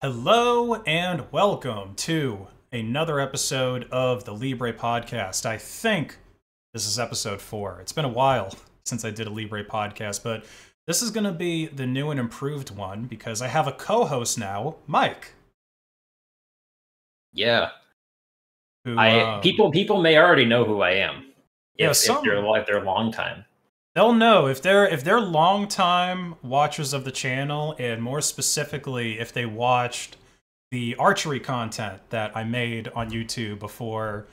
Hello and welcome to another episode of the Libre podcast. I think this is episode four. It's been a while since I did a Libre podcast, but this is going to be the new and improved one because I have a co host now, Mike. Yeah, Who, I um, people people may already know who I am. Yeah, if, some- if they're if they're long time. They'll know if they're if they're longtime watchers of the channel, and more specifically, if they watched the archery content that I made on YouTube before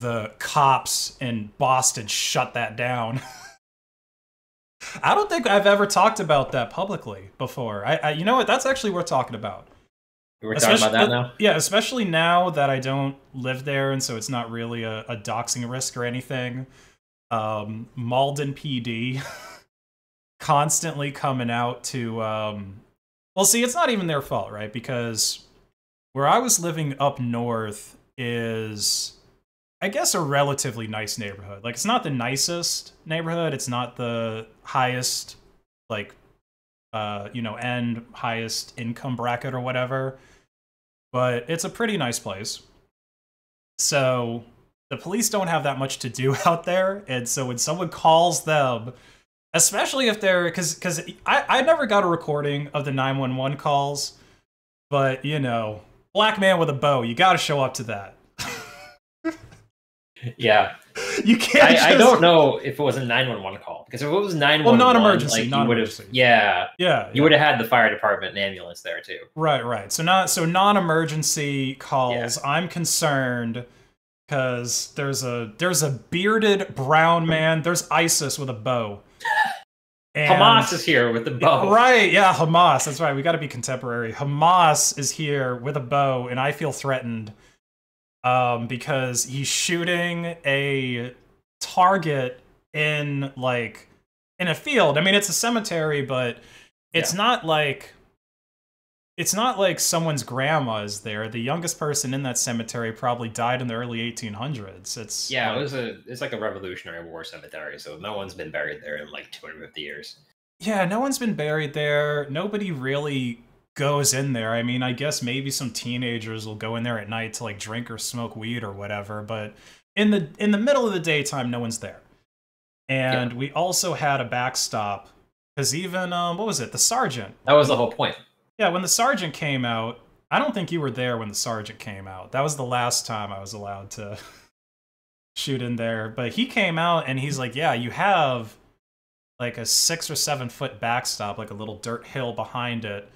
the cops in Boston shut that down. I don't think I've ever talked about that publicly before. I, I you know what? That's actually worth talking about. We're talking about that now. Yeah, especially now that I don't live there, and so it's not really a, a doxing risk or anything. Um, Malden PD constantly coming out to. Um, well, see, it's not even their fault, right? Because where I was living up north is, I guess, a relatively nice neighborhood. Like, it's not the nicest neighborhood. It's not the highest, like, uh, you know, end highest income bracket or whatever but it's a pretty nice place. So the police don't have that much to do out there, and so when someone calls them, especially if they're because because I I never got a recording of the nine one one calls, but you know, black man with a bow, you got to show up to that. Yeah, You can't. I, I don't know if it was a nine one one call because if it was nine one one, non-emergency, like you would have, non-emergency. yeah, Yeah, you would have had the fire department and ambulance there too. Right, right. So not so non-emergency calls. I'm concerned because there's a there's a bearded brown man. There's ISIS with a bow. And- Hamas is here with the bow. Right, yeah, Hamas. That's right. We got to be contemporary. Hamas is here with a bow, and I feel threatened um, because he's shooting a target in like in a field. I mean, it's a cemetery, but it's not like it's not like someone's grandma is there. The youngest person in that cemetery probably died in the early 1800s. It's Yeah, like- it was a it's like a Revolutionary War cemetery, so no one's been buried there in like 250 years. Yeah, no one's been buried there. Nobody really goes in there. I mean, I guess maybe some teenagers will go in there at night to like drink or smoke weed or whatever, but in the in the middle of the daytime no one's there. And we also had a backstop cuz even um what was it? The sergeant. That was the whole point. Yeah, when the sergeant came out, I don't think you were there when the sergeant came out. That was the last time I was allowed to shoot in there. But he came out and he's like, Yeah, you have like a six or seven foot backstop, like a little dirt hill behind it.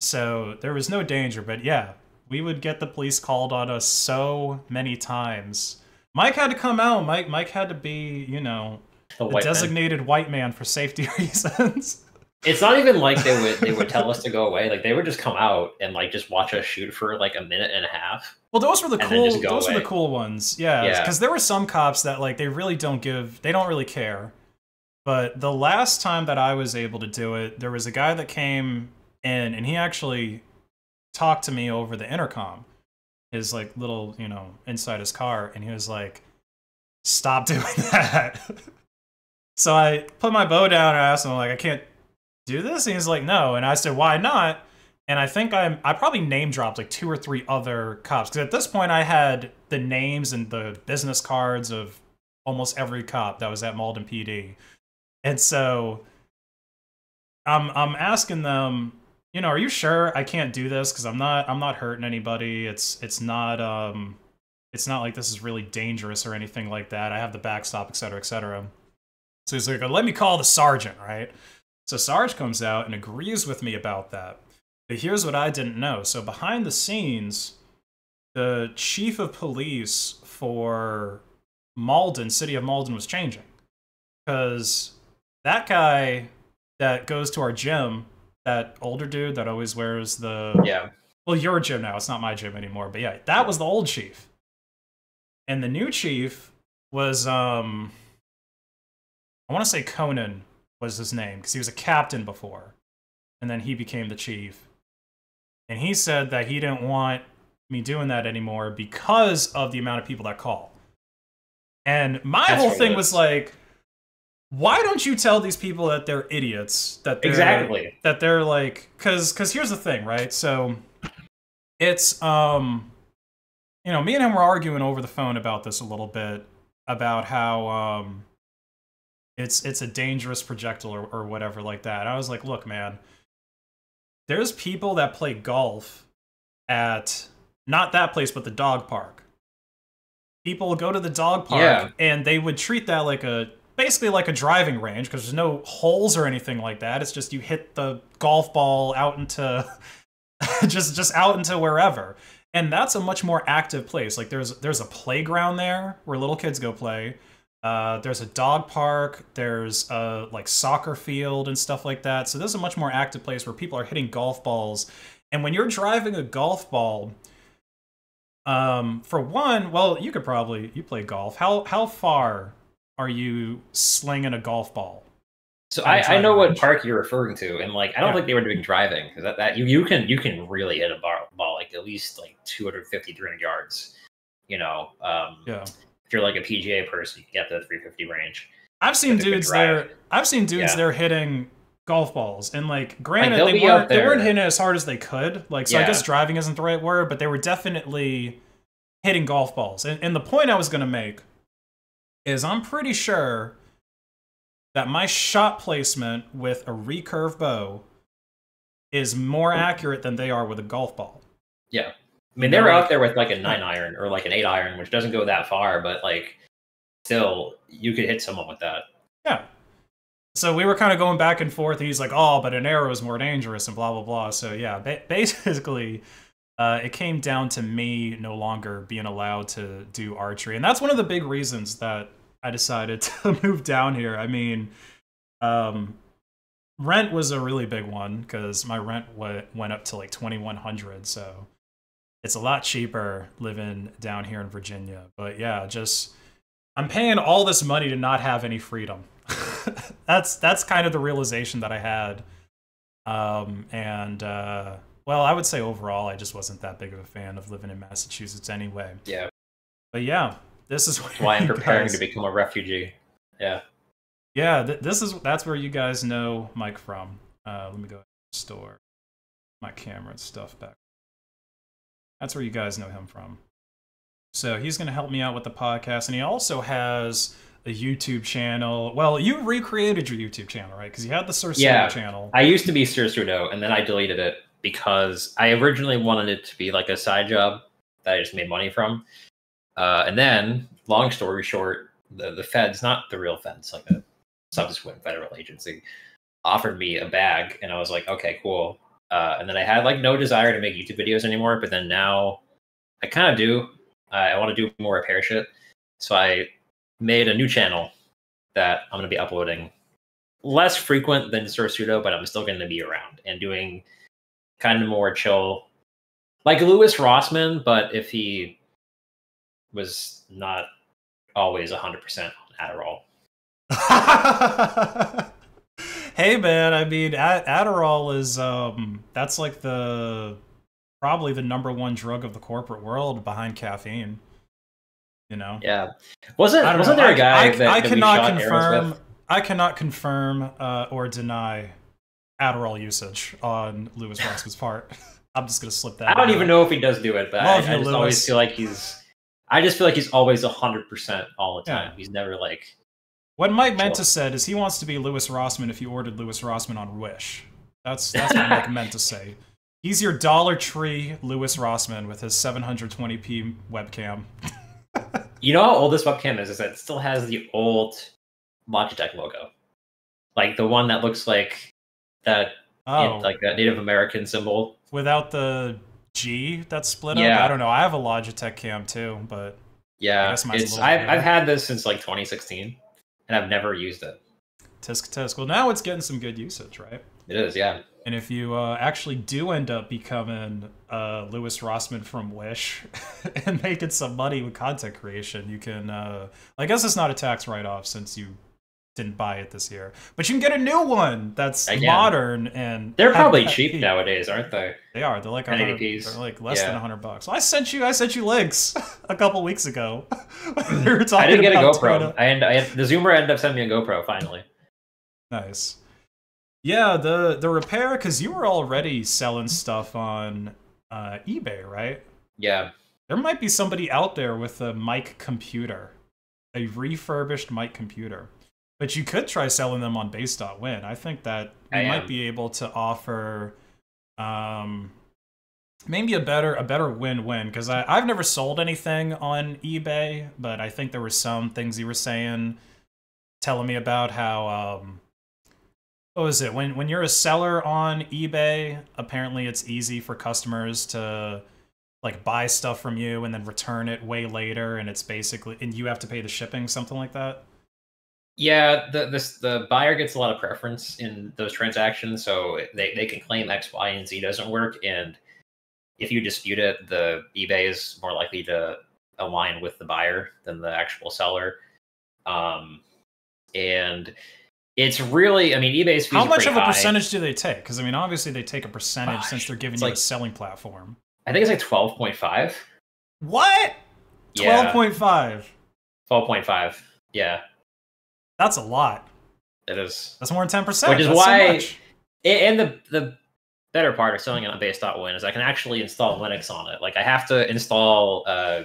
So there was no danger. But yeah, we would get the police called on us so many times. Mike had to come out. Mike Mike had to be, you know, The a white man. designated white man for safety reasons. It's not even like they would they would tell us to go away. Like they would just come out and like just watch us shoot for like a minute and a half. Well, those were the cool. Those were the cool ones. Yeah, Yeah. because there were some cops that like they really don't give. They don't really care. But the last time that I was able to do it, there was a guy that came in and he actually talked to me over the intercom, his like little you know inside his car, and he was like, "Stop doing that." so I put my bow down and I asked him like, "I can't do this," and he's like, "No," and I said, "Why not?" and I think I'm, I probably name dropped like two or three other cops because at this point I had the names and the business cards of almost every cop that was at Malden PD, and so I'm I'm asking them, you know, are you sure I can't do this because I'm not I'm not hurting anybody. It's it's not um it's not like this is really dangerous or anything like that. I have the backstop, et cetera, et cetera. So he's like, let me call the sergeant, right? So Sarge comes out and agrees with me about that. But here's what I didn't know. So behind the scenes, the chief of police for Malden, city of Malden, was changing. Because that guy that goes to our gym, that older dude that always wears the Yeah. well, your gym now. It's not my gym anymore. But yeah, that was the old chief. And the new chief was um I want to say Conan was his name because he was a captain before. And then he became the chief. And he said that he didn't want me doing that anymore because of the amount of people that call. And my That's whole thing was like, why don't you tell these people that they're idiots? That they're, Exactly. that they're like, because because here's the thing, right? So It's um, you know, me and him were arguing over the phone about this a little bit about how um, it's it's a dangerous projectile or, or whatever like that. I was like, look, man, there's people that play golf at not that place, but the dog park. People go to the dog park Yeah. and they would treat that like a basically like a driving range because there's no holes or anything like that. It's just you hit the golf ball out into just just out into wherever. And that's a much more active place. Like there's there's a playground there where little kids go play. Uh, there's a dog park. There's a like soccer field and stuff like that. So this is a much more active place where people are hitting golf balls. And when you're driving a golf ball, um, for one, well, you could probably you play golf. How how far are you slinging a golf ball? So I, I, a I driving know what park you're referring to, and like I don't Yeah. think they were doing driving because that, that you, you can you can really hit a bar, ball like at least like 250 300 yards. You know, um, Yeah. If you're like a PGA person, you can get the 350 range. I've seen dudes there. I've seen dudes Yeah. there hitting golf balls, and like, granted, they'll they weren't they weren't hitting it as hard as they could. Like, so I guess driving isn't the right word, but they were definitely hitting golf balls. And, and the point I was gonna make is, I'm pretty sure that my shot placement with a recurve bow is more accurate than they are with a golf ball. Yeah, I mean they were out there with like a nine iron or like an eight iron, which doesn't go that far, but like still you could hit someone with that. Yeah. So we were kind of going back and forth, and he's like, "Oh, but an arrow is more dangerous," and blah blah blah. So yeah, ba- basically, uh, it came down to me no longer being allowed to do archery, and that's one of the big reasons that I decided to move down here. I mean, um, rent was a really big one because my rent w- went up to like twenty one hundred, so it's a lot cheaper living down here in Virginia. But yeah, just I'm paying all this money to not have any freedom. that's that's kind of the realization that I had. Um, and uh, well, I would say overall, I just wasn't that big of a fan of living in Massachusetts anyway. Yeah, But yeah, this is why I'm preparing guys- to become a refugee. Yeah, Yeah, th- this is that's where you guys know Mike from. Uh, let me go store my camera and stuff back. That's where you guys know him from. So he's going to help me out with the podcast, and he also has a YouTube channel. Well, you recreated your YouTube channel, right? Because you had the Sir Yeah. channel. I used to be Sir Sudo, and then I deleted it because I originally wanted it to be like a side job that I just made money from. Uh, and then, long story short, the, the feds, not the real feds, like a subsequent federal agency, offered me a bag, and I was like, okay, cool. Uh, and then I had like no desire to make YouTube videos anymore, but then now I kind of do. I I want to do more repair shit, so I made a new channel that I'm going to be uploading less frequent than Sir Sudo, but I'm still going to be around and doing kind of more chill, like Louis Rossmann, but if he was not always 100% on Adderall. hey man, I mean Ad- Adderall is um that's like the probably the number one drug of the corporate world behind caffeine. You know. Yeah, wasn't wasn't know. there a guy I, that, I that cannot confirm? I cannot confirm uh, or deny Adderall usage on Louis Rossmann's part. I'm just gonna slip that. I don't even know if he does do it, but I, I Love just you, always feel like he's. I just feel like he's always 100% all the Yeah. time. He's never like. What Mike Sure. Menta said is he wants to be Louis Rossmann if you ordered Louis Rossmann on Wish. That's that's what Mike meant to say. He's your Dollar Tree Louis Rossmann with his 720p webcam. You know how old this webcam is? Is that it still has the old Logitech logo, like the one that looks like that, Oh, like that Native American symbol. without the G that's split up. Yeah. I don't know. I have a Logitech cam too, but Yeah, guess mine's it's little I've. I've had this since like 2016, and I've never used it. tisk tisk. Well, now it's getting some good usage, right? It is, yeah. And if you uh, actually do end up becoming uh, Louis Rossmann from Wish and making some money with content creation, you can. Uh, I guess it's not a tax write off since you didn't buy it this year, but you can get a new one that's Again. modern and They're probably cheap nowadays, aren't they? They are. They're like They're like less than Yeah. a hundred bucks. I sent you. I sent you links a couple weeks ago. we were talking I didn't get a GoPro. I, end, I had, the Zoomer ended up sending me a GoPro finally. Nice. Yeah, the the repair because you were already selling stuff on uh, eBay, right? Yeah. There might be somebody out there with a mic computer, a refurbished mic computer. But you could try selling them on based.win. I think that I you might be able to offer um maybe a better a better win-win because I've never sold anything on eBay, but I think there were some things you were saying telling me about how um what was it? When when you're a seller on eBay apparently it's easy for customers to like buy stuff from you and then return it way later and it's basically and you have to pay the shipping something like that Yeah, the this the buyer gets a lot of preference in those transactions, so they, they can claim X, Y, and Z doesn't work, and if you dispute it, the eBay is more likely to align with the buyer than the actual seller. Um, and it's really, I mean, eBay's how much of a high. percentage do they take because i mean obviously they take a percentage since they're giving you a selling platform I think it's like twelve point five. what Yeah, 12.5 twelve point five. Yeah, that's a lot it is. that's more than 10% Which is That's so why- much. And the the better part of selling it on based.win is I can actually install Linux on it. Like I have to install uh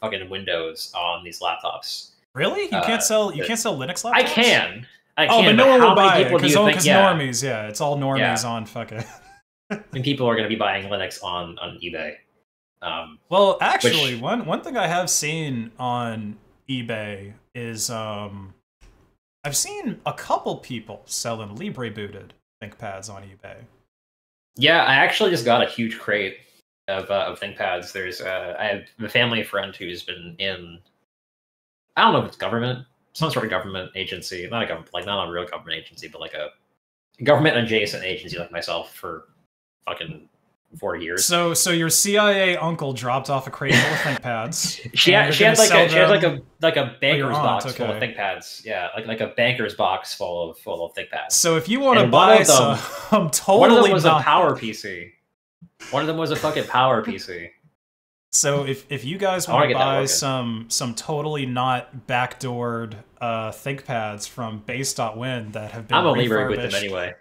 fucking Windows on these laptops. really you uh, can't sell you can't sell linux laptops I can. I oh can, but no one will buy it because you yeah, normies yeah it's all normies on fucking and people are going to be buying Linux on on eBay. Um, Well, actually, Which- one one thing I have seen on eBay is um, I've seen a couple people selling Libre booted ThinkPads on eBay. yeah, I actually just got a huge crate of uh, of ThinkPads. There's uh, I have a family friend who's been in I don't know if it's government, some sort of government agency, not a government, like not a real government agency, but like a government adjacent agency like myself for fucking four years. So, so your CIA uncle dropped off a crate full of ThinkPads. She had, she had like a she had like a like a banker's aunt, box full of okay. ThinkPads. Yeah, like like a banker's box full of full of ThinkPads. So, if you want to buy of them- some, totally One of them was not. a power PC. One of them was a fucking power PC. So if if you guys want to buy some some totally not backdoored uh, ThinkPads from Based.Win that have been I'm a Libre with them refurbished- anyway.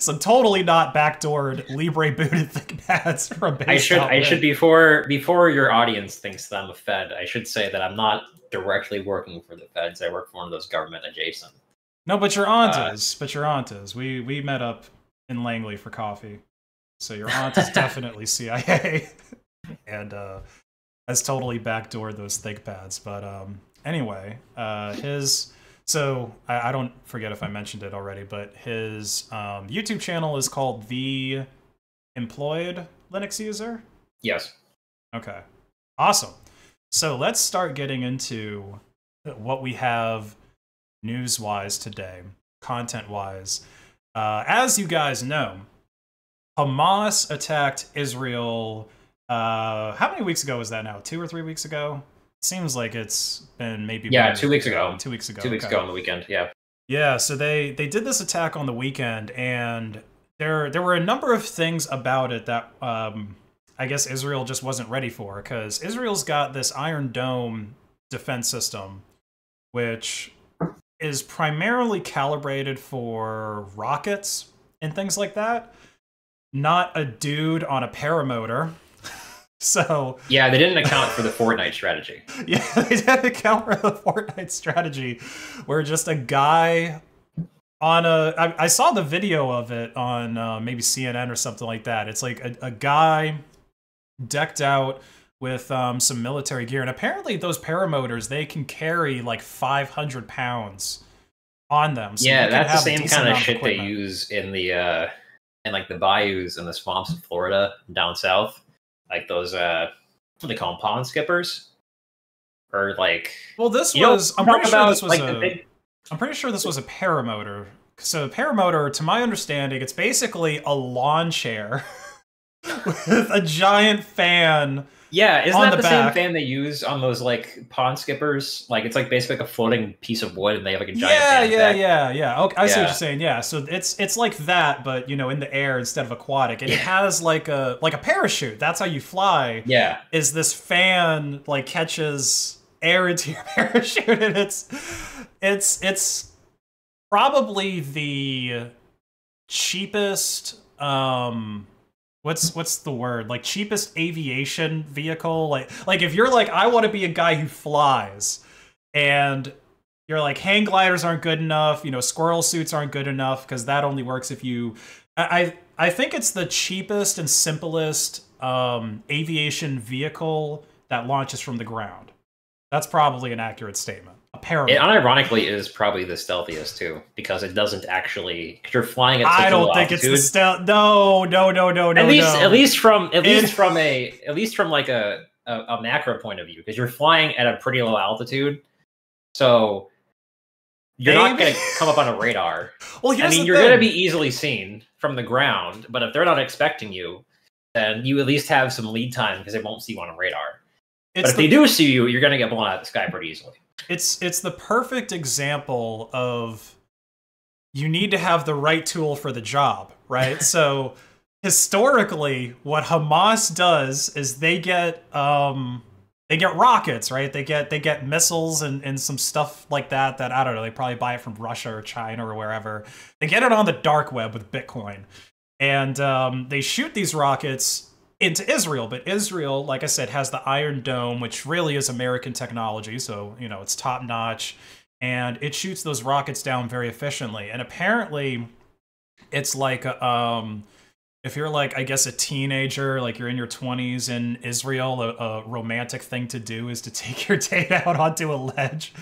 some totally not backdoored Libre booted ThinkPads from Base. I should I should before before your audience thinks that I'm a Fed. I should say that I'm not directly working for the Feds. I work for one of those government adjacent. No, but your aunt uh, is. But your aunt is. We we met up in Langley for coffee. So your aunt is definitely CIA, and uh, has totally backdoored those ThinkPads. But um, anyway, uh, his. So I, I don't forget if I mentioned it already, but his um, YouTube channel is called the Employed Linux User. Yes. Okay. Awesome. So let's start getting into what we have news wise today, content wise. Uh, as you guys know, Hamas attacked Israel. Uh, how many weeks ago was that now? Two or three weeks ago? Seems like it's been maybe Yeah, two weeks ago. Two weeks ago. Two weeks okay. ago on the weekend. Yeah. Yeah, so they they did this attack on the weekend, and there there were a number of things about it that um, I guess Israel just wasn't ready for because Israel's got this Iron Dome defense system, which is primarily calibrated for rockets and things like that, not a dude on a paramotor. So Yeah, they didn't account for the Fortnite strategy. yeah, they had to counter the Fortnite strategy where just a guy on a. I, I saw the video of it on uh, maybe CNN or something like that. It's like a, a guy decked out with um, some military gear, and apparently those paramotors they can carry like 500 pounds on them. So yeah, that's the same kind of shit they use in the uh in like the bayous and the swamps of Florida down south. Like those uh what do they call them, pond skippers? Or like Well, this was. I'm pretty sure this was like a. big I'm pretty sure this was a paramotor. So a paramotor, to my understanding, it's basically a lawn chair with a giant fan. Yeah, isn't that the the, same fan they use on those like pond skippers? Like it's like basically like a floating piece of wood, and they have like a giant Yeah, fan yeah, yeah, yeah. Okay, I see what you're saying. Yeah, so it's it's like that, but you know, in the air instead of aquatic, and it has like a like a parachute. That's how you fly. Yeah, Is this fan like catches air into your parachute, and it's it's it's probably the cheapest um what's what's the word like cheapest aviation vehicle like like if you're like I want to be a guy who flies and you're like hang gliders aren't good enough you know squirrel suits aren't good enough because that only works if you I I think it's the cheapest and simplest um, aviation vehicle that launches from the ground. That's probably an accurate statement. Apparently, it unironically is probably the stealthiest too because it doesn't actually because you're flying at such I don't think altitude. it's the stealth. No, no, no, no, no. at least no. at least from at least from a at least from like a, a a macro point of view because you're flying at a pretty low altitude so you're not going to come up on a radar Well, i mean you're going to be easily seen from the ground but if they're not expecting you then you at least have some lead time because they won't see you on a radar It's but if the they do see you you're going to get blown out of the sky pretty easily it's it's the perfect example of you need to have the right tool for the job, right? so historically, what Hamas does is they get um they get rockets, right? They get they get missiles and, and some stuff like that that I don't know, they probably buy it from Russia or China or wherever. They get it on the dark web with Bitcoin. And um, they shoot these rockets into Israel, but Israel, like I said, has the Iron Dome, which really is American technology, so you know it's top notch, and it shoots those rockets down very efficiently. And apparently, it's like a, um, if you're like I guess a teenager, like you're in your 20s in Israel, a, a romantic thing to do is to take your date out onto a ledge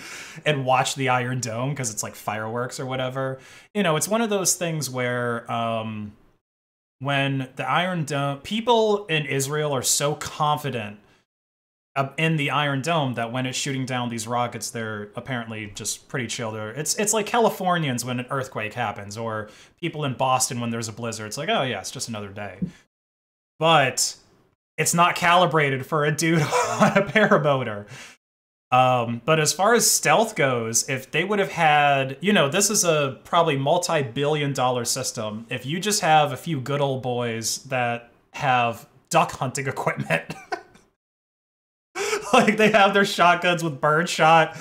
and watch the Iron Dome because it's like fireworks or whatever. You know, it's one of those things where. Um, when the Iron Dome, people in Israel are so confident in the Iron Dome that when it's shooting down these rockets, they're apparently just pretty chill. They're, it's it's like Californians when an earthquake happens, or people in Boston when there's a blizzard. It's like, oh yeah, it's just another day. But it's not calibrated for a dude on a paramotor. Um, but as far as stealth goes, if they would have had, you know, this is a probably multi billion dollar system. If you just have a few good old boys that have duck hunting equipment, like they have their shotguns with birdshot,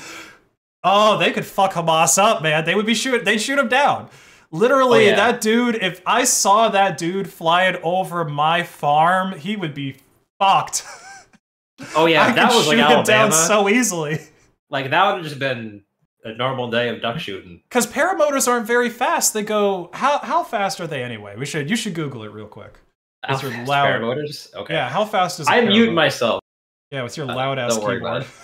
oh, they could fuck Hamas up, man. They would be shooting, they'd shoot him down. Literally, Oh, yeah. that dude, if I saw that dude flying over my farm, he would be fucked. oh yeah I that was shoot like him down alabama so easily. like that would have just been a normal day of duck shooting Because paramotors aren't very fast. They go how how fast are they anyway? We should you should Google it real quick. How With your fast loud- paramotors? okay Yeah, how fast is I mute myself Yeah, with your Uh, loud ass keyboard.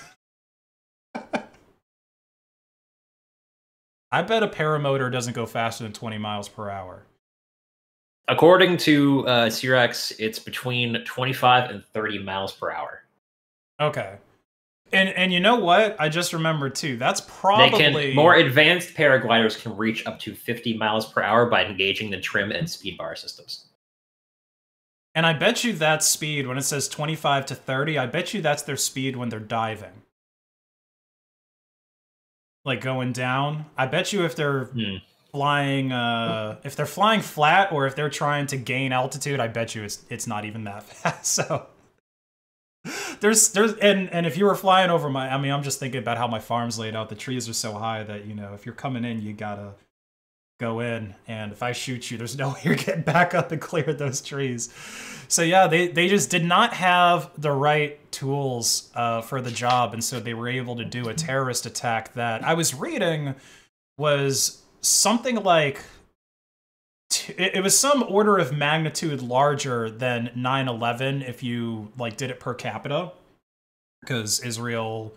I bet a paramotor doesn't go faster than 20 miles per hour. According to uh, Cirex, it's between 25 and 30 miles per hour. Okay. And and you know what? I just remembered too. That's They probably can more advanced paragliders can reach up to 50 miles per hour by engaging the trim and speed bar systems. And I bet you that speed when it says 25 to 30, I bet you that's their speed when they're diving. Like going down. I bet you if they're Hmm. flying uh if they're flying flat or if they're trying to gain altitude, I bet you it's it's not even that fast. So there's there's and and if you were flying over my I mean I'm just thinking about how my farm's laid out. The trees are so high that, you know, if you're coming in, you got to go in and if I shoot you, there's no way you're getting back up and clear those trees. So yeah, they they just did not have the right tools uh, for the job, and so they were able to do a terrorist attack that I was reading was something like t- it it was some order of magnitude larger than 9/11 if you like did it per capita because Israel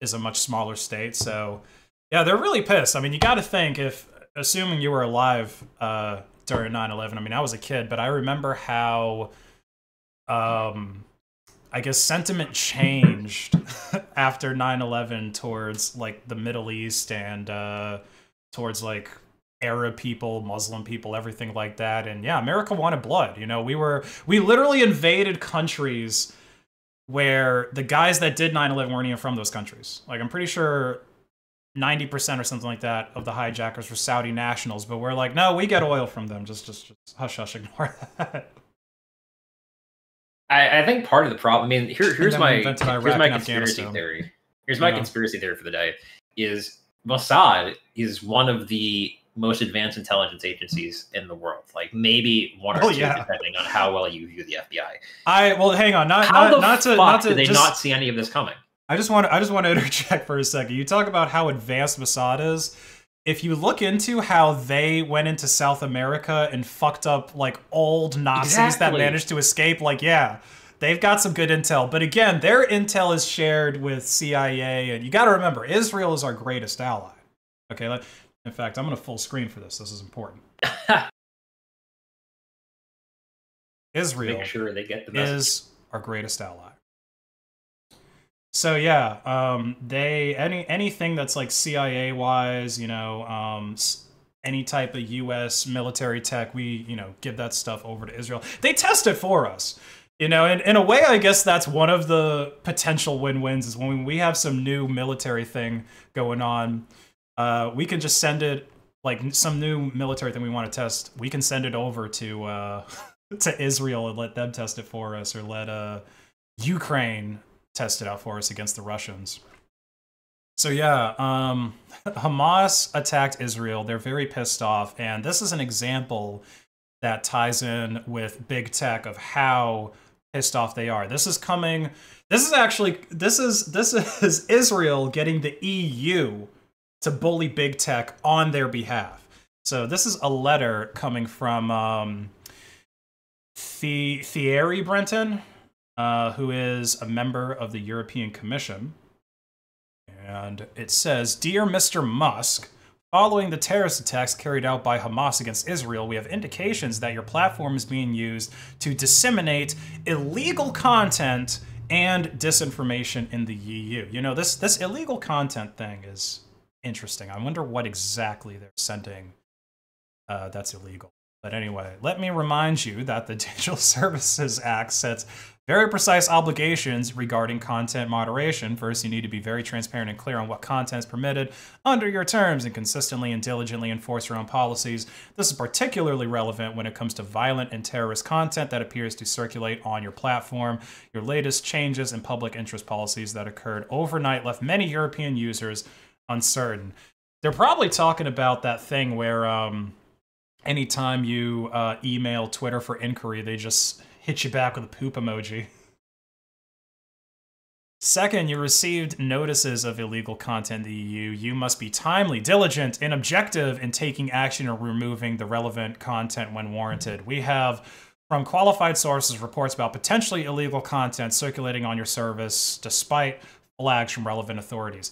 is a much smaller state. So yeah, they're really pissed. I mean, you got to think if assuming you were alive uh, during 9/11. I mean, I was a kid, but I remember how um I guess sentiment changed after 9/11 towards like the Middle East and uh towards like Arab people, Muslim people, everything like that. And yeah, America wanted blood. You know, we were we literally invaded countries where the guys that did 9/11 weren't even from those countries. Like I'm pretty sure 90% or something like that of the hijackers were Saudi nationals, but we're like, no, we get oil from them. Just just, just hush hush ignore that. I, I think part of the problem. I mean, here, here's my here's my conspiracy theory. Here's my Yeah. conspiracy theory for the day: is Mossad is one of the most advanced intelligence agencies in the world. Like maybe one or Oh, two, yeah. depending on how well you view the FBI. I well, hang on, not How not, not to not to they just, not see any of this coming? I just want to, I just want to interject for a second. You talk about how advanced Mossad is. If you look into how they went into South America and fucked up like old Nazis that managed to escape, like yeah, they've got some good intel. But again, their intel is shared with CIA, and you got to remember, Israel is our greatest ally. Okay, in fact, I'm going to full screen for this. This is important. Israel Make sure they get the message. is our greatest ally. So yeah, um, they any anything that's like CIA wise, you know, um, any type of U.S. military tech, we you know give that stuff over to Israel. They test it for us, you know. And in a way, I guess that's one of the potential win-wins is when we have some new military thing going on, uh, we can just send it like some new military thing we want to test. We can send it over to. Uh, to Israel and let them test it for us, or let uh, Ukraine test it out for us against the Russians. So yeah, um, Hamas attacked Israel. They're very pissed off, and this is an example that ties in with big tech of how pissed off they are. This is coming. This is actually this is this is Israel getting the EU to bully big tech on their behalf. So this is a letter coming from. Um, the- Thierry Breton, uh, who is a member of the European Commission. And it says Dear Mr. Musk, following the terrorist attacks carried out by Hamas against Israel, we have indications that your platform is being used to disseminate illegal content and disinformation in the EU. You know, this, this illegal content thing is interesting. I wonder what exactly they're sending uh, that's illegal. But anyway, let me remind you that the Digital Services Act sets very precise obligations regarding content moderation. First, you need to be very transparent and clear on what content is permitted under your terms and consistently and diligently enforce your own policies. This is particularly relevant when it comes to violent and terrorist content that appears to circulate on your platform. Your latest changes in public interest policies that occurred overnight left many European users uncertain. They're probably talking about that thing where um, anytime you uh, email Twitter for inquiry, they just hit you back with a poop emoji. Second, you received notices of illegal content in the EU. You must be timely, diligent, and objective in taking action or removing the relevant content when warranted. We have, from qualified sources, reports about potentially illegal content circulating on your service despite flags from relevant authorities.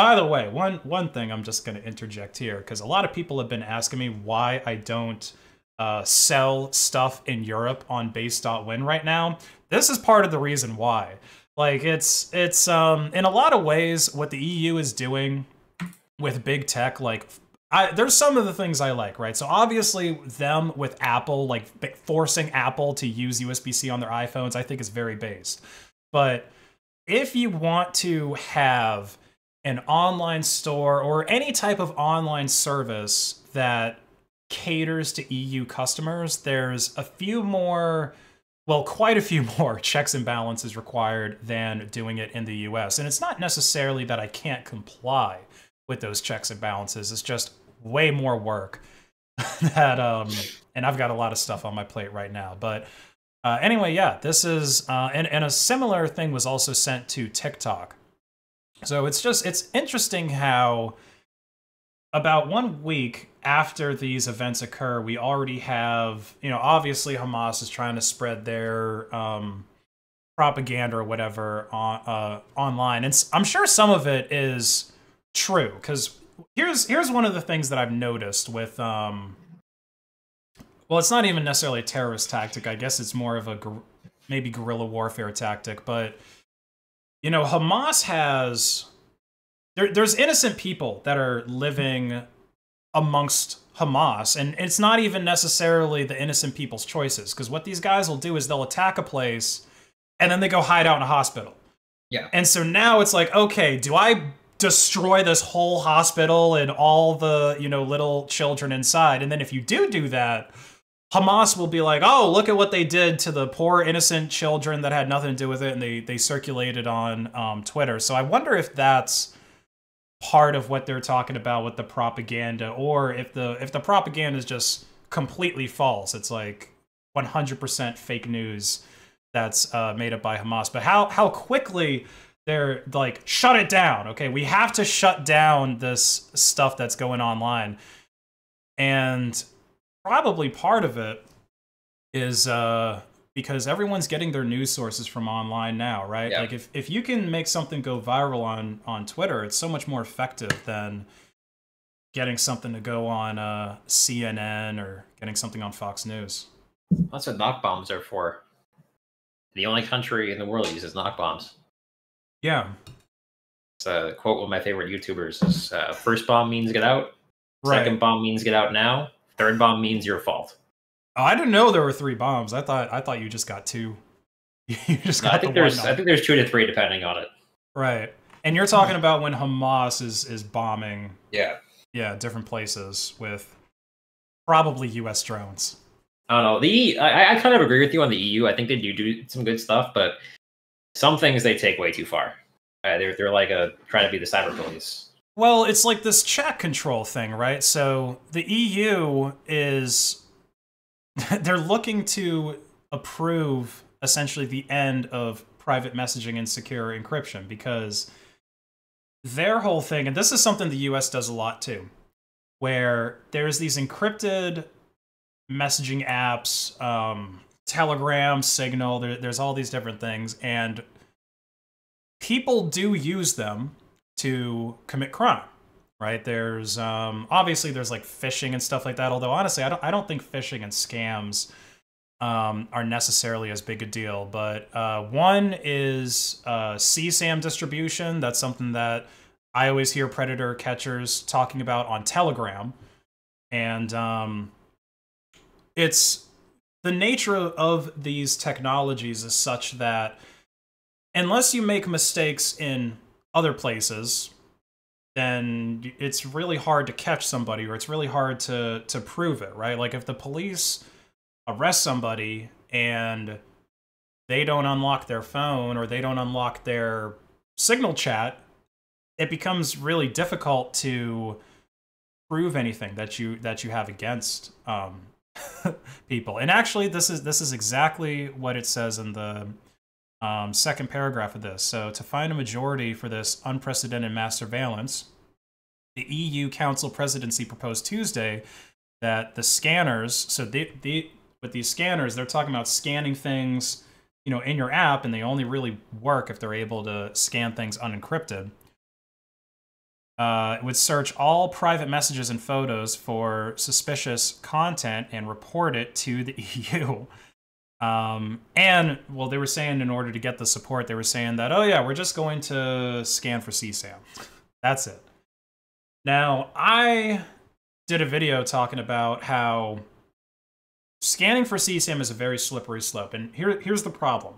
By the way, one one thing I'm just going to interject here because a lot of people have been asking me why I don't uh, sell stuff in Europe on based.win right now. This is part of the reason why. Like it's it's um in a lot of ways what the EU is doing with big tech like I, there's some of the things I like, right? So obviously, them with Apple, like forcing Apple to use USB-C on their iPhones, I think is very based. But if you want to have an online store or any type of online service that caters to EU customers, there's a few more, well, quite a few more checks and balances required than doing it in the US. And it's not necessarily that I can't comply with those checks and balances, it's just way more work that, um, and I've got a lot of stuff on my plate right now. But uh, anyway, yeah, this is, uh, and, and a similar thing was also sent to TikTok. So it's just, it's interesting how about one week after these events occur, we already have, you know, obviously Hamas is trying to spread their um, propaganda or whatever on uh, online, and I'm sure some of it is true. Because here's here's one of the things that I've noticed with, um, well, it's not even necessarily a terrorist tactic. I guess it's more of a maybe guerrilla warfare tactic, but you know, Hamas has there, there's innocent people that are living amongst Hamas, and it's not even necessarily the innocent people's choices. Because what these guys will do is they'll attack a place, and then they go hide out in a hospital. Yeah. And so now it's like, okay, do I destroy this whole hospital and all the you know little children inside? And then if you do do that, Hamas will be like, oh, look at what they did to the poor innocent children that had nothing to do with it, and they they circulated on um, Twitter. So I wonder if that's part of what they're talking about with the propaganda or if the if the propaganda is just completely false. It's like 100% fake news that's uh, made up by hamas. But how how quickly they're like shut it down okay? We have to shut down this stuff that's going online. And probably part of it is uh because everyone's getting their news sources from online now, right? Yeah. Like if, if you can make something go viral on on Twitter, it's so much more effective than getting something to go on uh, CNN or getting something on Fox News. That's what knock bombs are for. The only country in the world uses knock bombs. Yeah, It's a quote one of my favorite YouTubers is uh, first bomb means get out, right. second bomb means get out now, third bomb means your fault. Oh, I didn't know there were three bombs. I thought I thought you just got two. you just No, got I think the there's one. I think there's two to three depending on it. right. And you're talking about when Hamas is is bombing, Yeah. yeah, different places with probably U.S. drones. I don't know. The I kind of agree with you on the EU. I think they do do some good stuff, but some things they take way too far. Uh, they're they're like a trying to be the cyber police. Well, it's like this chat control thing, right? So the EU is they're looking to approve essentially the end of private messaging and secure encryption because their whole thing, and this is something the US does a lot too, where there's these encrypted messaging apps, um, Telegram, Signal, there, there's all these different things, and people do use them to commit crime right? There's um obviously there's like phishing and stuff like that although honestly i don't i don't think phishing and scams um, are necessarily as big a deal but uh, one is uh, csam distribution. That's something that i always hear predator catchers talking about on telegram. And um, it's the nature of, of these technologies is such that unless you make mistakes in other places, then it's really hard to catch somebody or it's really hard to to prove it, right? Like if the police arrest somebody and they don't unlock their phone or they don't unlock their signal chat, it becomes really difficult to prove anything that you that you have against um, people. And actually, this is this is exactly what it says in the um, second paragraph of this. So, to find a majority for this unprecedented mass surveillance, the EU Council presidency proposed Tuesday that the scanners, so they, they, with these scanners, they're talking about scanning things, you know, in your app, and they only really work if they're able to scan things unencrypted. Uh, it would search all private messages and photos for suspicious content and report it to the EU. Um, and well, they were saying in order to get the support, they were saying that, oh yeah, we're just going to scan for CSAM. That's it. Now, I did a video talking about how scanning for CSAM is a very slippery slope. And here, here's the problem.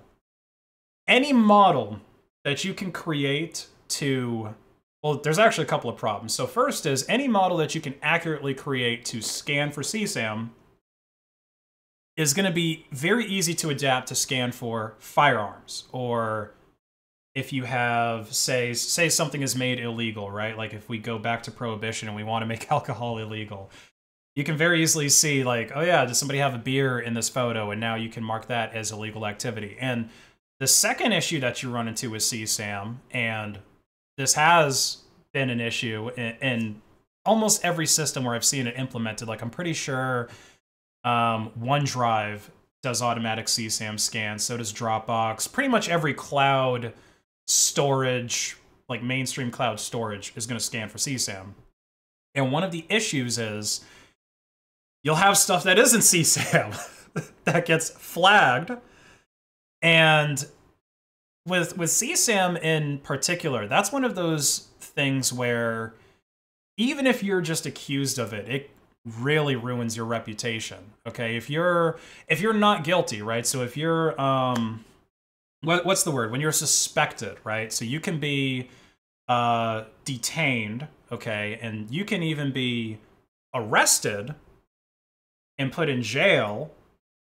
Any model that you can create to well, there's actually a couple of problems. So first is any model that you can accurately create to scan for CSAM is going to be very easy to adapt to scan for firearms. Or if you have say say something is made illegal right? Like if we go back to prohibition and we want to make alcohol illegal you can very easily see like oh yeah does somebody have a beer in this photo? And now you can mark that as illegal activity. And the second issue that you run into with csam and this has been an issue in, in almost every system where i've seen it implemented like i'm pretty sure um, OneDrive does automatic CSAM scans. So does Dropbox. Pretty much every cloud storage, like mainstream cloud storage, is going to scan for CSAM. And one of the issues is you'll have stuff that isn't CSAM that gets flagged. And with with CSAM in particular, that's one of those things where even if you're just accused of it, it really ruins your reputation okay? If you're if you're not guilty right? So if you're um what, what's the word? When you're suspected right? So you can be uh detained okay? And you can even be arrested and put in jail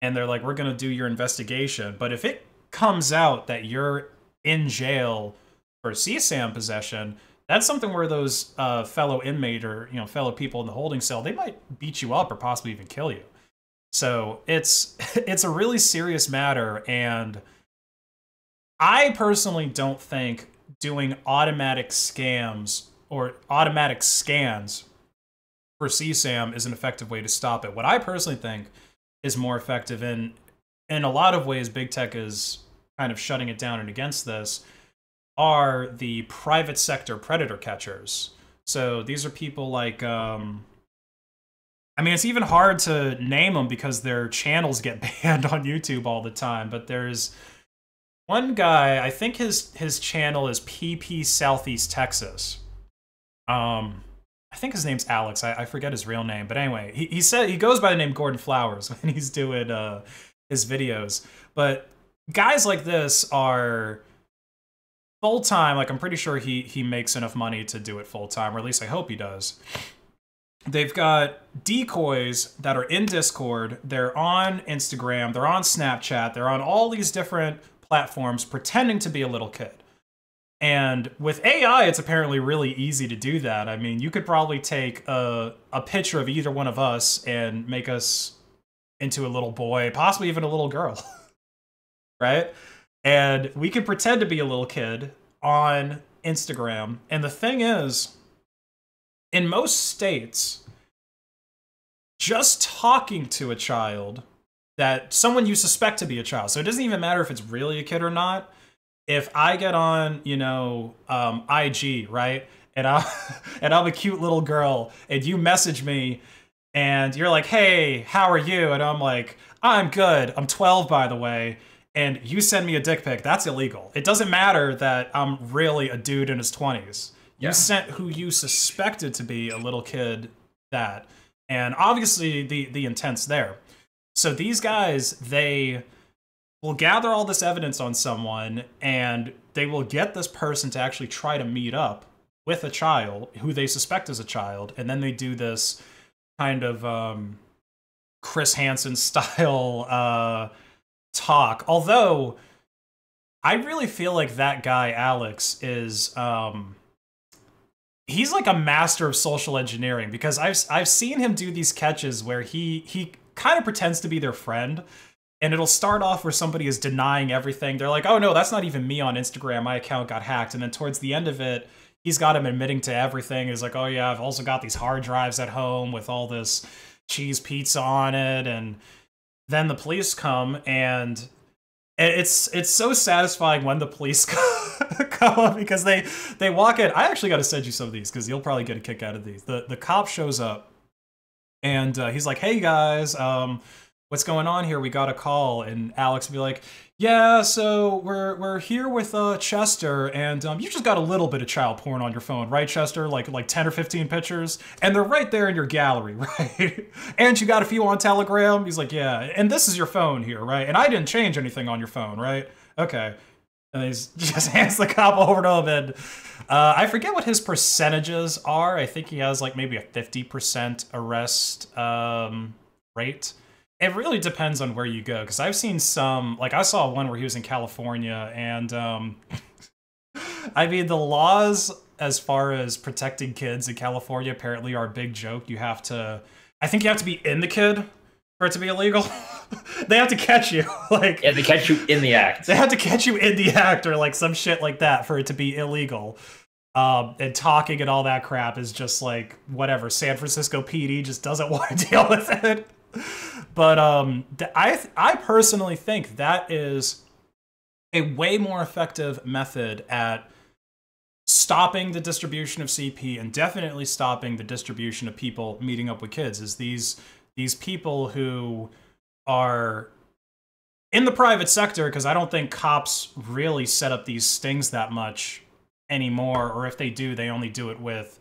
and they're like we're to do your investigation. But if it comes out that you're in jail for csam possession that's something where those uh, fellow inmate or you know fellow people in the holding cell they might beat you up or possibly even kill you. So it's it's a really serious matter, and I personally don't think doing automatic scams or automatic scans for CSAM is an effective way to stop it. What I personally think is more effective, and in a lot of ways, big tech is kind of shutting it down and against this, are the private sector predator catchers. So these are people like, um, I mean, it's even hard to name them because their channels get banned on YouTube all the time. But there's one guy, I think his his channel is PP Southeast Texas. Um, I think his name's Alex. I, I forget his real name, but anyway, he he said he goes by the name Gordon Flowers when he's doing uh, his videos. But guys like this are full time. Like I'm pretty sure he he makes enough money to do it full time, or at least I hope he does. They've got decoys that are in Discord. They're on Instagram. They're on Snapchat. They're on all these different platforms pretending to be a little kid. And with AI, it's apparently really easy to do that. I mean, you could probably take a, a picture of either one of us and make us into a little boy, possibly even a little girl. right? And we could pretend to be a little kid on Instagram. And the thing is, in most states, just talking to a child that someone you suspect to be a child. So it doesn't even matter if it's really a kid or not. If I get on, you know, um, IG, right, and I and I'm a cute little girl, and you message me, and you're like, "Hey, how are you?" and I'm like, "I'm good. I'm 12, by the way." And you send me a dick pic, that's illegal. It doesn't matter that I'm really a dude in his 20s. You yeah. sent who you suspected to be a little kid that. And obviously the the intent's there. So these guys, they will gather all this evidence on someone and they will get this person to actually try to meet up with a child who they suspect is a child. And then they do this kind of um, Chris Hansen style uh, talk. Although I really feel like that guy, Alex, is. Um, he's like a master of social engineering because I've I've seen him do these catches where he he kind of pretends to be their friend. And it'll start off where somebody is denying everything. They're like, oh no, that's not even me on Instagram. My account got hacked. And then towards the end of it, he's got him admitting to everything. He's like, oh yeah, I've also got these hard drives at home with all this cheese pizza on it. And then the police come and it's it's so satisfying when the police come up because they they walk in. I actually got to send you some of these because you'll probably get a kick out of these. The the cop shows up and uh, he's like, "Hey guys, um, what's going on here? We got a call." And Alex would be like, "Yeah, so we're we're here with uh, Chester, and um, you just got a little bit of child porn on your phone, right, Chester? Like like ten or fifteen pictures, and they're right there in your gallery, right? and you got a few on Telegram." He's like, "Yeah, and this is your phone here, right? And I didn't change anything on your phone, right? Okay." And he just hands the cop over to him and uh, I forget what his percentages are. I think he has like maybe a 50% arrest um, rate. It really depends on where you go because I've seen some, like I saw one where he was in California and um, I mean, the laws as far as protecting kids in California apparently are a big joke. You have to, I think you have to be in the kid for it to be illegal. they have to catch you, like yeah, they catch you in the act. They have to catch you in the act, or like some shit like that for it to be illegal. Um, and talking and all that crap is just like whatever. San Francisco PD just doesn't want to deal with it. But um, I I personally think that is a way more effective method at stopping the distribution of CP and definitely stopping the distribution of people meeting up with kids. Is these these people who are in the private sector because I don't think cops really set up these stings that much anymore, or if they do, they only do it with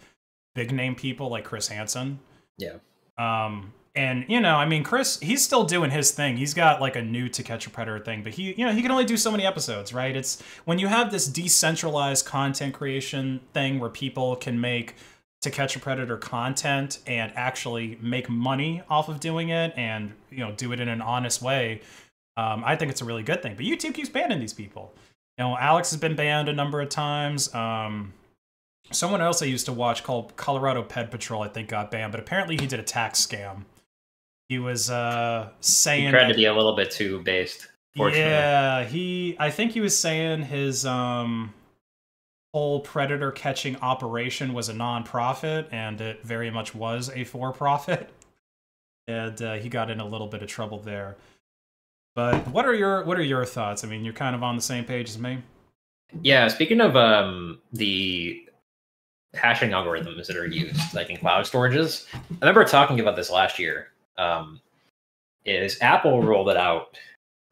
big name people like Chris Hansen. Yeah. Um, and you know, I mean, Chris, he's still doing his thing. He's got like a new To Catch a Predator thing, but he, you know, he can only do so many episodes, right? It's when you have this decentralized content creation thing where people can make to catch a predator content and actually make money off of doing it and you know do it in an honest way um, i think it's a really good thing but youtube keeps banning these people you know alex has been banned a number of times um, someone else I used to watch called Colorado Ped Patrol, I think, got banned, but apparently he did a tax scam. He was uh, saying He tried to be a little bit too based. Fortunately. yeah, he. I think he was saying his um whole predator catching operation was a non-profit, and it very much was a for-profit. And uh, he got in a little bit of trouble there. But what are your what are your thoughts? I mean, you're kind of on the same page as me. Yeah, speaking of um, the hashing algorithms that are used, like in cloud storages, I remember talking about this last year. Um, is Apple rolled it out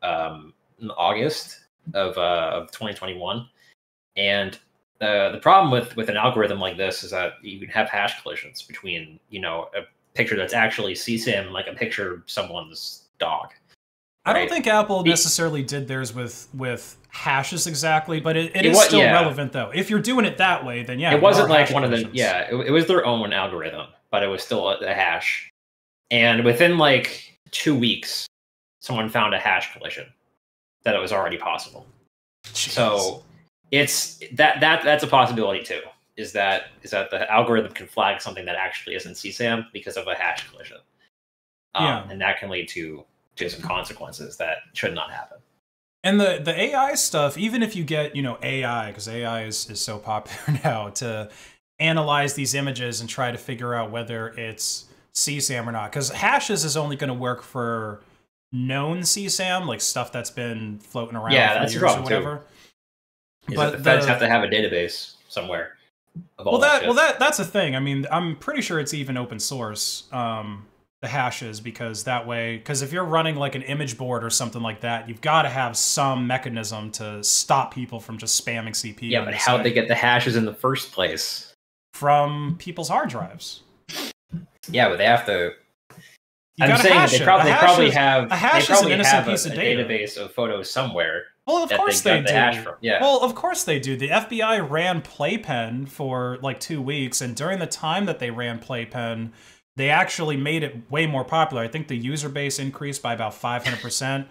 um, in August of uh, of 2021, and uh, the problem with with an algorithm like this is that you can have hash collisions between you know a picture that's actually CSAM, like a picture of someone's dog. I don't Right. think Apple necessarily did theirs with with hashes exactly, but it, it It is wa- still yeah. relevant though. If you're doing it that way, then yeah, it wasn't like one of the yeah it, it was their own algorithm but it was still a, a hash and within like two weeks someone found a hash collision that it was already possible Jeez. so it's that that that's a possibility too is that is that the algorithm can flag something that actually isn't csam because of a hash collision um, Yeah. and that can lead to to some consequences that should not happen And the the AI stuff, even if you get you know AI, because AI is is so popular now to analyze these images and try to figure out whether it's CSAM or not. Because hashes is only going to work for known CSAM, like stuff that's been floating around Yeah, for that's years or too. whatever. is But that the feds the- have to have a database somewhere of Well, that shit. well that that's a thing. I mean, I'm pretty sure it's even open source. Um, the hashes because that way, because if you're running like an image board or something like that, you've got to have some mechanism to stop people from just spamming CPU. yeah but how'd they get the hashes in the first place from people's hard drives? Yeah, but they have to. You I'm saying they probably, A they probably is- have. a hash is they an probably innocent have a, piece of a database of photos somewhere. Well, of course they they, do. the hash from. Yeah. Well, of course they do. The FBI ran Playpen for like two weeks, and during the time that they ran Playpen, they actually made it way more popular. I think the user base increased by about 500%.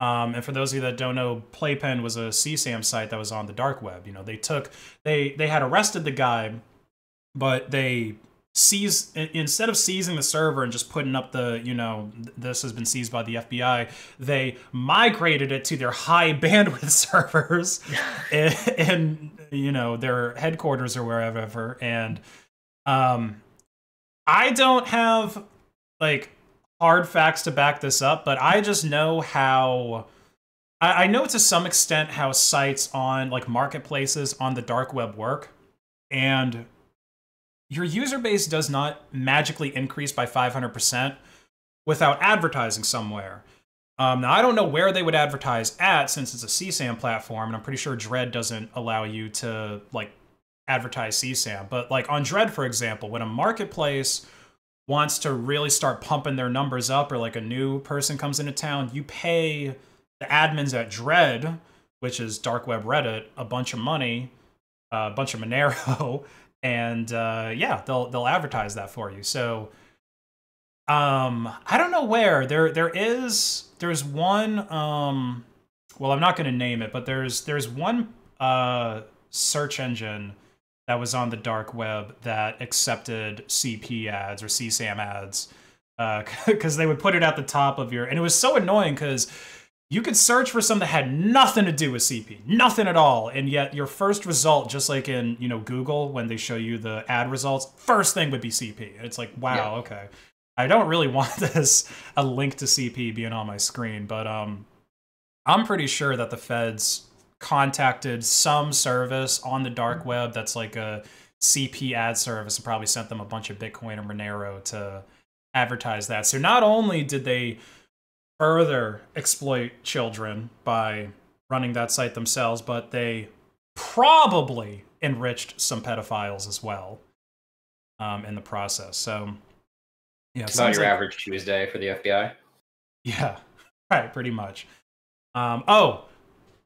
Um, and for those of you that don't know, Playpen was a CSAM site that was on the dark web. You know, they took they they had arrested the guy, but they seized instead of seizing the server and just putting up the you know this has been seized by the FBI, they migrated it to their high bandwidth servers in you know their headquarters or wherever. And um, I don't have like hard facts to back this up, but I just know how. I I know to some extent how sites on like marketplaces on the dark web work, and your user base does not magically increase by 500% without advertising somewhere. Um, now, I don't know where they would advertise at since it's a CSAM platform, and I'm pretty sure Dread doesn't allow you to like advertise CSAM. But like on Dread, for example, when a marketplace wants to really start pumping their numbers up, or like a new person comes into town, you pay the admins at Dread, which is dark web Reddit, a bunch of money, a bunch of Monero, and uh, yeah, they'll they'll advertise that for you. So um I don't know where there there is there's one um well I'm not going to name it, but there's there's one uh search engine that was on the dark web that accepted CP ads or CSAM ads because they would put it at the top of your and it was so annoying because you could search for something that had nothing to do with CP, nothing at all, and yet your first result, just like in you know Google when they show you the ad results, first thing would be CP. It's like, wow, Yeah. okay. I don't really want this a link to CP being on my screen, but um, I'm pretty sure that the feds contacted some service on the dark web that's like a CP ad service and probably sent them a bunch of Bitcoin or Monero to advertise that. So not only did they further exploit children by running that site themselves, but they probably enriched some pedophiles as well um, in the process. So, yeah, It's sounds your like- average Tuesday for the FBI. yeah, right, pretty much. Um, oh,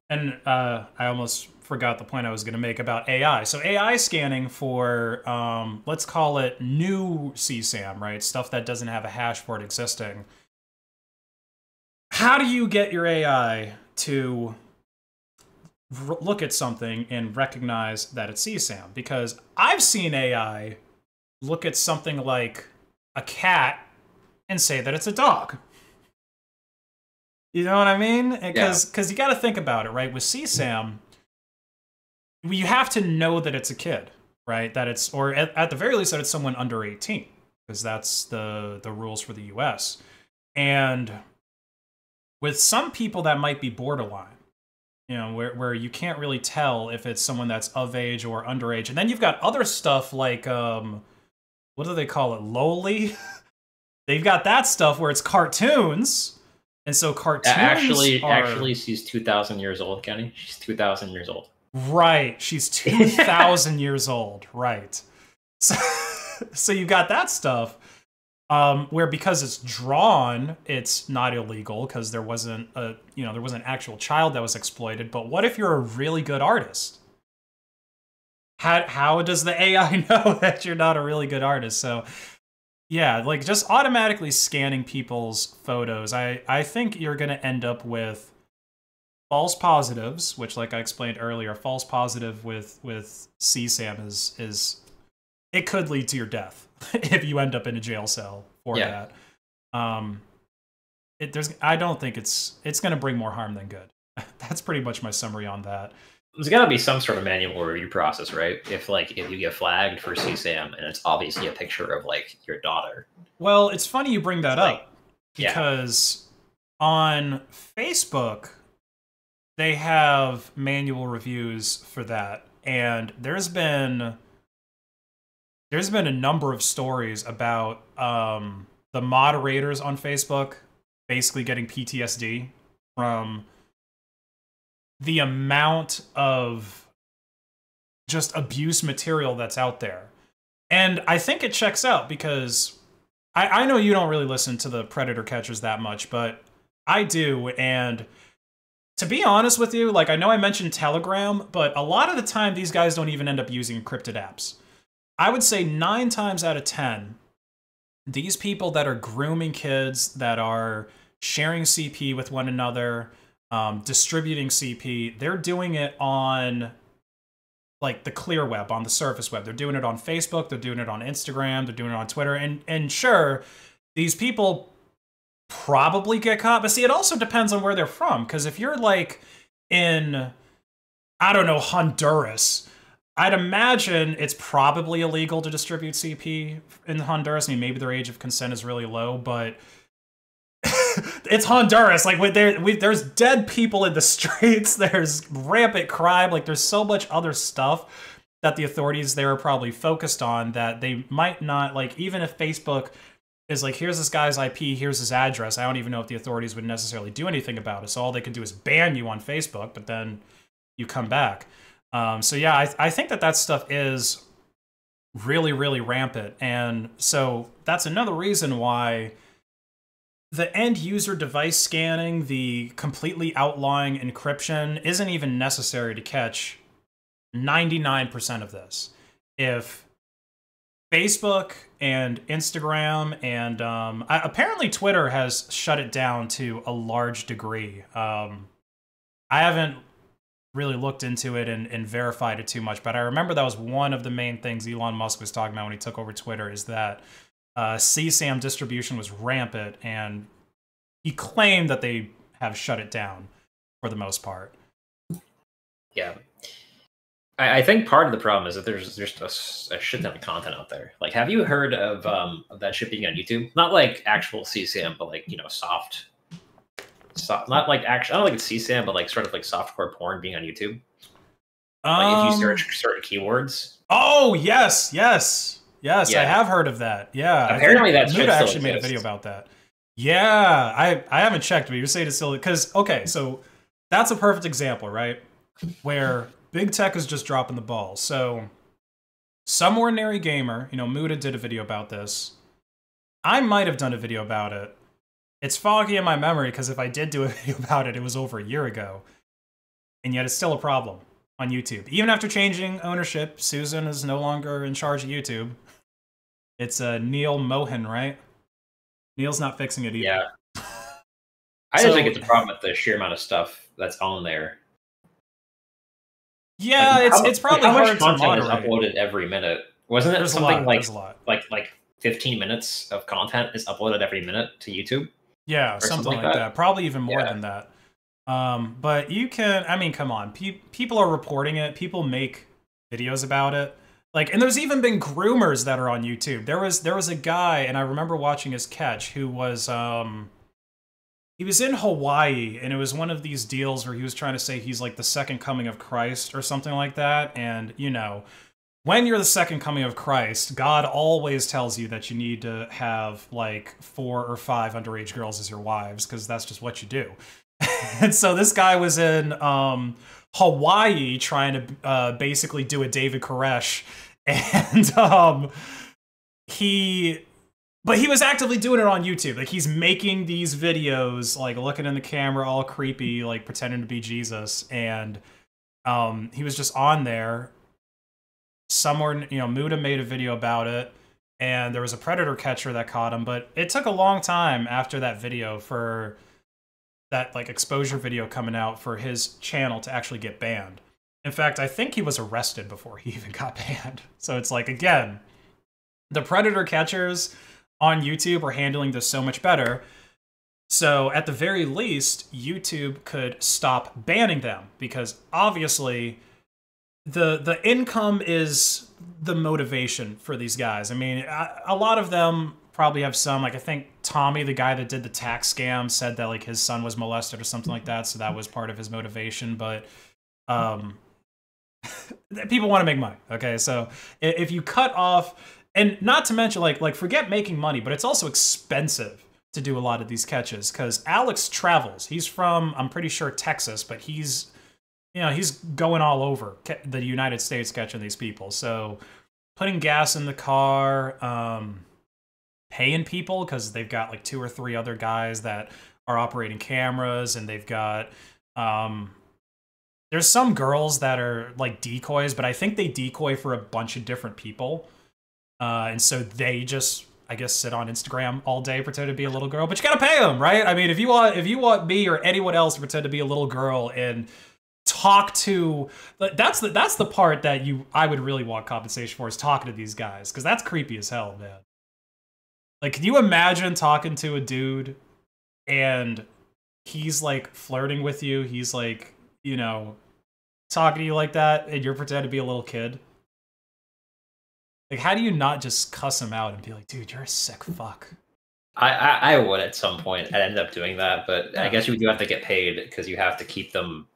and uh, I almost forgot the point I was going to make about AI. So AI scanning for um, let's call it new CSAM, right? Stuff that doesn't have a hash for it existing. How do you get your AI to r- look at something and recognize that it's CSAM because I've seen AI look at something like a cat and say that it's a dog. You know what I mean? Because because you got to think about it, right? With CSAM, you have to know that it's a kid, right? That it's or at, at the very least that it's someone under 18 because that's the the rules for the US. And with some people that might be borderline you know where, where you can't really tell if it's someone that's of age or underage and then you've got other stuff like um what do they call it loli they've got that stuff where it's cartoons and so cartoons actually, are... actually, she's two thousand years old, Kenny. She's two thousand years old. Right, she's two thousand years old. Right. So, so you got that stuff, um, where because it's drawn, it's not illegal because there wasn't a you know there was an actual child that was exploited. But what if you're a really good artist? How how does the AI know that you're not a really good artist? So yeah, like just automatically scanning people's photos. I I think you're gonna end up with false positives, which, like I explained earlier, false positive with with CSAM is is it could lead to your death if you end up in a jail cell for Yeah. that. Um, it, there's I don't think it's it's gonna bring more harm than good. That's pretty much my summary on that. There's got to be some sort of manual review process, right? If like if you get flagged for CSAM and it's obviously a picture of like your daughter. Well, it's funny you bring that up yeah. because on Facebook they have manual reviews for that, and there's been there's been a number of stories about um, the moderators on Facebook basically getting PTSD from the amount of just abuse material that's out there. And I think it checks out because I, I know you don't really listen to the predator catchers that much, but I do. And to be honest with you, like I know I mentioned Telegram, but a lot of the time these guys don't even end up using encrypted apps. I would say nine times out of 10, these people that are grooming kids, that are sharing CP with one another, um, distributing CP, they're doing it on like the clear web, on the surface web. They're doing it on Facebook, they're doing it on Instagram, they're doing it on Twitter. And and sure, these people probably get caught, but see, it also depends on where they're from. Because if you're like in, I don't know, Honduras, I'd imagine it's probably illegal to distribute CP in Honduras. I mean, maybe their age of consent is really low, but it's Honduras. Like, there, there's dead people in the streets. There's rampant crime. Like, there's so much other stuff that the authorities there are probably focused on that they might not like. Even if Facebook is like, here's this guy's IP, here's his address. I don't even know if the authorities would necessarily do anything about it. So all they could do is ban you on Facebook, but then you come back. Um, so yeah, I, I think that that stuff is really, really rampant, and so that's another reason why the end user device scanning, the completely outlawing encryption, isn't even necessary to catch 99% of this. If Facebook and Instagram and um, apparently Twitter has shut it down to a large degree. Um, I haven't really looked into it and, and verified it too much, but I remember that was one of the main things Elon Musk was talking about when he took over Twitter is that uh, CSAM distribution was rampant, and he claimed that they have shut it down for the most part. Yeah. I, I think part of the problem is that there's just a shit ton of content out there. Like, have you heard of um of that shit being on YouTube? Not like actual CSAM, but like you know, soft, soft. Not like actual. I don't think it's CSAM, but like sort of like softcore porn being on YouTube. Like if Um, you search certain keywords. Oh yes, yes, yes. I have heard of that. Yeah, Apparently that Muta actually made a video about that. Yeah, I I haven't checked, but you're saying it's still because okay, so that's a perfect example, right? Where big tech is just dropping the ball. So some ordinary gamer, you know, Muta did a video about this. I might have done a video about it. It's foggy in my memory because if I did do a video about it, it was over a year ago. And yet it's still a problem on YouTube. Even after changing ownership, Susan is no longer in charge of YouTube. It's uh, Neal Mohan, right? Neal's not fixing it either. Yeah. I So- just think it's a problem with the sheer amount of stuff that's on there. Yeah, Like, it's how- it's probably like, how hard much content to is uploaded every minute. Wasn't it There's something like a lot. like like 15 minutes of content is uploaded every minute to YouTube? Yeah, something, something like that. that. Probably even more Yeah. than that. Um, but you can. I mean, come on. Pe- people are reporting it. People make videos about it. Like, and there's even been groomers that are on YouTube. There was there was a guy, and I remember watching his catch, who was um, he was in Hawaii, and it was one of these deals where he was trying to say he's like the second coming of Christ or something like that. And you know, when you're the second coming of Christ, God always tells you that you need to have like four or five underage girls as your wives because that's just what you do. and so this guy was in um, Hawaii trying to uh, basically do a David Koresh, and um, he. But he was actively doing it on YouTube. Like he's making these videos, like looking in the camera, all creepy, like pretending to be Jesus, and um, he was just on there somewhere you know muta made a video about it and there was a predator catcher that caught him but it took a long time after that video for that like exposure video coming out for his channel to actually get banned. In fact i think he was arrested before he even got banned. So it's like again the predator catchers on youtube are handling this so much better. So at the very least youtube could stop banning them because obviously the the income is the motivation for these guys. I mean, a, lot of them probably have some. Like I think Tommy, the guy that did the tax scam, said that like his son was molested or something like that, so that was part of his motivation. But um, people want to make money. Okay, so if you cut off, and not to mention like like forget making money, but it's also expensive to do a lot of these catches because Alex travels. He's from I'm pretty sure Texas, but he's you know he's going all over the United States catching these people. So putting gas in the car, um, paying people because they've got like two or three other guys that are operating cameras, and they've got um, there's some girls that are like decoys, but I think they decoy for a bunch of different people, uh, and so they just I guess sit on Instagram all day, pretend to be a little girl, but you gotta pay them, right? I mean, if you want if you want me or anyone else to pretend to be a little girl and talk to that's the that's the part that you I would really want compensation for is talking to these guys because that's creepy as hell, man. Like, can you imagine talking to a dude and he's like flirting with you? He's like, you know, talking to you like that, and you're pretending to be a little kid. Like, how do you not just cuss him out and be like, dude, you're a sick fuck? I, I, I would at some point. I'd end up doing that, but Yeah. I guess you do have to get paid because you have to keep them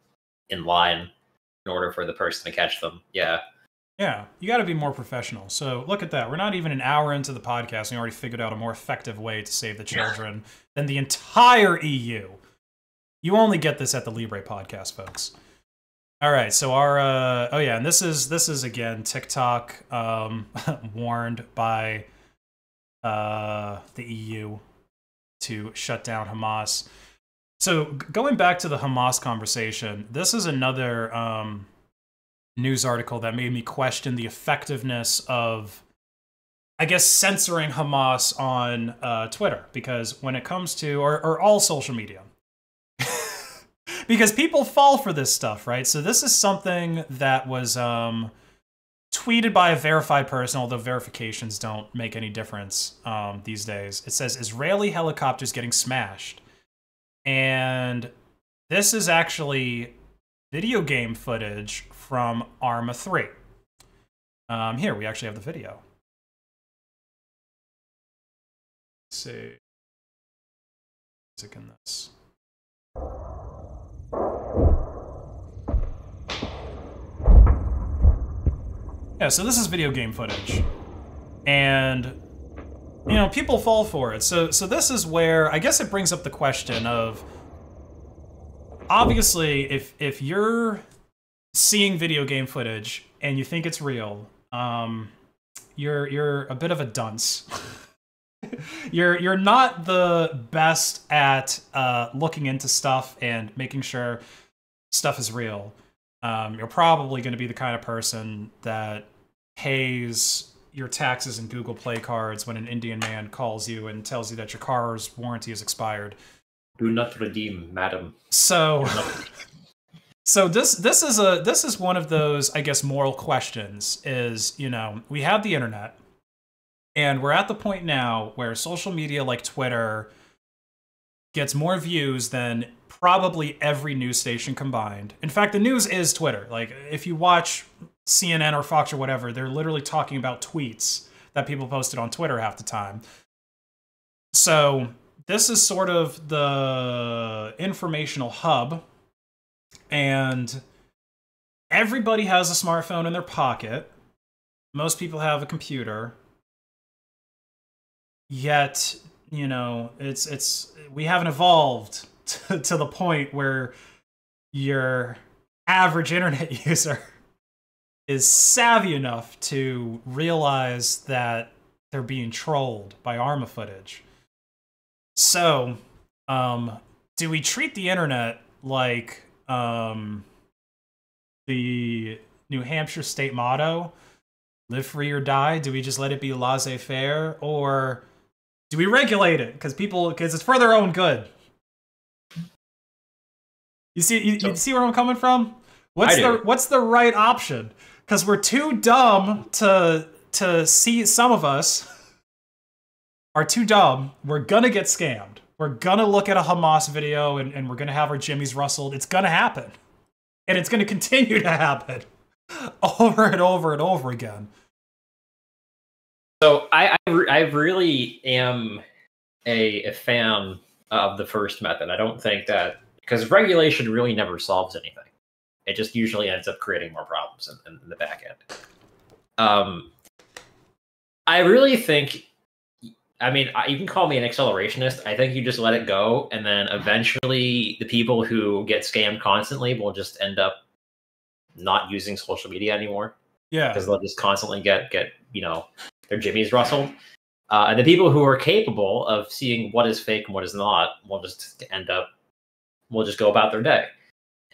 in line in order for the person to catch them. Yeah. Yeah, you got to be more professional. So look at that. We're not even an hour into the podcast, and we already figured out a more effective way to save the children than the entire EU. You only get this at the Libre podcast, folks. All right, so our uh, oh yeah, and this is this is again TikTok um, warned by uh, the EU to shut down Hamas. So going back to the Hamas conversation, this is another um, news article that made me question the effectiveness of, I guess, censoring Hamas on uh, Twitter because when it comes to or, or all social media, because people fall for this stuff, right? So this is something that was um, tweeted by a verified person, although verifications don't make any difference um, these days. It says Israeli helicopters getting smashed, and this is actually video game footage from Arma 3. Um, here, we actually have the video. Let's see. Music in this. Yeah, so this is video game footage. And you know, people fall for it. So so this is where I guess it brings up the question of obviously if if you're seeing video game footage and you think it's real, um you're you're a bit of a dunce. you're you're not the best at uh looking into stuff and making sure stuff is real. Um, you're probably going to be the kind of person that pays your taxes and Google Play cards when an Indian man calls you and tells you that your car's warranty is expired. Do not redeem, madam. So, so this this is a this is one of those I guess moral questions is, you know, we have the internet and we're at the point now where social media like Twitter gets more views than probably every news station combined. In fact, the news is Twitter. Like if you watch CNN or Fox or whatever, they're literally talking about tweets that people posted on Twitter half the time. So, this is sort of the informational hub and everybody has a smartphone in their pocket. Most people have a computer. Yet, you know, it's it's we haven't evolved to, to the point where your average internet user is savvy enough to realize that they're being trolled by Arma footage. So, um, do we treat the internet like um, the New Hampshire state motto, live free or die? Do we just let it be laissez faire? Or do we regulate it? Because people, because it's for their own good. You see, you, you see where I'm coming from? What's the what's the right option? Because we're too dumb to to see. Some of us are too dumb. We're gonna get scammed. We're gonna look at a Hamas video and, and we're gonna have our jimmies rustled. It's gonna happen. And it's gonna continue to happen over and over and over again. So I I, I really am a, a fan of the first method. I don't think that because regulation really never solves anything. It just usually ends up creating more problems in, in the back end. Um, I really think I mean, you can call me an accelerationist. I think you just let it go, and then eventually, the people who get scammed constantly will just end up not using social media anymore. Yeah, because they'll just constantly get get you know their jimmies rustled, uh, and the people who are capable of seeing what is fake and what is not will just end up will just go about their day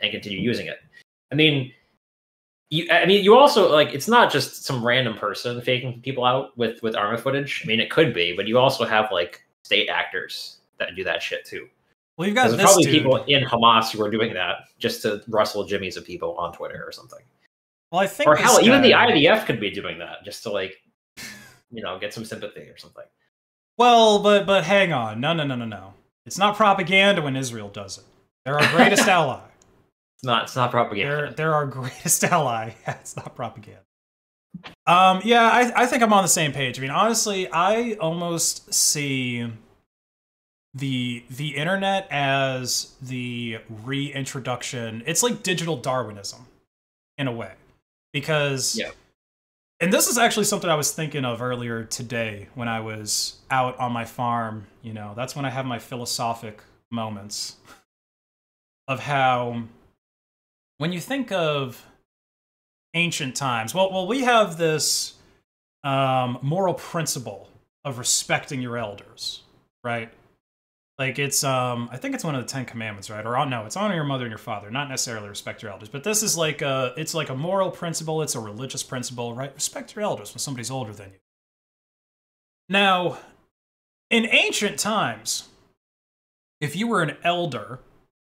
and continue using it. I mean, you i mean you also like it's not just some random person faking people out with with Arma footage. I mean it could be but you also have like state actors that do that shit too. Well you've got there's probably dude. people in hamas who are doing that just to rustle jimmies of people on twitter or something. Well i think or hell guy... even the idf could be doing that just to like you know get some sympathy or something. Well but but hang on. No no no no no. It's not propaganda when israel does it. They're our greatest ally it's not. It's not propaganda. They're they're our greatest ally. it's not propaganda. Um. Yeah. I I think I'm on the same page. I mean, honestly, I almost see the the internet as the reintroduction. It's like digital Darwinism, in a way, because yeah. And this is actually something I was thinking of earlier today when I was out on my farm. You know, that's when I have my philosophic moments of how when you think of ancient times, well, well, we have this um, moral principle of respecting your elders, right? Like it's, um, I think it's one of the Ten Commandments, right? Or oh, no, it's honor your mother and your father, not necessarily respect your elders. But this is like a, it's like a moral principle. It's a religious principle, right? Respect your elders when somebody's older than you. Now, in ancient times, if you were an elder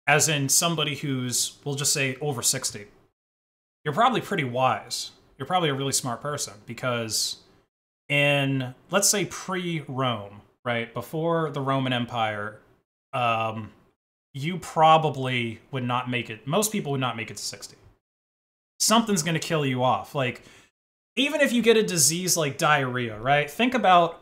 as in somebody who's, we'll just say, over 60, you're probably pretty wise. You're probably a really smart person because in, let's say, pre Rome, right, before the Roman Empire, um, you probably would not make it, most people would not make it to 60. Something's going to kill you off. Like, even if you get a disease like diarrhea, right? Think about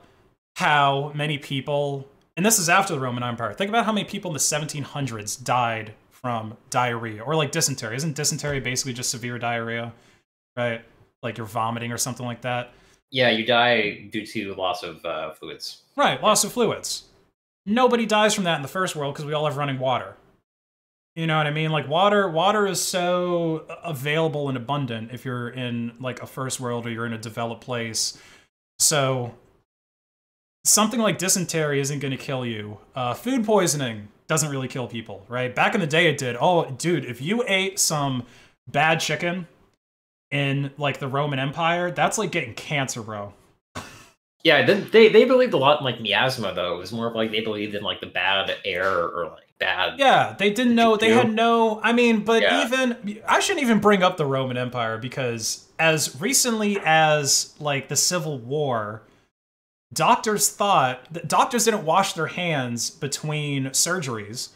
how many people and this is after the Roman Empire. Think about how many people in the 1700s died from diarrhea or like dysentery. Isn't dysentery basically just severe diarrhea, right? Like you're vomiting or something like that. Yeah, you die due to loss of uh, fluids. Right, loss of fluids. Nobody dies from that in the first world because we all have running water. You know what I mean? Like water, water is so available and abundant if you're in like a first world or you're in a developed place. So something like dysentery isn't going to kill you. Uh, food poisoning doesn't really kill people, right? Back in the day, it did. Oh, dude, if you ate some bad chicken in like the Roman Empire, that's like getting cancer, bro. Yeah, they they believed a lot in like miasma though. It was more of like they believed in like the bad air or like bad. Yeah, they didn't know. They had no. I mean, but Yeah. even I shouldn't even bring up the Roman Empire because as recently as like the Civil War, doctors thought that doctors didn't wash their hands between surgeries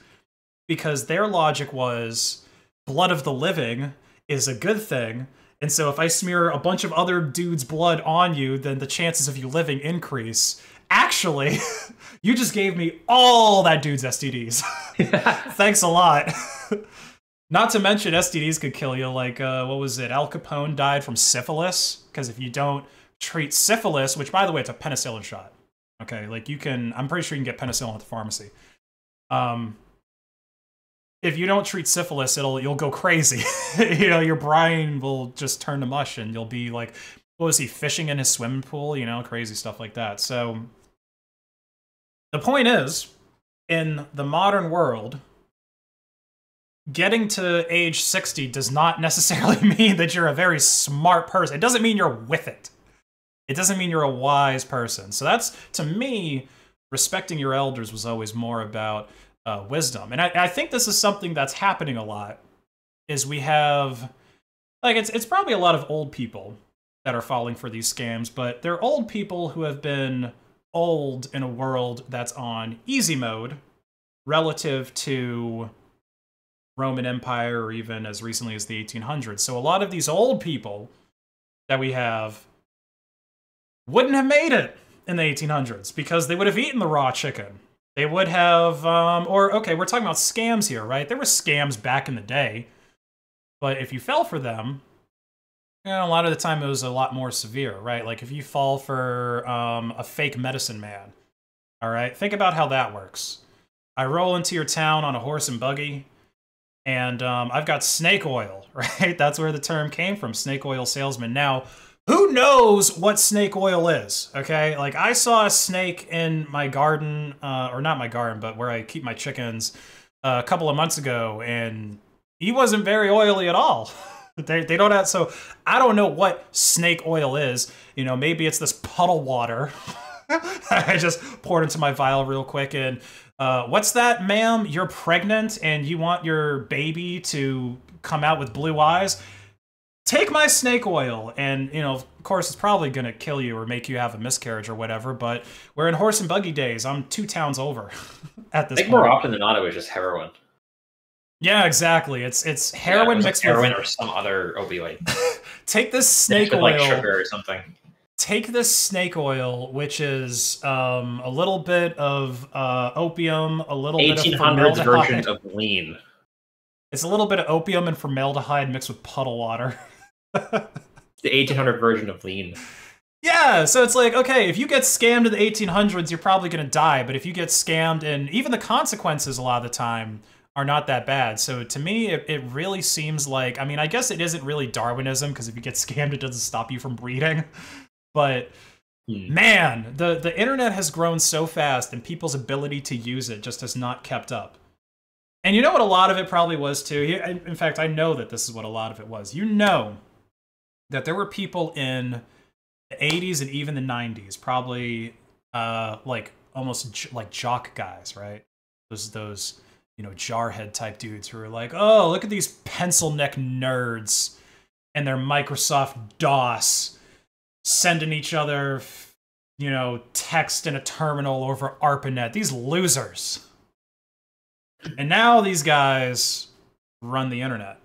because their logic was blood of the living is a good thing. And so if I smear a bunch of other dudes' blood on you, then the chances of you living increase. Actually, you just gave me all that dude's STDs. Thanks a lot. Not to mention STDs could kill you. Like, uh, what was it? Al Capone died from syphilis because if you don't treat syphilis, which by the way, it's a penicillin shot. Okay, like you can. I'm pretty sure you can get penicillin at the pharmacy. Um, if you don't treat syphilis, it'll you'll go crazy. you know, your brain will just turn to mush, and you'll be like, what was he fishing in his swimming pool? You know, crazy stuff like that. So, the point is, in the modern world, getting to age 60 does not necessarily mean that you're a very smart person. It doesn't mean you're with it. It doesn't mean you're a wise person. So that's to me, respecting your elders was always more about uh, wisdom. And I, I think this is something that's happening a lot. Is we have like it's it's probably a lot of old people that are falling for these scams, but they're old people who have been old in a world that's on easy mode relative to Roman Empire or even as recently as the 1800s. So a lot of these old people that we have wouldn't have made it in the 1800s because they would have eaten the raw chicken. They would have, um, or okay, we're talking about scams here, right? There were scams back in the day, but if you fell for them, you know, a lot of the time it was a lot more severe, right? Like if you fall for um, a fake medicine man, all right, think about how that works. I roll into your town on a horse and buggy, and um, I've got snake oil, right? That's where the term came from, snake oil salesman. Now, who knows what snake oil is? Okay, like I saw a snake in my garden, uh, or not my garden, but where I keep my chickens, uh, a couple of months ago, and he wasn't very oily at all. they they don't have so I don't know what snake oil is. You know, maybe it's this puddle water. I just poured into my vial real quick and uh, what's that, ma'am? You're pregnant and you want your baby to come out with blue eyes? Take my snake oil, and you know, of course, it's probably gonna kill you or make you have a miscarriage or whatever. But we're in horse and buggy days. I'm two towns over at this I think point. more often than not, it was just heroin. Yeah, exactly. It's it's Yeah, it heroin was like mixed heroin with. or some other opioid. Take this snake Mixed with, like oil. sugar or something. take this snake oil, which is um, a little bit of uh, opium, a little bit of 1800s version of lean. It's a little bit of opium and formaldehyde mixed with puddle water. The 1800 version of lean. yeah, so it's like, okay, if you get scammed in the 1800s, you're probably going to die. But if you get scammed, and even the consequences a lot of the time are not that bad. So to me, it, it really seems like, I mean, I guess it isn't really Darwinism, because if you get scammed, it doesn't stop you from breeding. But Hmm. man, the, the internet has grown so fast, and people's ability to use it just has not kept up. And you know what a lot of it probably was too? In in fact, I know that this is what a lot of it was. You know that there were people in the 80s and even the 90s, probably uh, like almost j- like jock guys, right? Those those you know jarhead type dudes who are like, oh, look at these pencil neck nerds and their Microsoft DOS sending each other, you know, text in a terminal over ARPANET. These losers. And now these guys run the internet,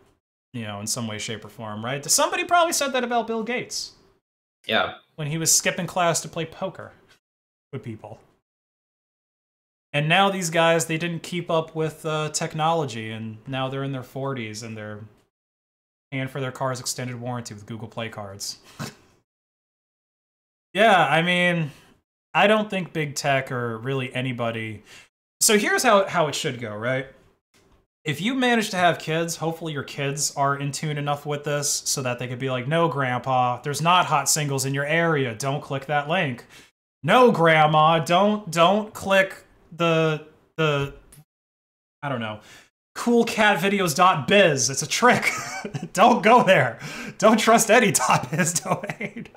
you know, in some way, shape, or form, right? Somebody probably said that about Bill Gates Yeah. when he was skipping class to play poker with people. And now these guys, they didn't keep up with uh, technology, and now they're in their 40s and they're paying for their car's extended warranty with Google Play cards. yeah, I mean, I don't think big tech or really anybody. So here's how, how it should go, right? If you manage to have kids, hopefully your kids are in tune enough with this so that they could be like, no, grandpa, there's not hot singles in your area. Don't click that link. No, grandma, don't don't click the the I don't know. coolcatvideos.biz. It's a trick. don't go there. Don't trust any top .biz domain.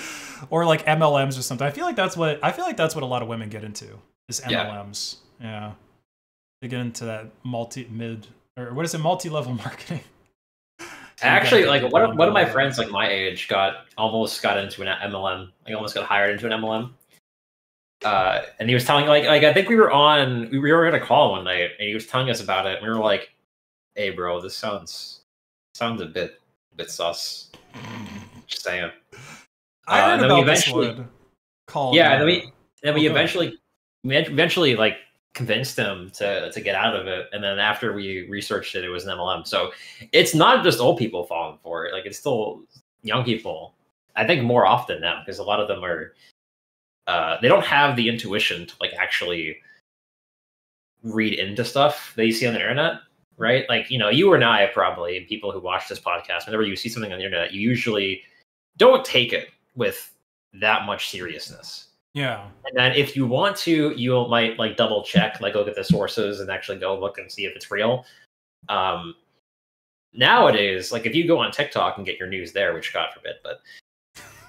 or like MLMs or something. I feel like that's what I feel like that's what a lot of women get into is Yeah. MLMs. Yeah. To get into that multi mid or what is it multi level marketing. Actually, like one of, one of my friends, like my age, got almost got into an MLM. Like almost got hired into an MLM. Uh, and he was telling like like I think we were on we were on a call one night and he was telling us about it. And we were like, "Hey, bro, this sounds sounds a bit a bit sus." Just saying. I Uh, heard we about this eventually- one called. yeah, uh, and then we then we ahead. eventually we eventually like convinced him to to get out of it. And then after we researched it, it was an MLM. So it's not just old people falling for it. Like it's still young people. I think more often now because a lot of them are uh, they don't have the intuition to like actually read into stuff that you see on the internet. Right, like you know, you and I probably, and people who watch this podcast, whenever you see something on the internet, you usually don't take it with that much seriousness. Yeah, And then if you want to, you might like double check, like look at the sources and actually go look and see if it's real. Um, nowadays, like if you go on TikTok and get your news there, which God forbid, but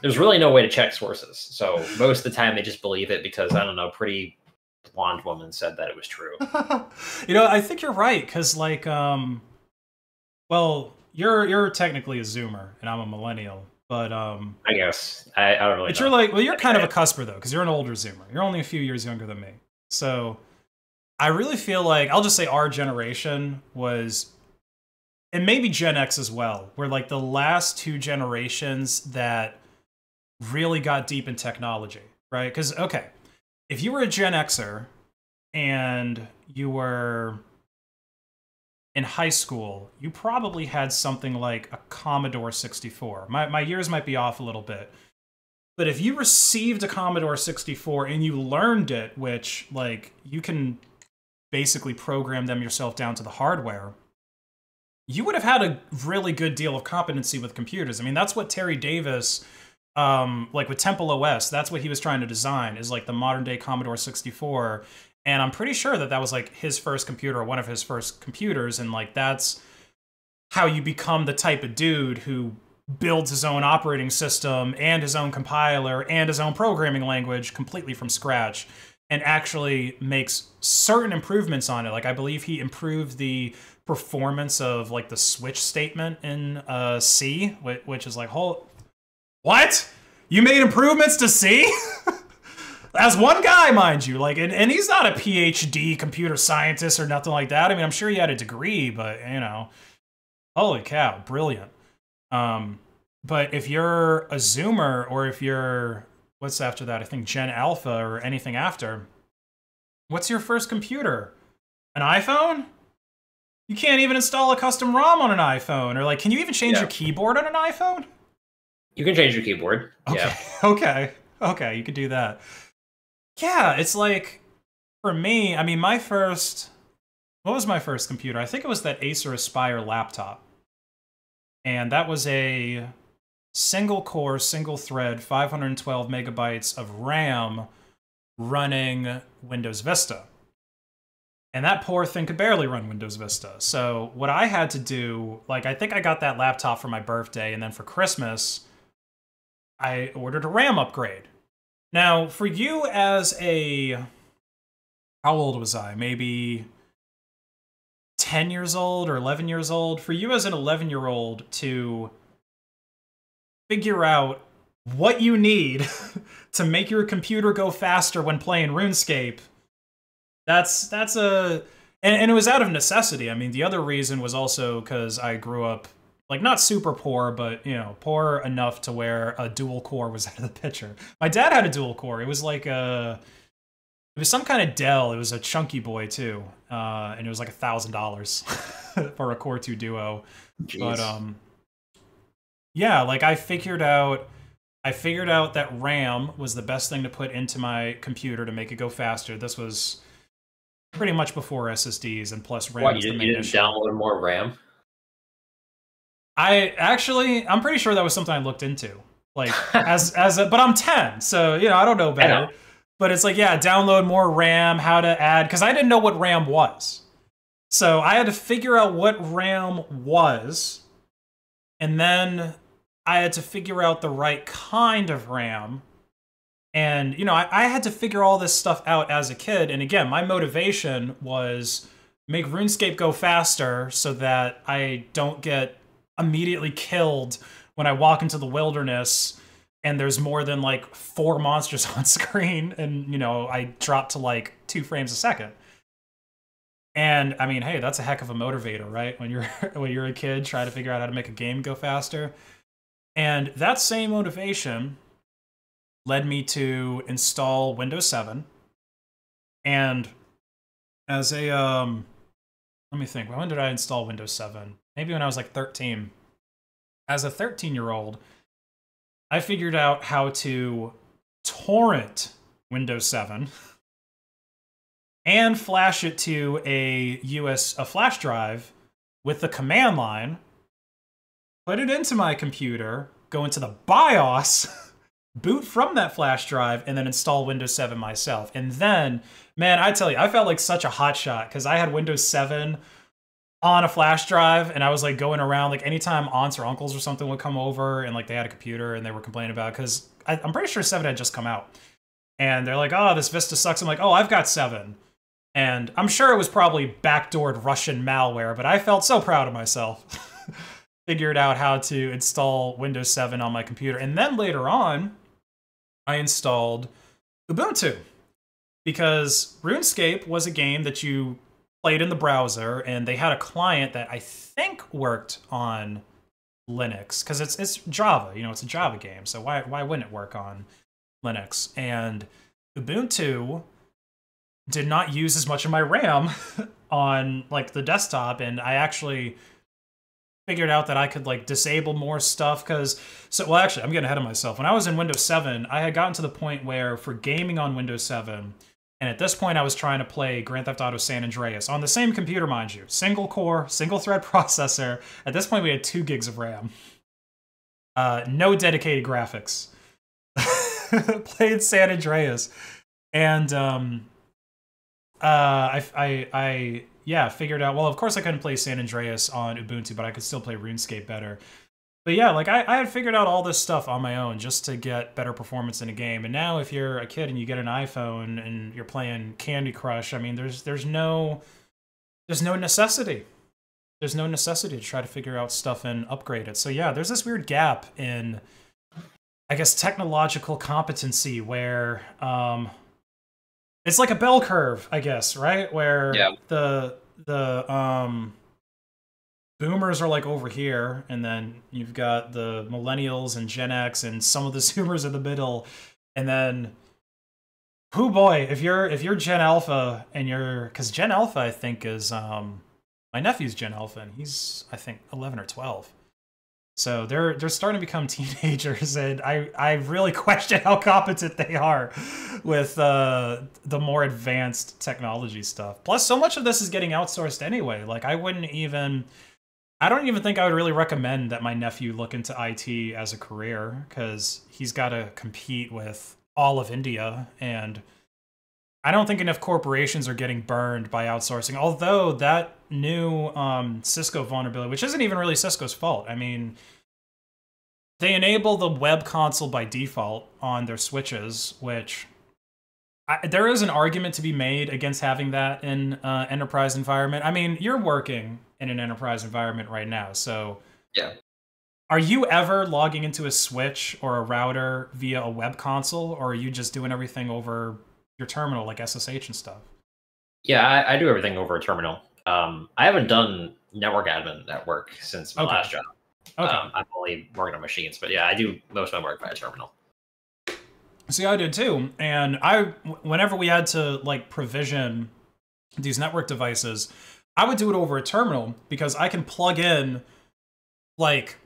there's really no way to check sources. So most of the time they just believe it because I don't know, pretty blonde woman said that it was true. you know, I think you're right because, like, um, well, you're you're technically a Zoomer and I'm a millennial, but um, I guess I, I don't really. but know. you're like, well, you're kind of a cusper though because you're an older Zoomer. You're only a few years younger than me, so I really feel like I'll just say our generation was, and maybe Gen X as well, were like the last two generations that really got deep in technology, right? Because okay, if you were a Gen Xer and you were in high school, you probably had something like a Commodore 64. My, my years might be off a little bit. But if you received a Commodore 64 and you learned it, which, like, you can basically program them yourself down to the hardware, you would have had a really good deal of competency with computers. I mean, that's what Terry Davis, um, like with Temple OS, that's what he was trying to design, is like the modern day Commodore 64 and i'm pretty sure that that was like his first computer or one of his first computers and like that's how you become the type of dude who builds his own operating system and his own compiler and his own programming language completely from scratch and actually makes certain improvements on it. Like i believe he improved the performance of like the switch statement in uh, c which is like whole what? You made improvements to c as one guy, mind you, like, and, and he's not a PhD computer scientist or nothing like that. I mean, I'm sure he had a degree, but you know, holy cow, brilliant. Um, but if you're a Zoomer or if you're what's after that? I think Gen Alpha or anything after. What's your first computer? An iPhone? You can't even install a custom ROM on an iPhone, or like, can you even change Yeah. your keyboard on an iPhone? You can change your keyboard. Okay. Yeah. Okay. Okay. You could do that. Yeah. It's like, for me, I mean, my first, what was my first computer? I think it was that Acer Aspire laptop. And that was a single core, single thread, 512 megabytes of RAM running Windows Vista. And that poor thing could barely run Windows Vista. So, what I had to do, like, I think I got that laptop for my birthday, and then for Christmas, I ordered a RAM upgrade. Now, for you as a how old was I? Maybe 10 years old or 11 years old. For you as an 11 year old to figure out what you need to make your computer go faster when playing RuneScape, that's that's a and, and it was out of necessity. I mean, the other reason was also because I grew up like not super poor, but you know, poor enough to where a dual core was out of the picture. My dad had a dual core. It was like a, it was some kind of Dell. It was a chunky boy too, uh, and it was like a thousand dollars for a Core Two Duo. But um, yeah, like I figured out, I figured out that RAM was the best thing to put into my computer to make it go faster. This was pretty much before SSDs, and plus RAM what, you, the didn't- main you didn't issue. download more RAM? I actually, I'm pretty sure that was something I looked into. Like as as a, but I'm 10, so you know I don't know better. But it's like yeah, download more RAM, how to add because I didn't know what RAM was, so I had to figure out what RAM was, and then I had to figure out the right kind of RAM. And you know, I, I had to figure all this stuff out as a kid. And again, my motivation was make RuneScape go faster so that I don't get immediately killed when I walk into the wilderness and there's more than like four monsters on screen and you know I drop to like two frames a second. And I mean, hey, that's a heck of a motivator, right? When you're when you're a kid trying to figure out how to make a game go faster. And that same motivation led me to install Windows 7. And as a um let me think, when did I install Windows 7? Maybe when I was like 13. As a 13-year-old, I figured out how to torrent Windows 7 and flash it to a US a flash drive with the command line, put it into my computer, go into the BIOS, boot from that flash drive, and then install Windows 7 myself. And then, man, I tell you, I felt like such a hotshot because I had Windows 7 on a flash drive and I was like going around like anytime aunts or uncles or something would come over and like they had a computer and they were complaining about because I'm pretty sure 7 had just come out. And they're like, oh, this Vista sucks. I'm like, oh, I've got 7. And I'm sure it was probably backdoored Russian malware, but I felt so proud of myself. Figured out how to install Windows 7 on my computer. And then later on, I installed Ubuntu because RuneScape was a game that you played in the browser and they had a client that I think worked on Linux because it's it's Java, you know, it's a Java game. So why why wouldn't it work on Linux? And Ubuntu did not use as much of my RAM on like the desktop and I actually figured out that I could like disable more stuff cuz so well actually I'm getting ahead of myself. When I was in Windows 7, I had gotten to the point where for gaming on Windows 7 and at this point I was trying to play Grand Theft Auto San Andreas on the same computer mind you. Single core, single thread processor. At this point we had 2 gigs of RAM. Uh, no dedicated graphics. Played San Andreas. And um, uh, I, I, I, yeah, figured out. Well, of course, I couldn't play San Andreas on Ubuntu, but I could still play RuneScape better. But yeah, like I, I had figured out all this stuff on my own just to get better performance in a game. And now, if you're a kid and you get an iPhone and you're playing Candy Crush, I mean, there's there's no there's no necessity. There's no necessity to try to figure out stuff and upgrade it. So yeah, there's this weird gap in, I guess, technological competency where um, it's like a bell curve, I guess, right? Where Yeah. the the um boomers are like over here, and then you've got the millennials and Gen X and some of the zoomers in the middle, and then who boy, if you're if you're Gen Alpha and you're because Gen Alpha I think is um my nephew's Gen Alpha and he's I think eleven or twelve. So they're they're starting to become teenagers, and I I really question how competent they are with uh, the more advanced technology stuff. Plus, so much of this is getting outsourced anyway. Like I wouldn't even. I don't even think I would really recommend that my nephew look into IT as a career because he's got to compete with all of India and I don't think enough corporations are getting burned by outsourcing. Although that new um, Cisco vulnerability, which isn't even really Cisco's fault. I mean, they enable the web console by default on their switches, which I, there is an argument to be made against having that in uh, enterprise environment. I mean, you're working in an enterprise environment right now, so Yeah. Are you ever logging into a switch or a router via a web console, or are you just doing everything over your terminal like SSH and stuff? Yeah, I, I do everything over a terminal. Um, I haven't done network admin at work since my Okay. last job. Okay. Um, I'm only working on machines, but yeah, I do most of my work via terminal. See, I did too. And I, whenever we had to like provision these network devices, I would do it over a terminal because I can plug in, like,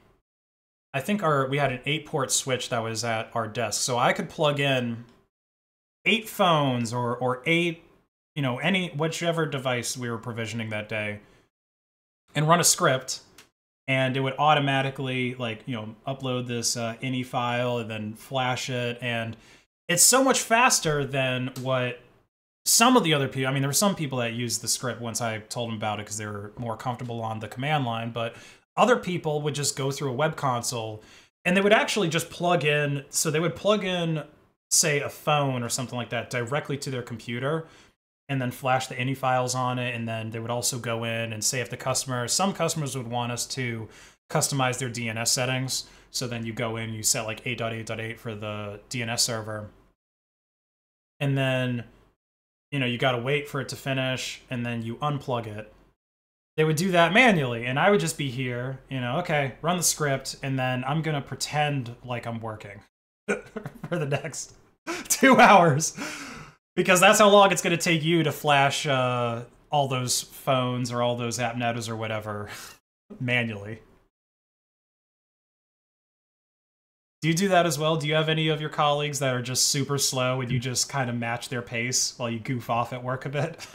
I think our we had an eight port switch that was at our desk, so I could plug in eight phones or or eight, you know, any whichever device we were provisioning that day, and run a script. And it would automatically like you know upload this uh, ini file and then flash it. And it's so much faster than what some of the other people i mean there were some people that used the script once i told them about it because they were more comfortable on the command line but other people would just go through a web console and they would actually just plug in so they would plug in say a phone or something like that directly to their computer and then flash the ini files on it. And then they would also go in and say if the customer, some customers would want us to customize their DNS settings. So then you go in, you set like 8.8.8 for the DNS server. And then, you know, you got to wait for it to finish and then you unplug it. They would do that manually. And I would just be here, you know, okay, run the script. And then I'm to pretend like I'm working for the next two hours because that's how long it's to take you to flash uh, all those phones or all those app appnetas or whatever manually. Do you do that as well? Do you have any of your colleagues that are just super slow and you just kind of match their pace while you goof off at work a bit?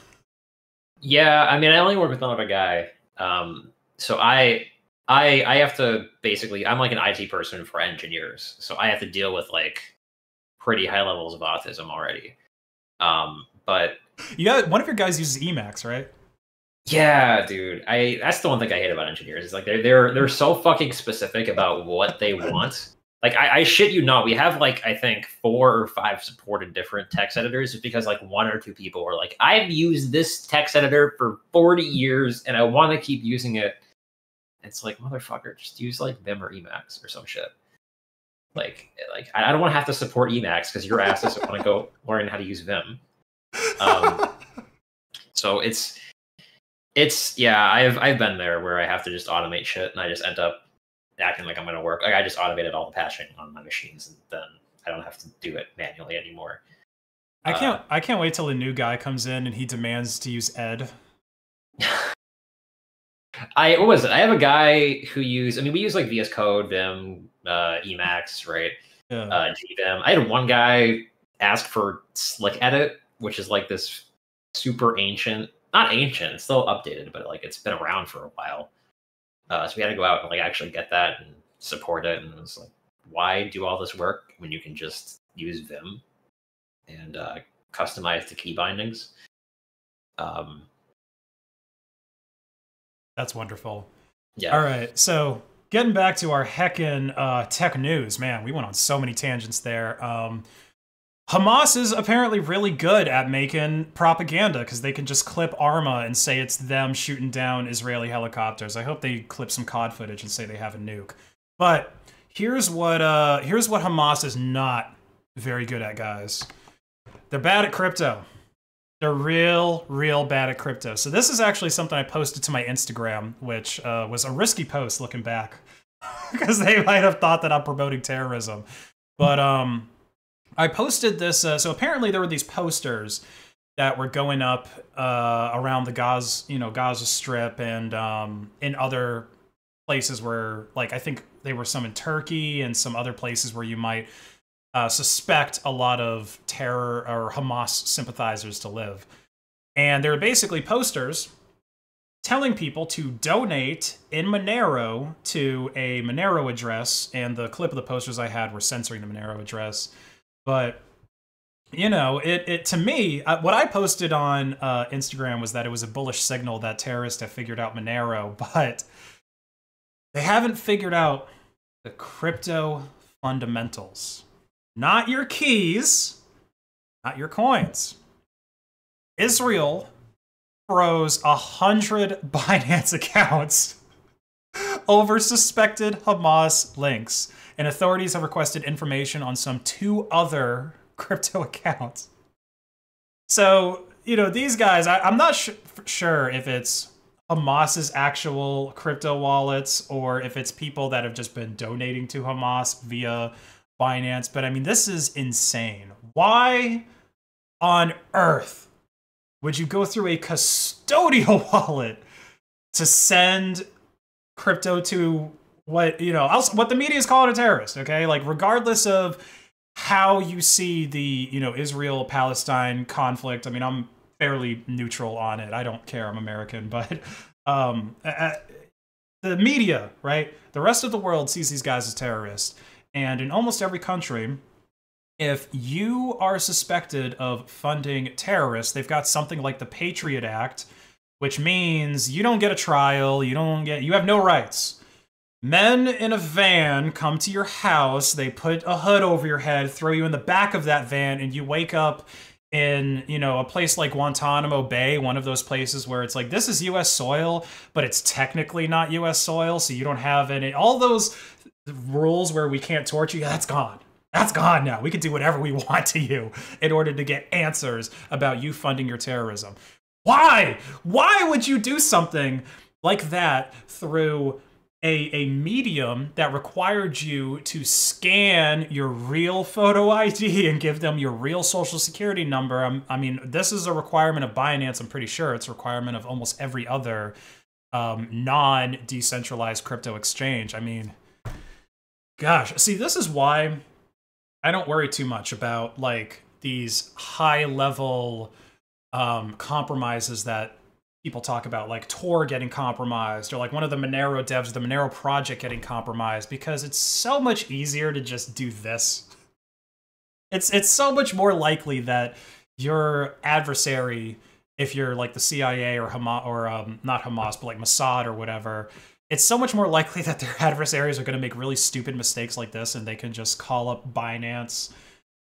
Yeah, I mean, I only work with one other guy, um, so I, I, I have to basically. I'm like an IT person for engineers, so I have to deal with like pretty high levels of autism already. Um, but you got one of your guys uses Emacs, right? Yeah, dude. I that's the one thing I hate about engineers. Is like they're they're they're so fucking specific about what they want. Like I, I shit you not, we have like I think four or five supported different text editors just because like one or two people were like, I've used this text editor for 40 years and I want to keep using it. It's like motherfucker, just use like Vim or Emacs or some shit. Like, like I don't want to have to support Emacs because your ass doesn't want to go learn how to use Vim. Um, so it's, it's yeah, I've I've been there where I have to just automate shit and I just end up acting like I'm going to work. Like I just automated all the patching on my machines and then I don't have to do it manually anymore. I can't uh, I can't wait till a new guy comes in and he demands to use Ed. I what was it? I have a guy who use. I mean, we use like VS Code, Vim, uh, Emacs, right? Yeah. Uh, GVim. I had one guy ask for Slick Edit, which is like this super ancient, not ancient, it's still updated, but like it's been around for a while. Uh, so we had to go out and like actually get that and support it. And it was like, why do all this work when you can just use Vim and uh, customize the key bindings? Um, that's wonderful. Yeah. All right. So getting back to our heckin' uh, tech news, man, we went on so many tangents there. Um, Hamas is apparently really good at making propaganda because they can just clip Arma and say it's them shooting down Israeli helicopters. I hope they clip some COD footage and say they have a nuke. But here's what uh, here's what Hamas is not very good at, guys. They're bad at crypto. They're real, real bad at crypto. So this is actually something I posted to my Instagram, which uh, was a risky post looking back, because they might have thought that I'm promoting terrorism. But um, I posted this. Uh, so apparently there were these posters that were going up uh, around the Gaza, you know, Gaza Strip and um, in other places where, like, I think they were some in Turkey and some other places where you might uh, suspect a lot of terror or Hamas sympathizers to live. And there are basically posters telling people to donate in Monero to a Monero address. And the clip of the posters I had were censoring the Monero address. But you know, it, it to me, uh, what I posted on uh, Instagram was that it was a bullish signal that terrorists have figured out Monero, but they haven't figured out the crypto fundamentals. Not your keys, not your coins. Israel froze a hundred Binance accounts over suspected Hamas links, and authorities have requested information on some two other crypto accounts. So, you know, these guys, I, am not sure if it's Hamas's actual crypto wallets or if it's people that have just been donating to Hamas via Binance, but I mean, this is insane. Why on earth would you go through a custodial wallet to send crypto to what you know what the media is calling a terrorist okay? Like regardless of how you see the you know israel palestine conflict i mean i'm fairly neutral on it. I don't care. I'm american. But um the media right? The rest of the world sees these guys as terrorists. And in almost every country, if you are suspected of funding terrorists, they've got something like the Patriot Act, which means you don't get a trial, you don't get you have no rights. Men in a van come to your house, they put a hood over your head, throw you in the back of that van, and you wake up in you know a place like Guantanamo Bay, one of those places where it's like this is U.S. soil, but it's technically not U.S. soil, so you don't have any all those rules where we can't torture you. That's gone. That's gone now. We can do whatever we want to you in order to get answers about you funding your terrorism. Why? Why would you do something like that through a, a medium that required you to scan your real photo ID and give them your real social security number. I'm, i mean, this is a requirement of Binance. I'm pretty sure it's a requirement of almost every other um, non decentralized crypto exchange. I mean, gosh, see, this is why I don't worry too much about like these high level um, compromises that people talk about like Tor getting compromised or like one of the Monero devs, the Monero project getting compromised because it's so much easier to just do this. It's it's so much more likely that your adversary, if you're like the CIA or Hamas or um, not Hamas, but like Mossad or whatever, it's so much more likely that their adversaries are going to make really stupid mistakes like this and they can just call up Binance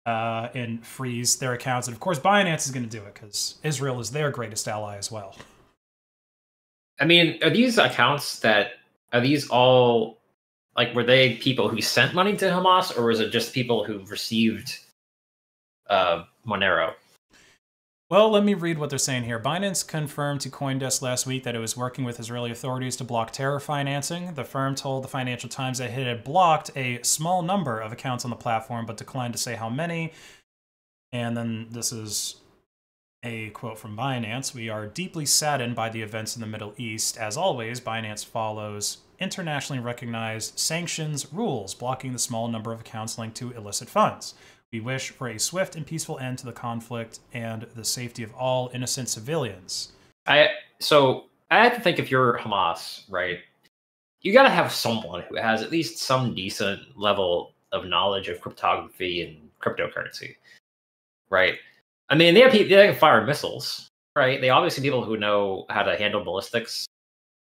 uh, and freeze their accounts. And of course, Binance is going to do it because Israel is their greatest ally as well. I mean, are these accounts that are these all like were they people who sent money to Hamas, or was it just people who received uh, Monero? Well, let me read what they're saying here. Binance confirmed to Coindesk last week that it was working with Israeli authorities to block terror financing. The firm told the Financial Times that it had blocked a small number of accounts on the platform, but declined to say how many. And then this is a quote from Binance We are deeply saddened by the events in the Middle East. As always, Binance follows internationally recognized sanctions rules, blocking the small number of accounts linked to illicit funds. We wish for a swift and peaceful end to the conflict and the safety of all innocent civilians. I so I have to think if you're Hamas, right? You got to have someone who has at least some decent level of knowledge of cryptography and cryptocurrency, right? I mean, they have people they can fire missiles, right? They obviously people who know how to handle ballistics.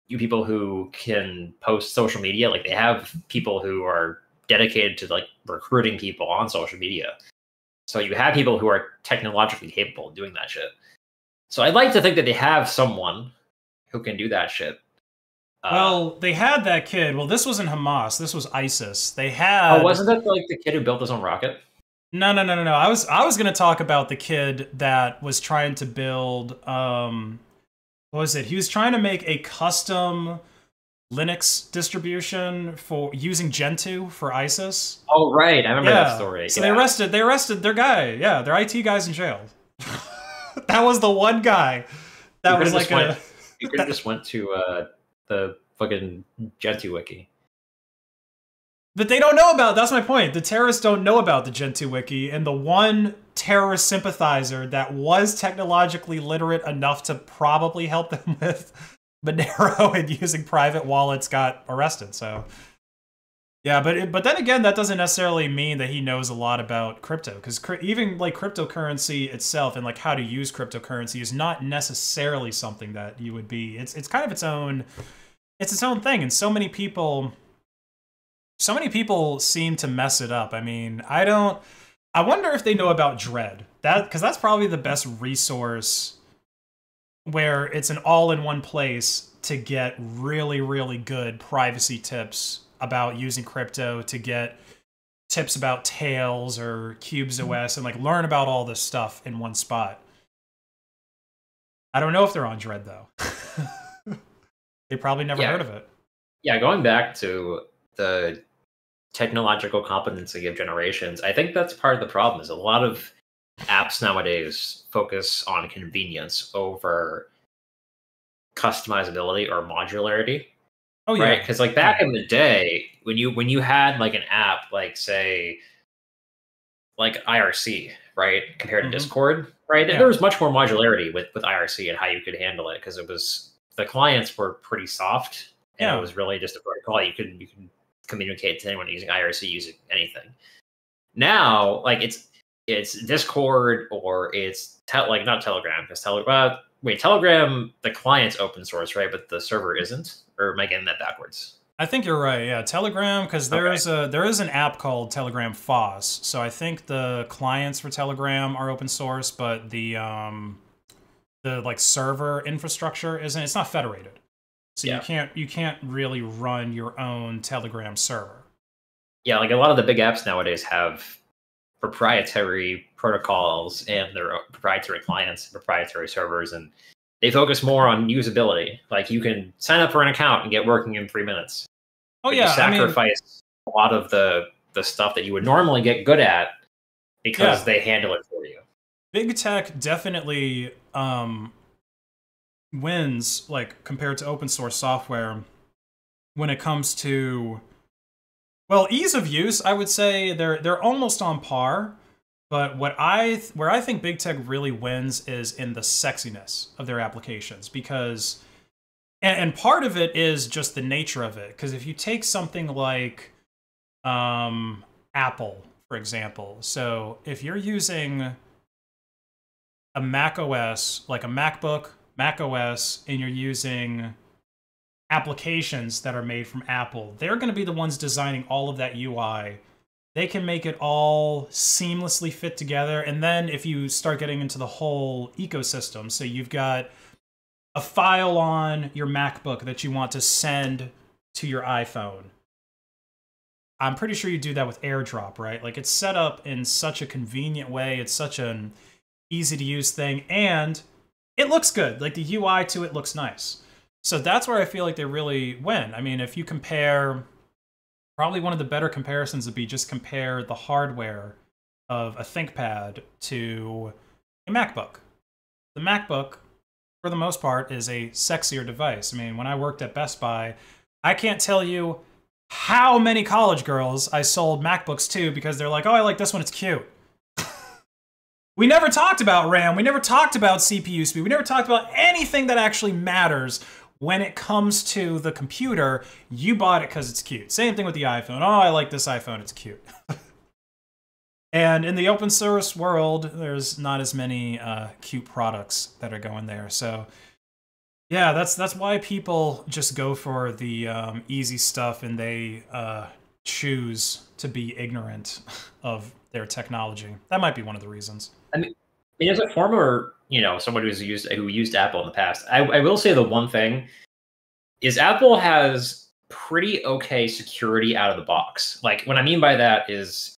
You people who can post social media, like they have people who are dedicated to like recruiting people on social media. So you have people who are technologically capable of doing that shit. So I'd like to think that they have someone who can do that shit. Uh, well, they had that kid. Well, this wasn't Hamas. This was ISIS. They had. Oh, wasn't that like the kid who built his own rocket? No, no, no, no, no. I was I was gonna talk about the kid that was trying to build um what was it? He was trying to make a custom Linux distribution for using Gentoo for ISIS. Oh right, I remember yeah. that story. So yeah. they arrested they arrested their guy. Yeah, their IT guys in jail. that was the one guy that was like went, a. You could have just went to uh, the fucking Gentoo wiki. But they don't know about. That's my point. The terrorists don't know about the Gentoo wiki, and the one terrorist sympathizer that was technologically literate enough to probably help them with Monero and using private wallets got arrested. So, yeah, but it, but then again, that doesn't necessarily mean that he knows a lot about crypto because even like cryptocurrency itself and like how to use cryptocurrency is not necessarily something that you would be. It's it's kind of its own. It's its own thing, and so many people so many people seem to mess it up. I mean, I don't. I wonder if they know about Dread. That because that's probably the best resource where it's an all-in-one place to get really, really good privacy tips about using crypto to get tips about Tails or Qubes mm-hmm. OS and like learn about all this stuff in one spot. I don't know if they're on Dread though. they probably never yeah. heard of it. Yeah, going back to the technological competency of generations. I think that's part of the problem. Is a lot of apps nowadays focus on convenience over customizability or modularity. Oh yeah, right. Because like back in the day, when you when you had like an app, like say, like IRC, right, compared to mm-hmm. Discord, right, yeah. there was much more modularity with with IRC and how you could handle it because it was the clients were pretty soft and yeah. it was really just a protocol you could you could communicate to anyone using IRC using anything. Now, like it's it's Discord or it's te- like not Telegram because Telegram. Uh, wait, Telegram the client's open source, right? But the server isn't. Or am I getting that backwards? I think you're right. Yeah, Telegram because there is okay. a there is an app called Telegram FOSS. So I think the clients for Telegram are open source, but the um the like server infrastructure isn't. It's not federated, so yeah. you can't you can't really run your own Telegram server. Yeah, like a lot of the big apps nowadays have proprietary protocols and their proprietary clients, and proprietary servers, and they focus more on usability. Like you can sign up for an account and get working in three minutes. Oh yeah, you sacrifice I mean, a lot of the the stuff that you would normally get good at because yeah. they handle it for you. Big tech definitely um, wins, like compared to open source software, when it comes to well ease of use. I would say they're they're almost on par. But what I where I think big tech really wins is in the sexiness of their applications because and, and part of it is just the nature of it because if you take something like um, Apple for example, so if you're using a Mac OS like a MacBook, Mac OS and you're using applications that are made from Apple, they're going to be the ones designing all of that UI they can make it all seamlessly fit together. And then if you start getting into the whole ecosystem, so you've got a file on your MacBook that you want to send to your iPhone. I'm pretty sure you do that with AirDrop, right? Like it's set up in such a convenient way. It's such an easy to use thing and it looks good. Like the UI to it looks nice. So that's where I feel like they really win. I mean, if you compare probably one of the better comparisons would be just compare the hardware of a ThinkPad to a MacBook. The MacBook, for the most part, is a sexier device. I mean, when I worked at Best Buy, I can't tell you how many college girls I sold MacBooks to because they're like, oh, I like this one, it's cute. We never talked about RAM, we never talked about CPU speed, we never talked about anything that actually matters when it comes to the computer, you bought it because it's cute. Same thing with the iPhone. Oh, I like this iPhone, it's cute. and in the open source world, there's not as many uh, cute products that are going there. So, yeah, that's that's why people just go for the um, easy stuff and they uh, choose to be ignorant of their technology. That might be one of the reasons. I mean, as a former you know somebody who's used who used Apple in the past. I, I will say the one thing is Apple has pretty okay security out of the box. Like what I mean by that is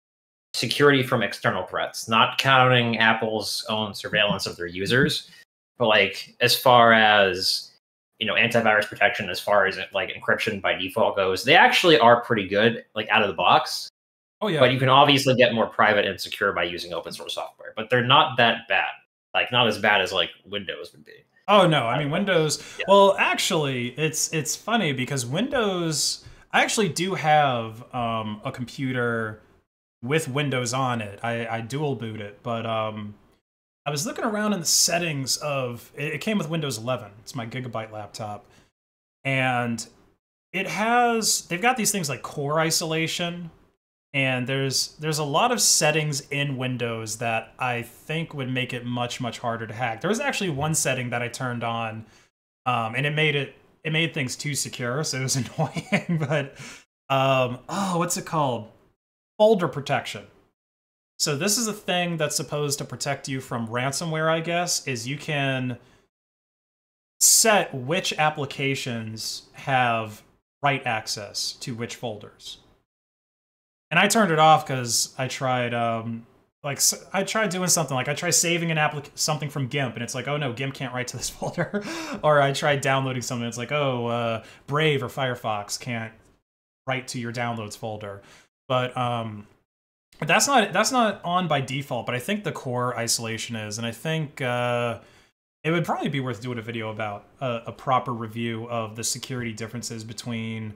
security from external threats, not counting Apple's own surveillance of their users, but like as far as you know antivirus protection as far as like encryption by default goes they actually are pretty good like out of the box oh yeah but you can obviously get more private and secure by using open source software but they're not that bad like not as bad as like Windows would be. Oh no, I mean Windows. Yeah. Well, actually, it's it's funny because Windows. I actually do have um, a computer with Windows on it. I, I dual boot it, but um, I was looking around in the settings of it, it came with Windows 11. It's my gigabyte laptop, and it has they've got these things like core isolation and there's there's a lot of settings in Windows that I think would make it much much harder to hack. There was actually one setting that I turned on, um, and it made it it made things too secure, so it was annoying. but um, oh, what's it called? Folder protection. So this is a thing that's supposed to protect you from ransomware. I guess is you can set which applications have write access to which folders and I turned it off because I tried um like I tried doing something like I tried saving an applic something from GIMP and it's like oh no GIMP can't write to this folder, or I tried downloading something it's like oh uh, Brave or Firefox can't write to your downloads folder, but um that's not that's not on by default. But I think the core isolation is, and I think. Uh, it would probably be worth doing a video about a, a proper review of the security differences between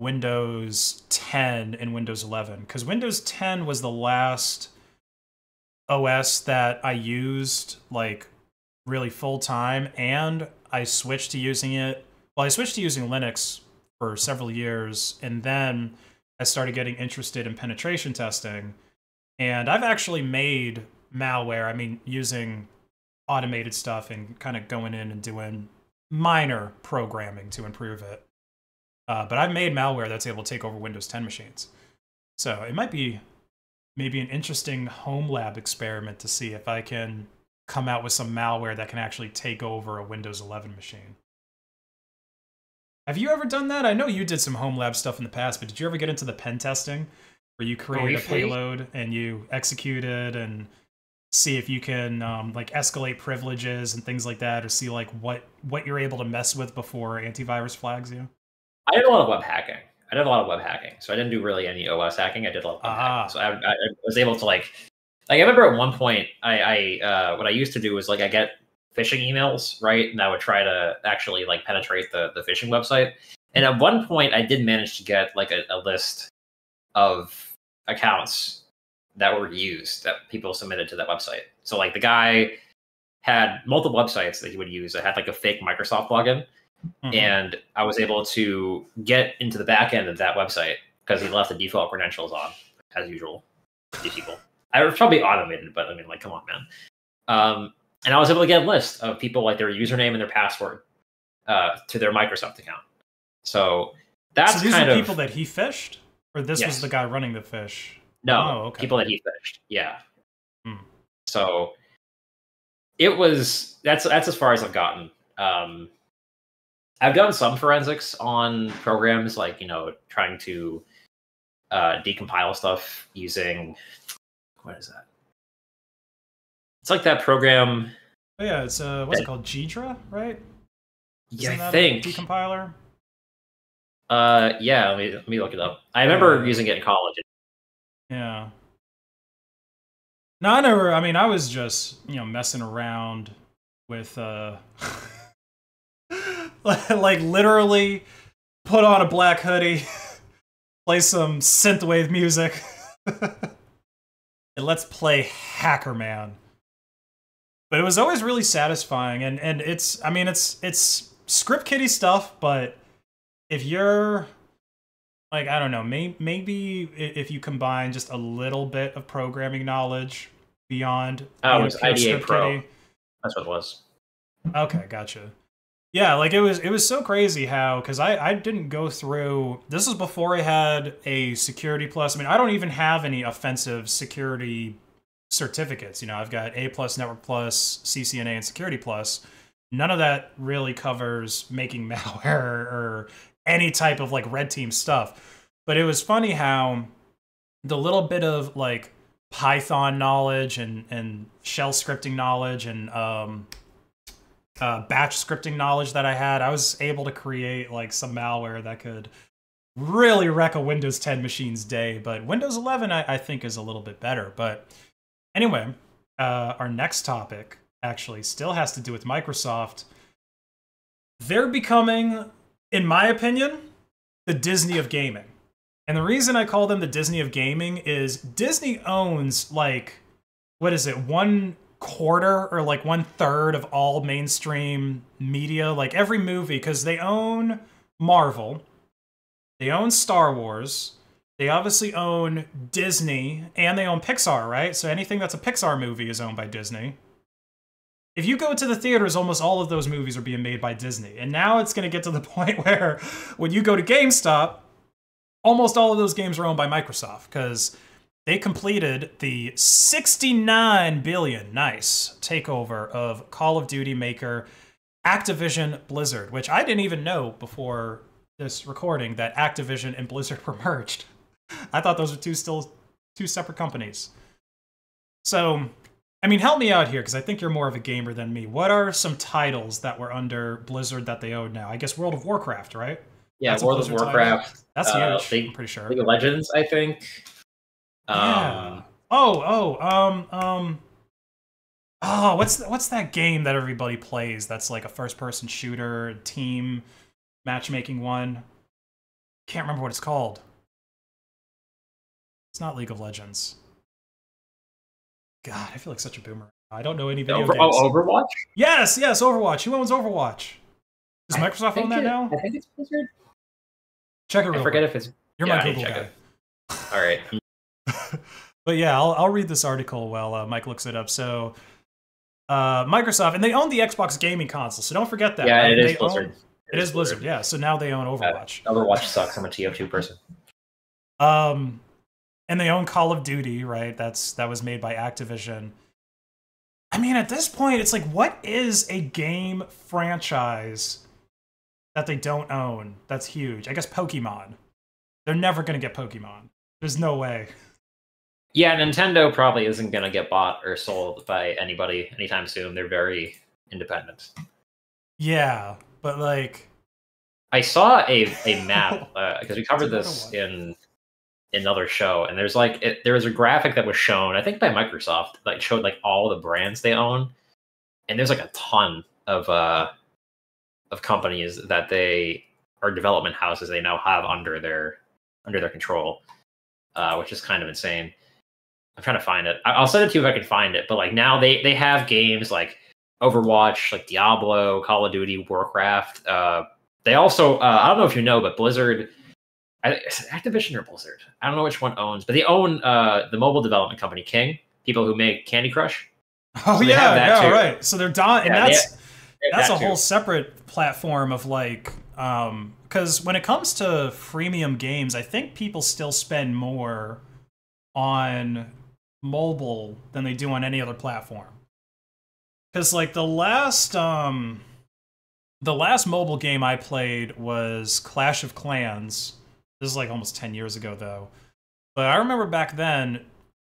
Windows 10 and Windows 11 because Windows 10 was the last OS that I used like really full time and I switched to using it. Well, I switched to using Linux for several years and then I started getting interested in penetration testing. And I've actually made malware, I mean, using automated stuff and kind of going in and doing minor programming to improve it. Uh, but I've made malware that's able to take over Windows 10 machines. So it might be maybe an interesting home lab experiment to see if I can come out with some malware that can actually take over a Windows 11 machine. Have you ever done that? I know you did some home lab stuff in the past, but did you ever get into the pen testing where you create a payload and you execute it and see if you can um, like escalate privileges and things like that, or see like what what you're able to mess with before antivirus flags you? I did a lot of web hacking. I did a lot of web hacking, so I didn't do really any OS hacking. I did a lot of web hacking, so I, I, was able to like, like I remember at one point, I, I uh, what I used to do was like I get phishing emails, right, and I would try to actually like penetrate the the phishing website. And at one point, I did manage to get like a, a list of accounts that were used that people submitted to that website. So like the guy had multiple websites that he would use that had like a fake Microsoft plugin Mhm. and I was able to get into the back end of that website because he left the default credentials on, as usual. These people, I was probably automated, but I mean, like, come on, man. Um, and I was able to get a list of people like their username and their password uh, to their Microsoft account. So that's so these kind are of people that he phished, or this was the guy running the phish. no Oh, okay. people that he phished. Yeah. Hmm. So it was that's that's as far as I've gotten. Um, I've done some forensics on programs, like you know, trying to uh, decompile stuff using what is that? It's like that program. But yeah, it's uh, what's it called? Ghidra, right? Yeah, Isn't I that think. decompiler. Uh, yeah. Let me let me look it up. I remember using it in college. Yeah. No, I never. I mean, I was just you know messing around with uh, like literally put on a black hoodie, play some synthwave music, and let's play Hacker Man. But it was always really satisfying, and and it's I mean it's it's script kiddie stuff, but if you're like I don't know, may, maybe if you combine just a little bit of programming knowledge beyond Oh, a it's IDA Pro. kiddie- That's what it was. Okay, gotcha. Yeah, like it was it was so crazy how because I I didn't go through this was before I had a security plus. I mean, I don't even have any offensive security certificates. You know, I've got A plus, Network plus, CCNA, and Security plus. None of that really covers making malware or any type of like red team stuff. But it was funny how the little bit of like Python knowledge and and shell scripting knowledge and um, uh, batch scripting knowledge that I had, I was able to create like some malware that could really wreck a Windows 10 machine's day. But Windows 11, I, I think, is a little bit better. But anyway, uh, our next topic actually still has to do with Microsoft. They're becoming, in my opinion, the Disney of gaming. And the reason I call them the Disney of gaming is Disney owns like what is it, one quarter or like one third of all mainstream media, like every movie, because they own Marvel, they own Star Wars, they obviously own Disney, and they own Pixar, right? So anything that's a Pixar movie is owned by Disney. If you go to the theaters, almost all of those movies are being made by Disney. And now it's going to get to the point where when you go to GameStop, almost all of those games are owned by Microsoft because they completed the 69 billion nice takeover of Call of Duty maker Activision Blizzard, which I didn't even know before this recording that Activision and Blizzard were merged. I thought those were two still two separate companies. So, I mean, help me out here because I think you're more of a gamer than me. What are some titles that were under Blizzard that they own now? I guess World of Warcraft, right? Yeah, That's World of Blizzard title. Warcraft. That's Uh, huge. League- I'm pretty sure. League of Legends, I think. Yeah. Um, Oh, oh, um, um. Oh, what's th- what's that game that everybody plays? That's like a first-person shooter, team matchmaking one. Can't remember what it's called. It's not League of Legends. God, I feel like such a boomer. I don't know any video Over, games. oh, Overwatch. Yes, yes, Overwatch. Who owns Overwatch? Does I Microsoft own that it- now? I think it's Blizzard. Check it I forget quick. if it's. You're yeah, my Google guy. it. All right. But yeah, I'll, I'll read this article while uh, Mike looks it up. So, uh, Microsoft, and they own the Xbox gaming console, so don't forget that. Yeah, right? it is they Blizzard. Own, It is Blizzard, yeah. So now they own Overwatch. Uh, Overwatch sucks. I'm a TF2 person. Um, and they own Call of Duty, right? That's that was made by Activision. I mean, at this point, it's like, what is a game franchise that they don't own? That's huge. I guess Pokemon. They're never gonna get Pokemon. There's no way. Yeah, Nintendo probably isn't gonna get bought or sold by anybody anytime soon. They're very independent. Yeah, but like, I saw a a map because uh, we covered this in another show, and there's like it, there was a graphic that was shown, I think by Microsoft, like showed like all the brands they own, and there's like a ton of uh of companies that they are development houses they now have under their under their control, uh, which is kind of insane. I'm trying to find it. I'll send it to you if I can find it. But like now they they have games like Overwatch, like Diablo, Call of Duty, Warcraft. Uh, they also uh, I don't know if you know, but Blizzard Activision or Blizzard. I don't know which one owns, but they own uh, the mobile development company King. People who make Candy Crush. Oh so yeah, yeah, too. right. So they're done, and that's they, they that's that a too. whole separate platform of like, because um, when it comes to freemium games, I think people still spend more on mobile than they do on any other platform. Because like the last um, the last mobile game I played was Clash of Clans this is like almost 10 years ago, though. But I remember back then,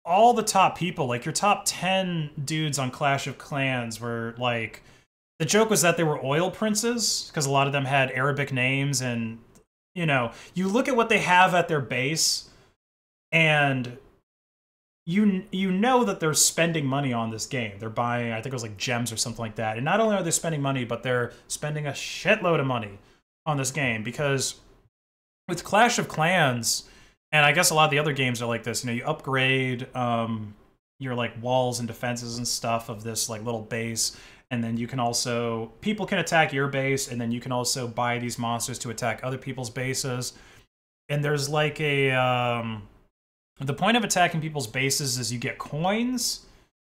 all the top people, like your top 10 dudes on Clash of Clans, were like. The joke was that they were oil princes, because a lot of them had Arabic names. And, you know, you look at what they have at their base, and you you know that they're spending money on this game. They're buying, I think it was like gems or something like that. And not only are they spending money, but they're spending a shitload of money on this game because with Clash of Clans, and I guess a lot of the other games are like this. You know, you upgrade um, your like walls and defenses and stuff of this like little base, and then you can also people can attack your base, and then you can also buy these monsters to attack other people's bases. And there's like a um, the point of attacking people's bases is you get coins,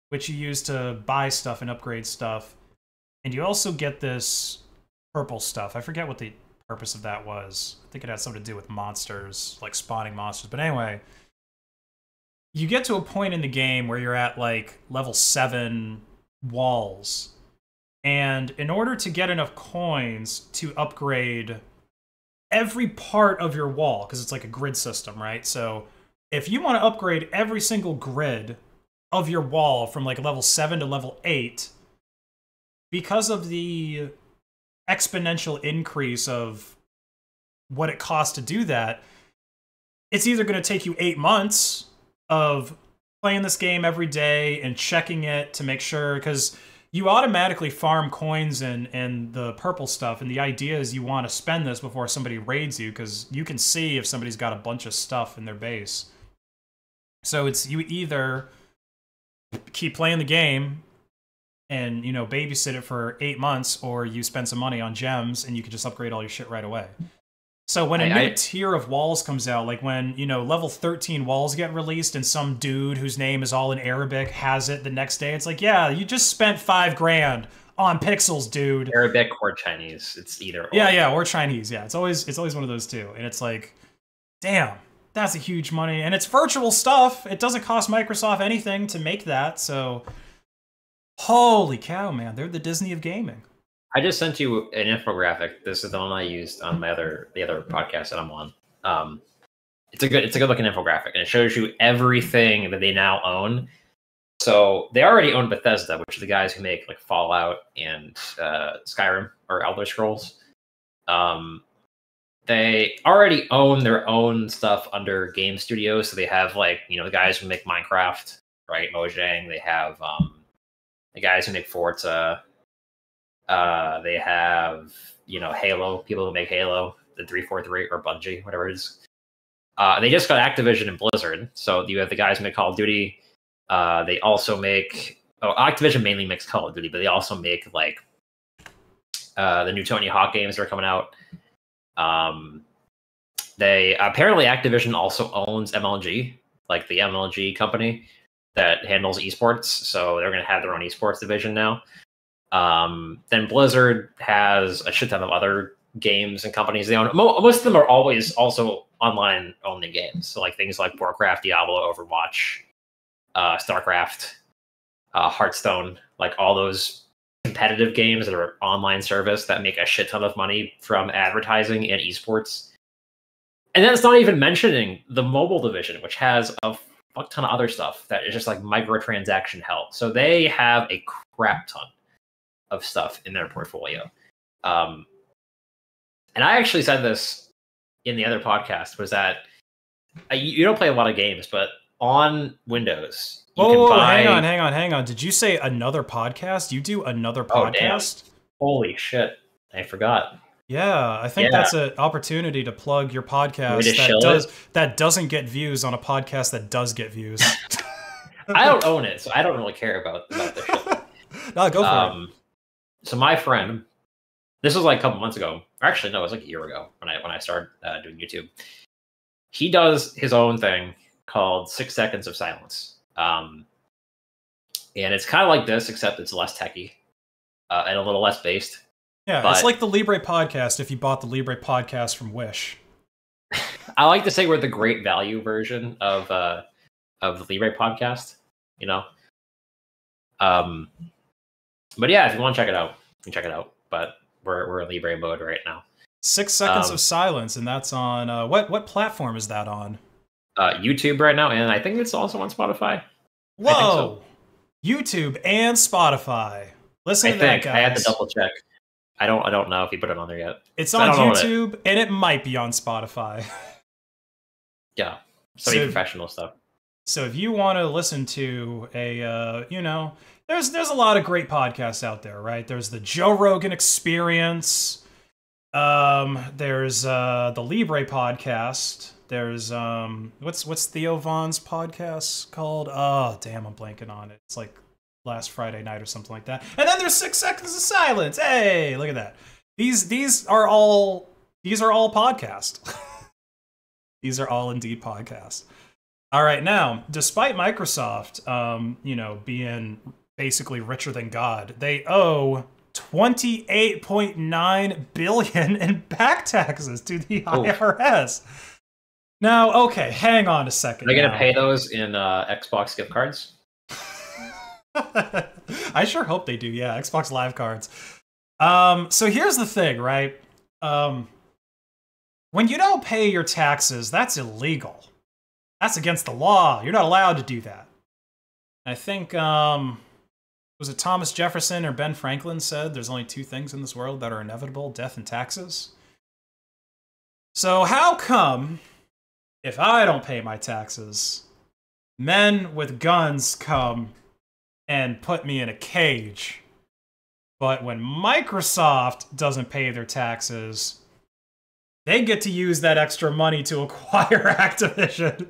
which you use to buy stuff and upgrade stuff, and you also get this purple stuff. I forget what the purpose of that was. I think it had something to do with monsters, like spawning monsters. But anyway, you get to a point in the game where you're at like level 7 walls. And in order to get enough coins to upgrade every part of your wall, because it's like a grid system, right? So if you want to upgrade every single grid of your wall from like level 7 to level 8, because of the exponential increase of what it costs to do that, it's either going to take you eight months of playing this game every day and checking it to make sure because you automatically farm coins and and the purple stuff and the idea is you want to spend this before somebody raids you because you can see if somebody's got a bunch of stuff in their base so it's you either keep playing the game and you know babysit it for eight months, or you spend some money on gems and you can just upgrade all your shit right away. So when a I, new I, tier of walls comes out, like when you know level 13 walls get released, and some dude whose name is all in Arabic has it the next day, it's like, yeah, you just spent five grand on pixels, dude. Arabic or Chinese, it's either. Or. Yeah, yeah, or Chinese. Yeah, it's always it's always one of those two, and it's like, damn, that's a huge money, and it's virtual stuff. It doesn't cost Microsoft anything to make that, so Holy cow, man! They're the Disney of gaming. I just sent you an infographic. This is the one I used on my other the other podcast that I'm on. Um, it's a good it's a good looking infographic, and it shows you everything that they now own. So they already own Bethesda, which are the guys who make like Fallout and uh, Skyrim or Elder Scrolls. Um, they already own their own stuff under game studios, so they have like you know the guys who make Minecraft, right? Mojang. They have um, the guys who make Forza. Uh, they have you know Halo, people who make Halo, the three four three or Bungie, whatever it is. Uh, they just got Activision and Blizzard, so you have the guys who make Call of Duty. Uh, they also make oh Activision mainly makes Call of Duty, but they also make like uh, the new Tony Hawk games that are coming out. Um, they apparently Activision also owns MLG, like the MLG company, that handles esports. So they're going to have their own esports division now. Um, then Blizzard has a shit ton of other games and companies they own. Mo- most of them are always also online only games. So like things like Warcraft, Diablo, Overwatch, uh, StarCraft, uh, Hearthstone, like all those competitive games that are online service that make a shit ton of money from advertising and esports. And then it's not even mentioning the mobile division, which has a fuck ton of other stuff that is just like microtransaction hell. So they have a crap ton of stuff in their portfolio. Um, and I actually said this in the other podcast was that uh, you, you don't play a lot of games, but on Windows, you Oh, can buy. hang on, hang on, hang on. Did you say another podcast? You do another Oh, podcast? Holy shit! I forgot. Yeah, I think Yeah. that's an opportunity to plug your podcast that does it? that doesn't get views on a podcast that does get views. I don't own it, so I don't really care about about this shit. no, go for it. Um, so my friend, this was like a couple months ago. Actually, no, it was like a year ago when I when I started uh, doing YouTube. He does his own thing called Six Seconds of Silence, um, and it's kind of like this, except it's less techy uh, and a little less based. Yeah, it's like the Libre podcast if you bought the Libre podcast from Wish. I like to say we're the great value version of uh, of the Libre podcast. You know, um, but yeah, if you want to check it out, you can check it out. But we're we're in Libre mode right now. Six seconds Um, of silence, and that's on uh, what what platform is that on? Uh, YouTube right now, and I think it's also on Spotify. Whoa, so. YouTube and Spotify. Listen I to think that, I had to double check. I don't I don't know if he put it on there yet. It's on what it- YouTube, and it might be on Spotify. Yeah, So- semi-professional stuff. So if you want to listen to a, uh, you know, there's there's a lot of great podcasts out there, right? There's the Joe Rogan Experience. Um, there's uh, the Libre podcast. There's um, what's what's Theo Von's podcast called? Oh, damn, I'm blanking on it. It's like last Friday night or something like that. And then there's Six Seconds of Silence. Hey, look at that. These these are all these are all podcasts. these are all indeed podcasts. All right, now, despite Microsoft, um, you know, being basically richer than God, they owe 28.9 billion in back taxes to the. IRS. Now, okay, hang on a second. Are they gonna now. pay those in uh, Xbox gift cards? I sure hope they do. Yeah, Xbox Live cards. Um, so here's the thing, right? Um, when you don't pay your taxes, that's illegal. That's against the law. You're not allowed to do that. I think um, was it Thomas Jefferson or Ben Franklin said there's only two things in this world that are inevitable: death and taxes. So how come if I don't pay my taxes, men with guns come and put me in a cage. But when Microsoft doesn't pay their taxes, they get to use that extra money to acquire Activision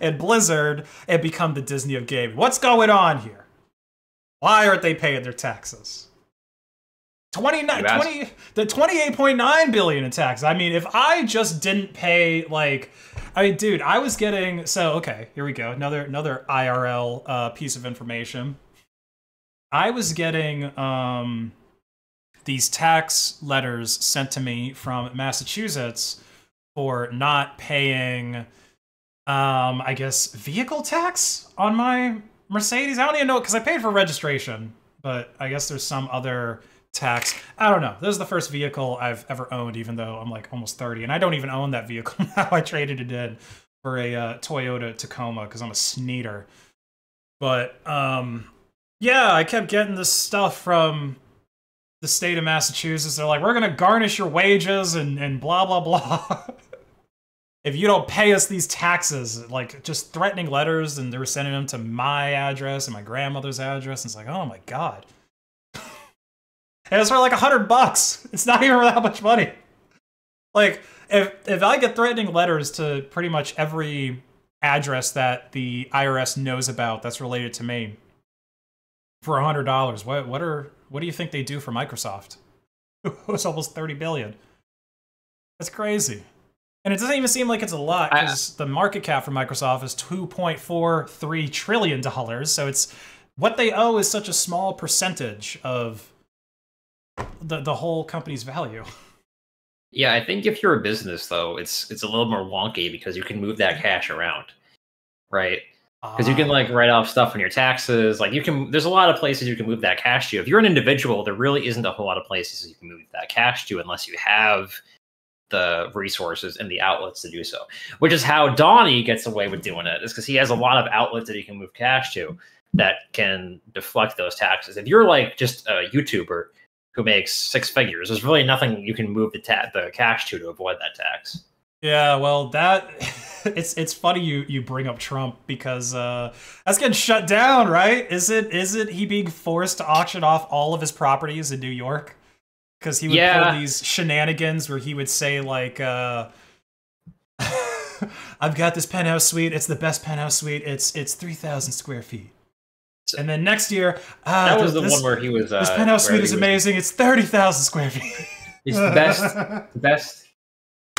and Blizzard and become the Disney of gaming. What's going on here? Why aren't they paying their taxes? 29 You 20 the 28.9 billion in tax. I mean, if I just didn't pay like I mean, dude, I was getting so okay, here we go. Another another IRL uh, piece of information. I was getting um these tax letters sent to me from Massachusetts for not paying um I guess vehicle tax on my Mercedes. I don't even know because I paid for registration, but I guess there's some other tax. I don't know. This is the first vehicle I've ever owned, even though I'm like almost 30, and I don't even own that vehicle now. I traded it in for a uh, Toyota Tacoma because I'm a sneeder. But um, yeah, I kept getting this stuff from the state of Massachusetts. They're like, we're gonna garnish your wages and and blah blah blah. if you don't pay us these taxes, like just threatening letters, and they were sending them to my address and my grandmother's address. And it's like, oh my god. And it's for like a hundred bucks. It's not even that much money. Like, if if I get threatening letters to pretty much every address that the IRS knows about that's related to me for a hundred dollars, what what are what do you think they do for Microsoft? it's almost thirty billion. That's crazy. And it doesn't even seem like it's a lot because the market cap for Microsoft is two point four three trillion dollars. So it's what they owe is such a small percentage of the the whole company's value. Yeah, I think if you're a business though, it's it's a little more wonky because you can move that cash around, right? Because you can like write off stuff on your taxes. Like you can, there's a lot of places you can move that cash to. If you're an individual, there really isn't a whole lot of places you can move that cash to unless you have the resources and the outlets to do so. Which is how Donnie gets away with doing it, is because he has a lot of outlets that he can move cash to that can deflect those taxes. If you're like just a YouTuber who makes six figures, there's really nothing you can move the ta- the cash to to avoid that tax. Yeah, well, that it's it's funny you you bring up Trump because uh, that's getting shut down, right? Is it is it he being forced to auction off all of his properties in New York because he would Yeah. pull these shenanigans where he would say like, uh, "I've got this penthouse suite. It's the best penthouse suite. It's it's three thousand square feet." So- And then next year, ah, That was th- the this, one where he was. Uh, this penthouse suite he is was- amazing. It's thirty thousand square feet. It's the best. the best.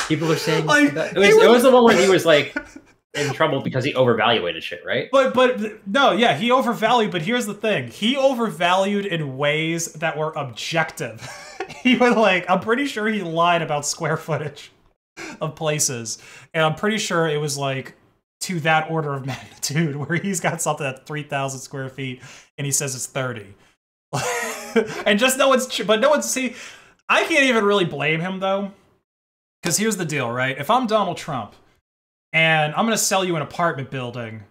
People are saying Like, the best. he It was, it was- was the one where he was like in trouble because he overvaluated shit, right? But but no, yeah, he overvalued. But here's the thing: he overvalued in ways that were objective. he was like, I'm pretty sure he lied about square footage of places, and I'm pretty sure it was like to that order of magnitude, where he's got something at three thousand square feet, and he says it's thirty. and just no one's, but no one's see. I can't even really blame him though, because here's the deal, right? If I'm Donald Trump and I'm gonna sell you an apartment building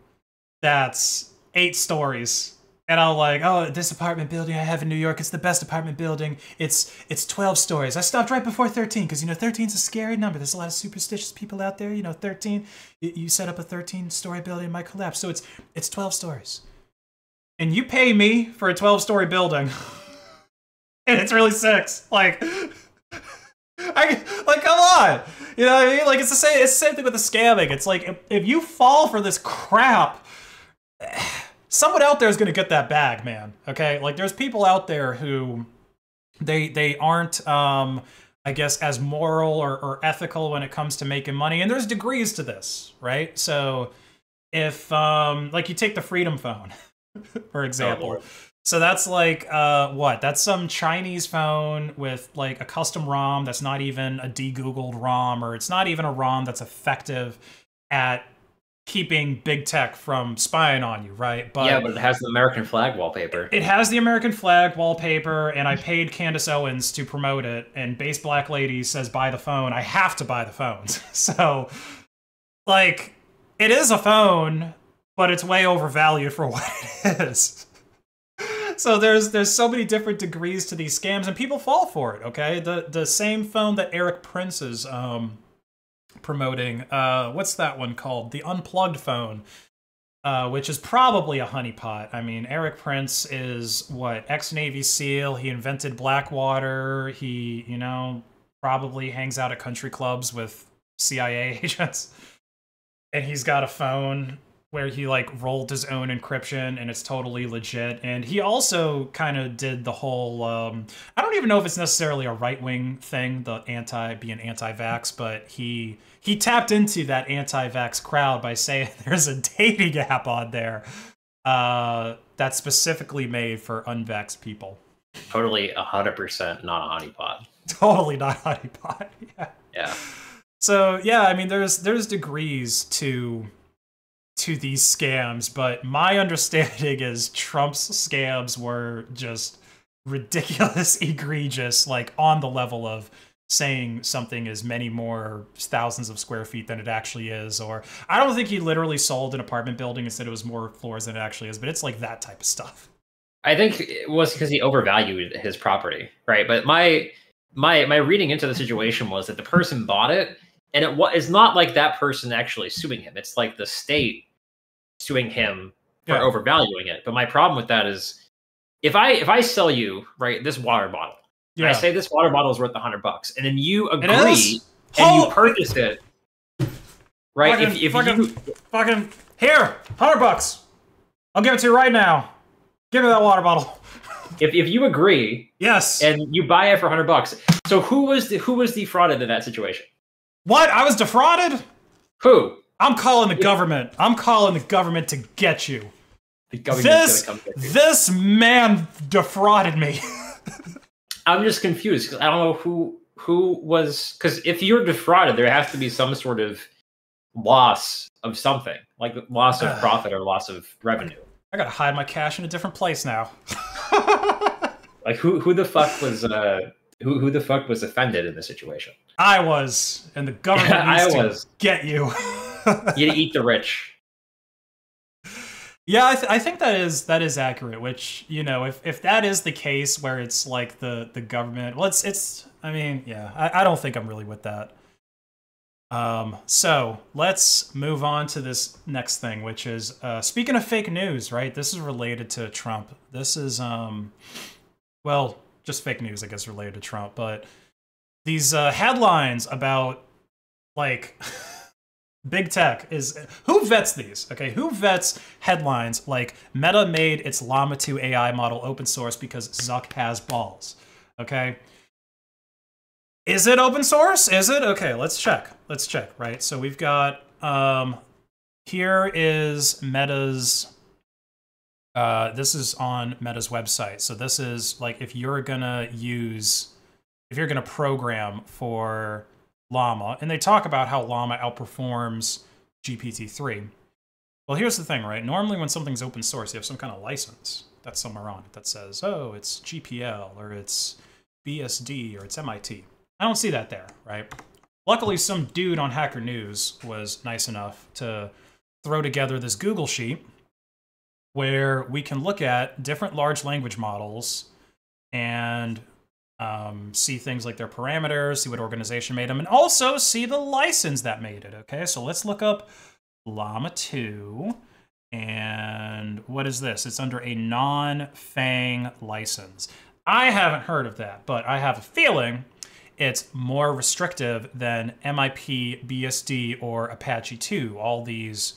that's eight stories. And I'm like, oh, this apartment building I have in New York, it's the best apartment building. It's it's 12 stories. I stopped right before 13 because you know 13 is a scary number. There's a lot of superstitious people out there. You know, 13. You, set up a 13 story building, it might collapse. So it's it's 12 stories. And you pay me for a 12 story building, and it's really six. Like, I like come on. You know what I mean? Like it's the same. It's the same thing with the scamming. It's like if, if you fall for this crap, someone out there is going to get that bag, man. Okay, like there's people out there who they they aren't, um, I guess, as moral or, or ethical when it comes to making money. And there's degrees to this, right? So if um, like you take the Freedom Phone, for example. Lord. So that's like uh what? That's some Chinese phone with like a custom ROM that's not even a de-googled ROM or it's not even a ROM that's effective at keeping big tech from spying on you, right? But yeah, but it has the American flag wallpaper. it has the American flag wallpaper, and I paid Candace Owens to promote it. And Base Black Lady says buy the phone. I have to buy the phones. So, like, it is a phone, but it's way overvalued for what it is. So there's there's so many different degrees to these scams, and people fall for it. Okay, the the same phone that Erik Prince's um, promoting. Uh, what's that one called? The unplugged phone uh, which is probably a honeypot. I mean, Erik Prince is what ex Navy SEAL. He invented Blackwater. He, you know, probably hangs out at country clubs with CIA agents. And he's got a phone where he like rolled his own encryption and it's totally legit. And he also kind of did the whole um, I don't even know if it's necessarily a right wing thing, the anti being anti vax, but he he tapped into that anti vax crowd by saying there's a dating app on there uh, that's specifically made for unvaxxed people. Totally 100% not a honeypot. Totally not honeypot. Yeah. Yeah. So yeah, I mean, there's there's degrees to to these scams, but my understanding is Trump's scams were just ridiculous, egregious, like on the level of saying something is many more thousands of square feet than it actually is or i don't think he literally sold an apartment building and said it was more floors than it actually is but it's like that type of stuff I think it was because he overvalued his property, right? But my my my reading into the situation was that the person bought it, and it was not like that person actually suing him. It's like the state suing him for Yeah. overvaluing it. But my problem with that is, if I if I sell you right this water bottle, and I say this water bottle is worth a hundred bucks, and then you agree and you purchase it, right? Fucking- if if fucking- you fucking here 100 bucks i'll give it to you right now give me that water bottle if, if you agree yes and you buy it for hundred bucks, so who was the, who was defrauded in that situation? what i was defrauded Who? I'm calling the government i'm calling the government to get you The this gonna come get you. this man defrauded me I'm just confused 'cause I don't know who who was because if you're defrauded, there has to be some sort of loss of something, like loss of profit or loss of revenue. I gotta hide my cash in a different place now. like who who the fuck was uh who who the fuck was offended in this situation? I was, and the government needs I to was. get you. You eat the rich. Yeah, I, th- I think that is that is accurate. Which you know, if if that is the case, where it's like the the government, well, it's it's. I mean, yeah, I, I don't think I'm really with that. Um, so let's move on to this next thing, which is uh, speaking of fake news, right? This is related to Trump. This is um, well, just fake news, I guess, related to Trump, but these uh, headlines about like. big tech is who vets these? Okay who vets headlines like meta made its llama 2 ai model open source because zuck has balls okay? Is it open source? Is it? Okay let's check. Let's check right? So we've got um here is meta's uh this is on meta's website. So this is like if you're gonna use if you're gonna program for Llama, and they talk about how Llama outperforms GPT-3. Well, here's the thing, right? Normally, when something's open source, you have some kind of license that's somewhere on it that says, "Oh, it's GPL or it's BSD or it's MIT." I don't see that there, right? Luckily, some dude on Hacker News was nice enough to throw together this Google sheet where we can look at different large language models and um, see things like their parameters, see what organization made them, and also see the license that made it. Okay, so let's look up Llama 2. And what is this? It's under a non FANG license. I haven't heard of that, but I have a feeling it's more restrictive than MIT, BSD, or Apache 2. All these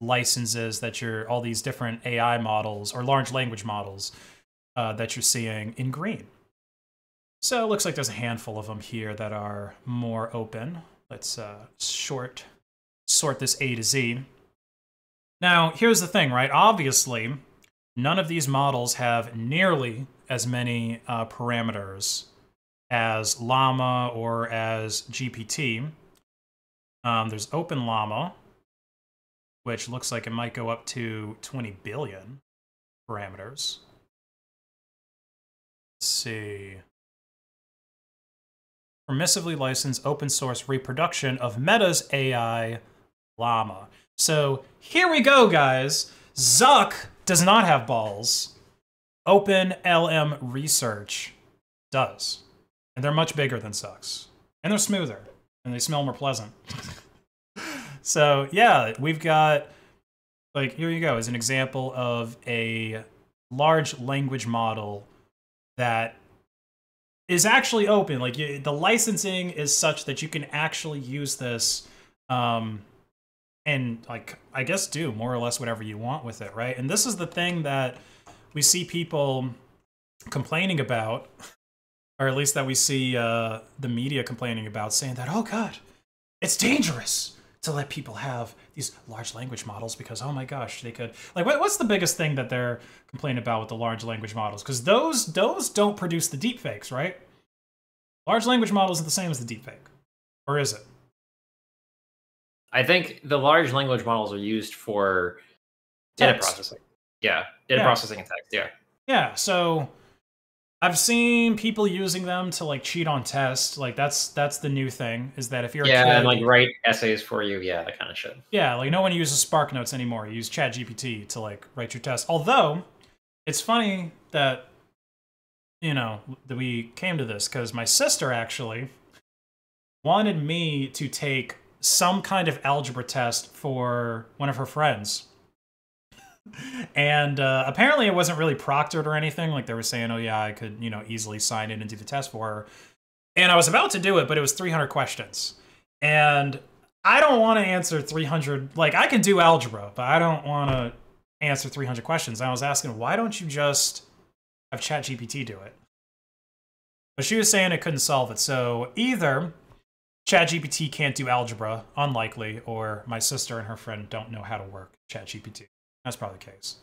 licenses that you're, all these different AI models or large language models uh, that you're seeing in green. So it looks like there's a handful of them here that are more open. Let's uh, short sort this A to Z. Now, here's the thing, right? Obviously, none of these models have nearly as many uh, parameters as Llama or as GPT. Um, there's Open Llama, which looks like it might go up to 20 billion parameters. Let's see permissively licensed open source reproduction of Meta's AI Llama. So here we go, guys. Zuck does not have balls. Open LM Research does. And they're much bigger than Zuck's. And they're smoother. And they smell more pleasant. so yeah, we've got like here you go as an example of a large language model that is actually open. Like you, the licensing is such that you can actually use this, um, and like I guess do more or less whatever you want with it, right? And this is the thing that we see people complaining about, or at least that we see uh, the media complaining about, saying that oh god, it's dangerous to let people have these large language models because oh my gosh they could like what, what's the biggest thing that they're complaining about with the large language models because those those don't produce the deep fakes right large language model isn't the same as the deep fake or is it I think the large language models are used for data processing. Yeah, data Yeah. processing and text. Yeah. yeah so i've seen people using them to like cheat on tests like that's that's the new thing is that if you're a yeah, kid, and like write essays for you. Yeah, that kind of shit. Yeah, like no one uses Spark Notes anymore. You use ChatGPT to like write your test. Although, it's funny that you know that we came to this because my sister actually wanted me to take some kind of algebra test for one of her friends. And uh, apparently, it wasn't really proctored or anything. Like they were saying, "Oh yeah, I could, you know, easily sign in and do the test for her." And I was about to do it, but it was 300 questions, and I don't want to answer 300. Like, I can do algebra, but I don't want to answer 300 questions. And I was asking, why don't you just have ChatGPT do it? But she was saying it couldn't solve it. So either ChatGPT can't do algebra, unlikely, or my sister and her friend don't know how to work ChatGPT. That's probably the case.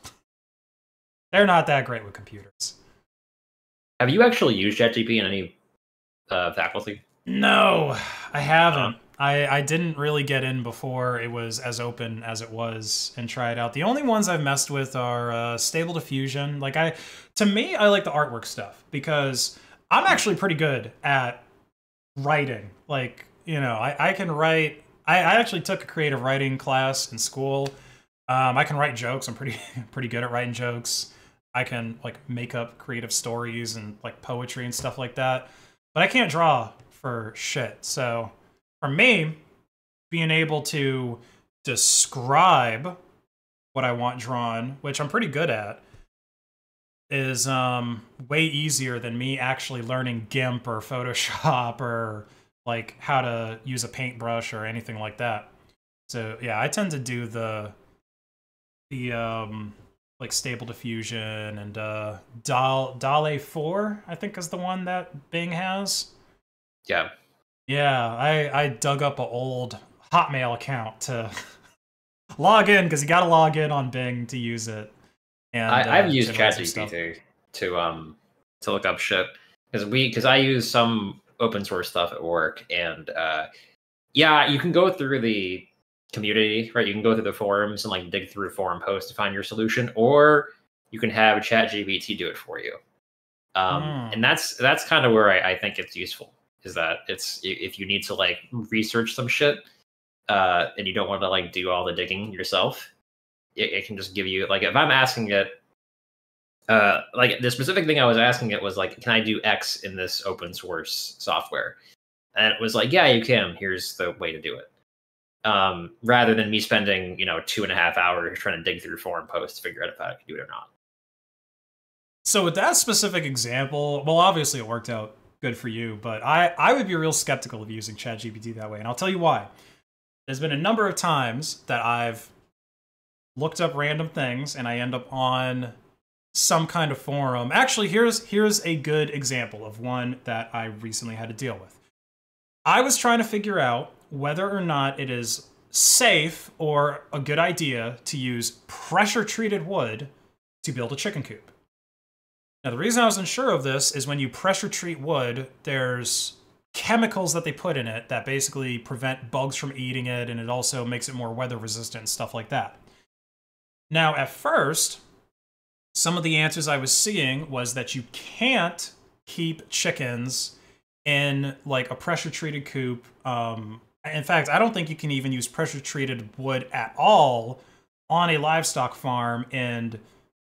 They're not that great with computers. Have you actually used ChatGPT in any uh, faculty? No, I haven't. I, I didn't really get in before it was as open as it was and try it out. The only ones I've messed with are uh, Stable Diffusion. Like I, to me, I like the artwork stuff because I'm actually pretty good at writing. Like you know, I, I can write. I, I actually took a creative writing class in school. Um, I can write jokes. I'm pretty pretty good at writing jokes. I can like make up creative stories and like poetry and stuff like that. But I can't draw for shit. So for me, being able to describe what I want drawn, which I'm pretty good at, is um, way easier than me actually learning GIMP or Photoshop or like how to use a paintbrush or anything like that. So yeah, I tend to do the the um like stable diffusion and uh Dal DALL-E 4, I think is the one that Bing has. Yeah. Yeah, I I dug up an old Hotmail account to log in because you got to log in on Bing to use it. And I, have uh, used ChatGPT to um to look up shit because we because I use some open source stuff at work and uh yeah you can go through the community right you can go through the forums and like dig through forum posts to find your solution or you can have ChatGPT do it for you um mm. and that's that's kind of where I, I think it's useful is that it's if you need to like research some shit uh, and you don't want to like do all the digging yourself, it, it can just give you like if I'm asking it, uh, like the specific thing I was asking it was like, can I do X in this open source software? And it was like, yeah, you can. Here's the way to do it. Um, rather than me spending you know two and a half hours trying to dig through forum posts to figure out if I can do it or not. So with that specific example, well, obviously it worked out good for you. But I, I would be real skeptical of using ChatGPT that way. And I'll tell you why. There's been a number of times that I've looked up random things and I end up on some kind of forum. Actually, here's here's a good example of one that I recently had to deal with. I was trying to figure out whether or not it is safe or a good idea to use pressure treated wood to build a chicken coop. Now, the reason I was unsure of this is when you pressure treat wood, there's chemicals that they put in it that basically prevent bugs from eating it, and it also makes it more weather resistant and stuff like that. Now, at first, some of the answers I was seeing was that you can't keep chickens in like a pressure treated coop. Um, in fact, I don't think you can even use pressure treated wood at all on a livestock farm and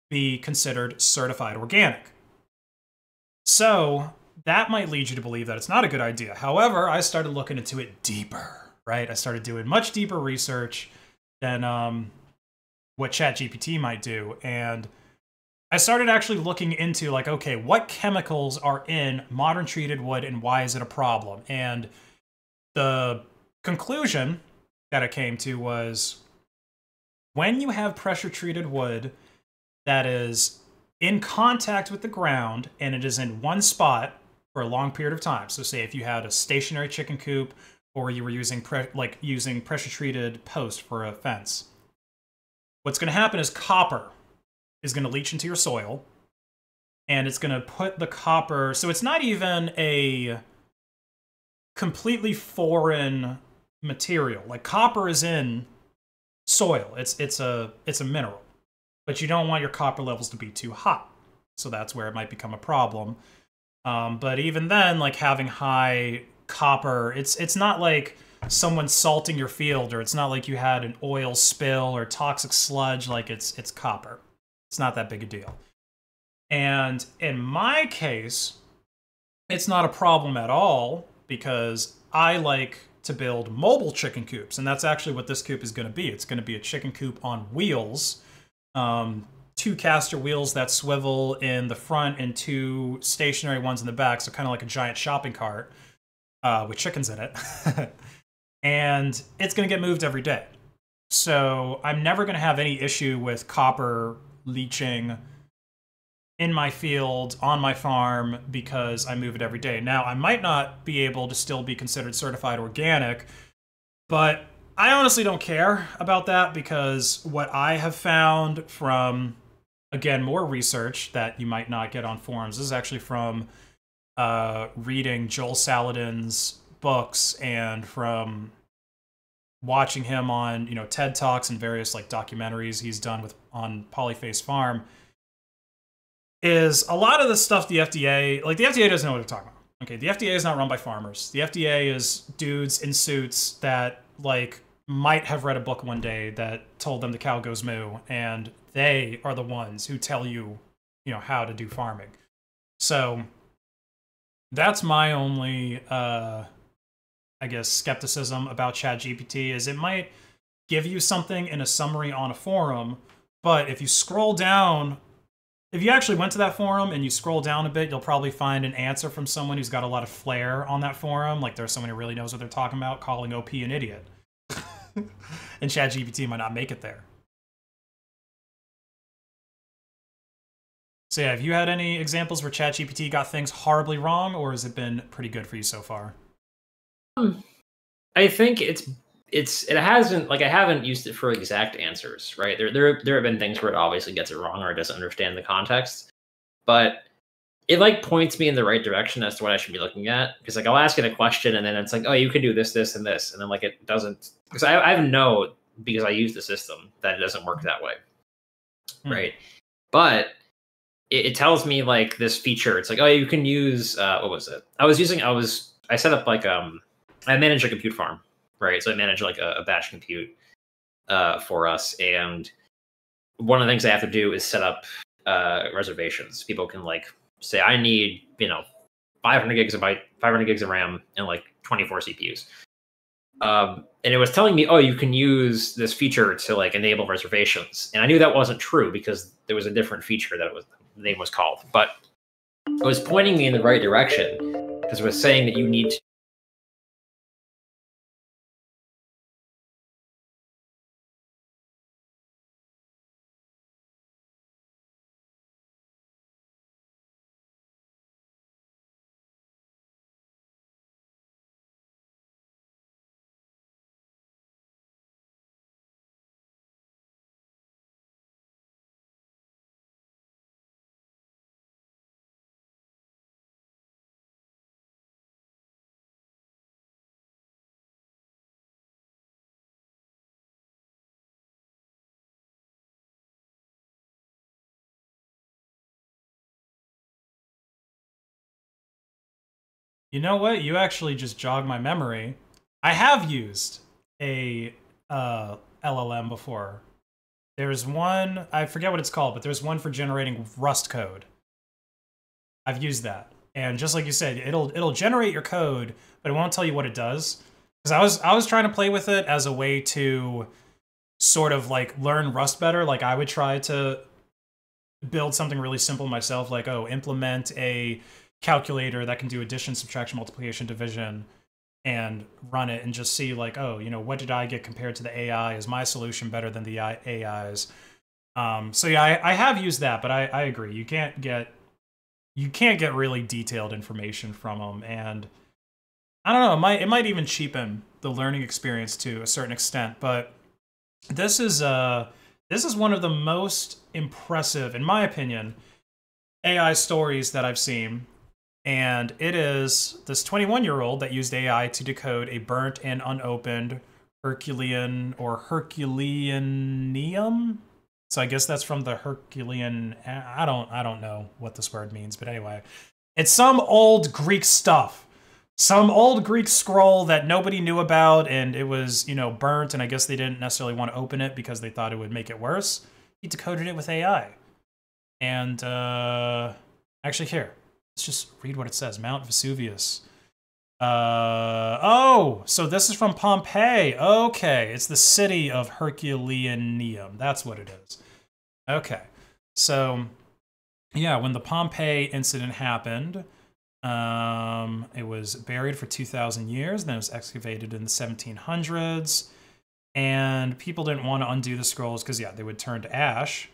be considered certified organic. So that might lead you to believe that it's not a good idea. However, I started looking into it deeper, right? I started doing much deeper research than um, what ChatGPT might do. And I started actually looking into, like, okay, what chemicals are in modern treated wood and why is it a problem? And the conclusion that I came to was when you have pressure treated wood that is in contact with the ground and it is in one spot for a long period of time. So say if you had a stationary chicken coop or you were using like using pressure treated post for a fence. What's going to happen is copper is going to leach into your soil and it's going to put the copper so it's not even a completely foreign material. Like copper is in soil. It's it's a it's a mineral but you don't want your copper levels to be too hot. So that's where it might become a problem. Um, but even then, like having high copper, it's it's not like someone salting your field, or it's not like you had an oil spill or toxic sludge. Like it's it's copper. It's not that big a deal. And in my case, it's not a problem at all because I like to build mobile chicken coops, and that's actually what this coop is going to be. It's going to be a chicken coop on wheels um, two caster wheels that swivel in the front and two stationary ones in the back, so kind of like a giant shopping cart uh, with chickens in it. and it's going to get moved every day. So I'm never going to have any issue with copper leaching in my field on my farm because I move it every day. Now, I might not be able to still be considered certified organic, but I honestly don't care about that because what I have found from, again, more research that you might not get on forums this is actually from uh, reading Joel Salatin's books and from watching him on you know TED talks and various like documentaries he's done with on Polyface Farm is a lot of the stuff the FDA like the FDA doesn't know what they're talking about. Okay, the FDA is not run by farmers. The FDA is dudes in suits that like might have read a book one day that told them the cow goes moo and they are the ones who tell you, you know, how to do farming. So that's my only uh I guess skepticism about ChatGPT is it might give you something in a summary on a forum, but if you scroll down if you actually went to that forum and you scroll down a bit, you'll probably find an answer from someone who's got a lot of flair on that forum. Like there's someone who really knows what they're talking about, calling OP an idiot. and ChatGPT might not make it there. So yeah, have you had any examples where ChatGPT got things horribly wrong, or has it been pretty good for you so far? Hmm. I think it's it's it hasn't like I haven't used it for exact answers, right? There there there have been things where it obviously gets it wrong or it doesn't understand the context, but it like points me in the right direction as to what I should be looking at. Because like I'll ask it a question and then it's like, oh, you can do this, this, and this, and then like it doesn't. Because I, I know because I use the system that it doesn't work that way, hmm. right? But it, it, tells me like this feature. It's like, oh, you can use uh, what was it? I was using. I was I set up like um I manage a compute farm, right? So I manage like a, a batch compute uh, for us, and one of the things I have to do is set up uh, reservations. People can like say, I need you know 500 gigs of 500 gigs of RAM, and like 24 CPUs. Um, and it was telling me, oh, you can use this feature to like enable reservations, and I knew that wasn't true because there was a different feature that was the name was called, but it was pointing me in the right direction because it was saying that you need You know what? You actually just jogged my memory. I have used a uh, LLM before. There's one, I forget what it's called, but there's one for generating Rust code. I've used that. And just like you said, it'll it'll generate your code, but it won't tell you what it does. Because I was I was trying to play with it as a way to sort of like learn Rust better. Like I would try to build something really simple myself, like oh, implement a calculator that can do addition, subtraction, multiplication, division, and run it and just see like, oh, you know, what did I get compared to the AI? Is my solution better than the AI's? Um, so yeah, I, I have used that, but I, I agree. You can't get you can't get really detailed information from them, and I don't know. It might it might even cheapen the learning experience to a certain extent. But this is uh this is one of the most impressive, in my opinion, AI stories that I've seen and it is this 21 year old that used AI to decode a burnt and unopened Herculean or Herculeanium. So I guess that's from the Herculean. I don't I don't know what this word means, but anyway, it's some old Greek stuff, some old Greek scroll that nobody knew about, and it was you know burnt, and I guess they didn't necessarily want to open it because they thought it would make it worse. He decoded it with AI, and uh, actually here Let's just read what it says. Mount Vesuvius. Uh, oh, so this is from Pompeii. Okay, it's the city of Herculaneum. That's what it is. Okay, so yeah, when the Pompeii incident happened, um, it was buried for 2,000 years. Then it was excavated in the 1700s, and people didn't want to undo the scrolls because yeah, they would turn to ash.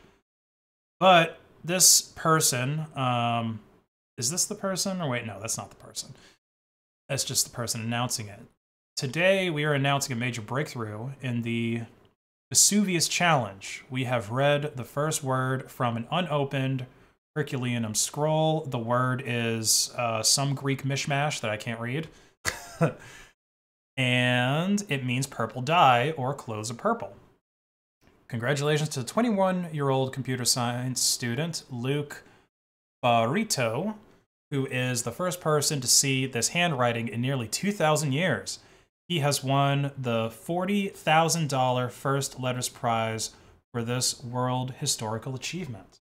But this person, um, is this the person? Or wait, no, that's not the person. That's just the person announcing it. Today, we are announcing a major breakthrough in the Vesuvius Challenge. We have read the first word from an unopened Herculeanum scroll. The word is uh, some Greek mishmash that I can't read. and it means purple dye or clothes of purple. Congratulations to 21 year old computer science student Luke Farritor, who is the first person to see this handwriting in nearly 2,000 years. He has won the $40,000 First Letters Prize for this World Historical Achievement.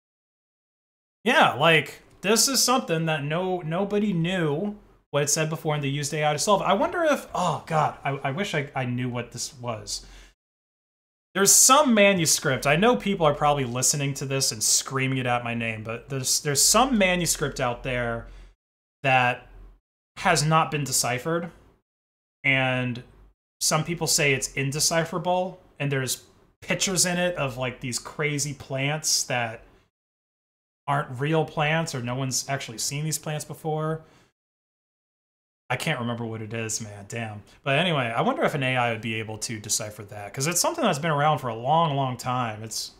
Yeah, like this is something that no nobody knew what it said before and they used AI to solve. I wonder if oh god, I, I wish I, I knew what this was. There's some manuscript. I know people are probably listening to this and screaming it out my name, but there's there's some manuscript out there that has not been deciphered. And some people say it's indecipherable and there's pictures in it of like these crazy plants that aren't real plants or no one's actually seen these plants before. I can't remember what it is, man. Damn. But anyway, I wonder if an AI would be able to decipher that because it's something that's been around for a long, long time. It's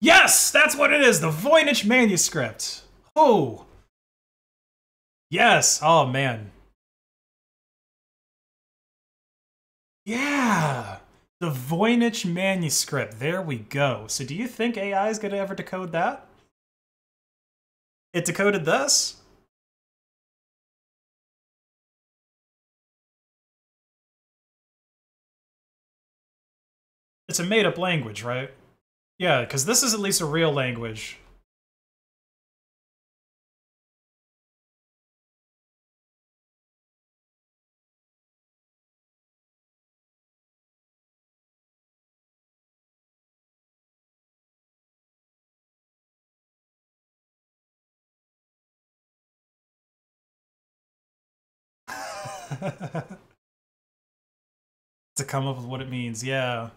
yes, that's what it is. The Voynich manuscript. Oh, yes. Oh man. Yeah, the Voynich manuscript. There we go. So, do you think AI is going to ever decode that? It decoded this. It's a made up language, right? Yeah, because this is at least a real language. to come up with what it means, yeah.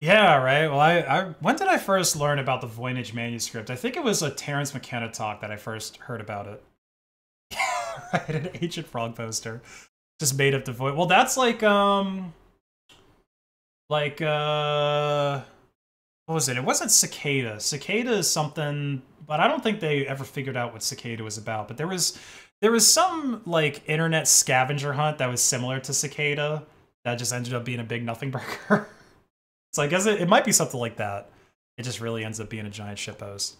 Yeah, right. Well, I, I when did I first learn about the Voynich manuscript? I think it was a Terence McKenna talk that I first heard about it. right, an ancient frog poster. Just made up the voice. Well, that's like um like uh what was it? It wasn't cicada. Cicada is something, but I don't think they ever figured out what cicada was about. But there was there was some like internet scavenger hunt that was similar to cicada that just ended up being a big nothing burger. So I guess it, it might be something like that. It just really ends up being a giant shitpost.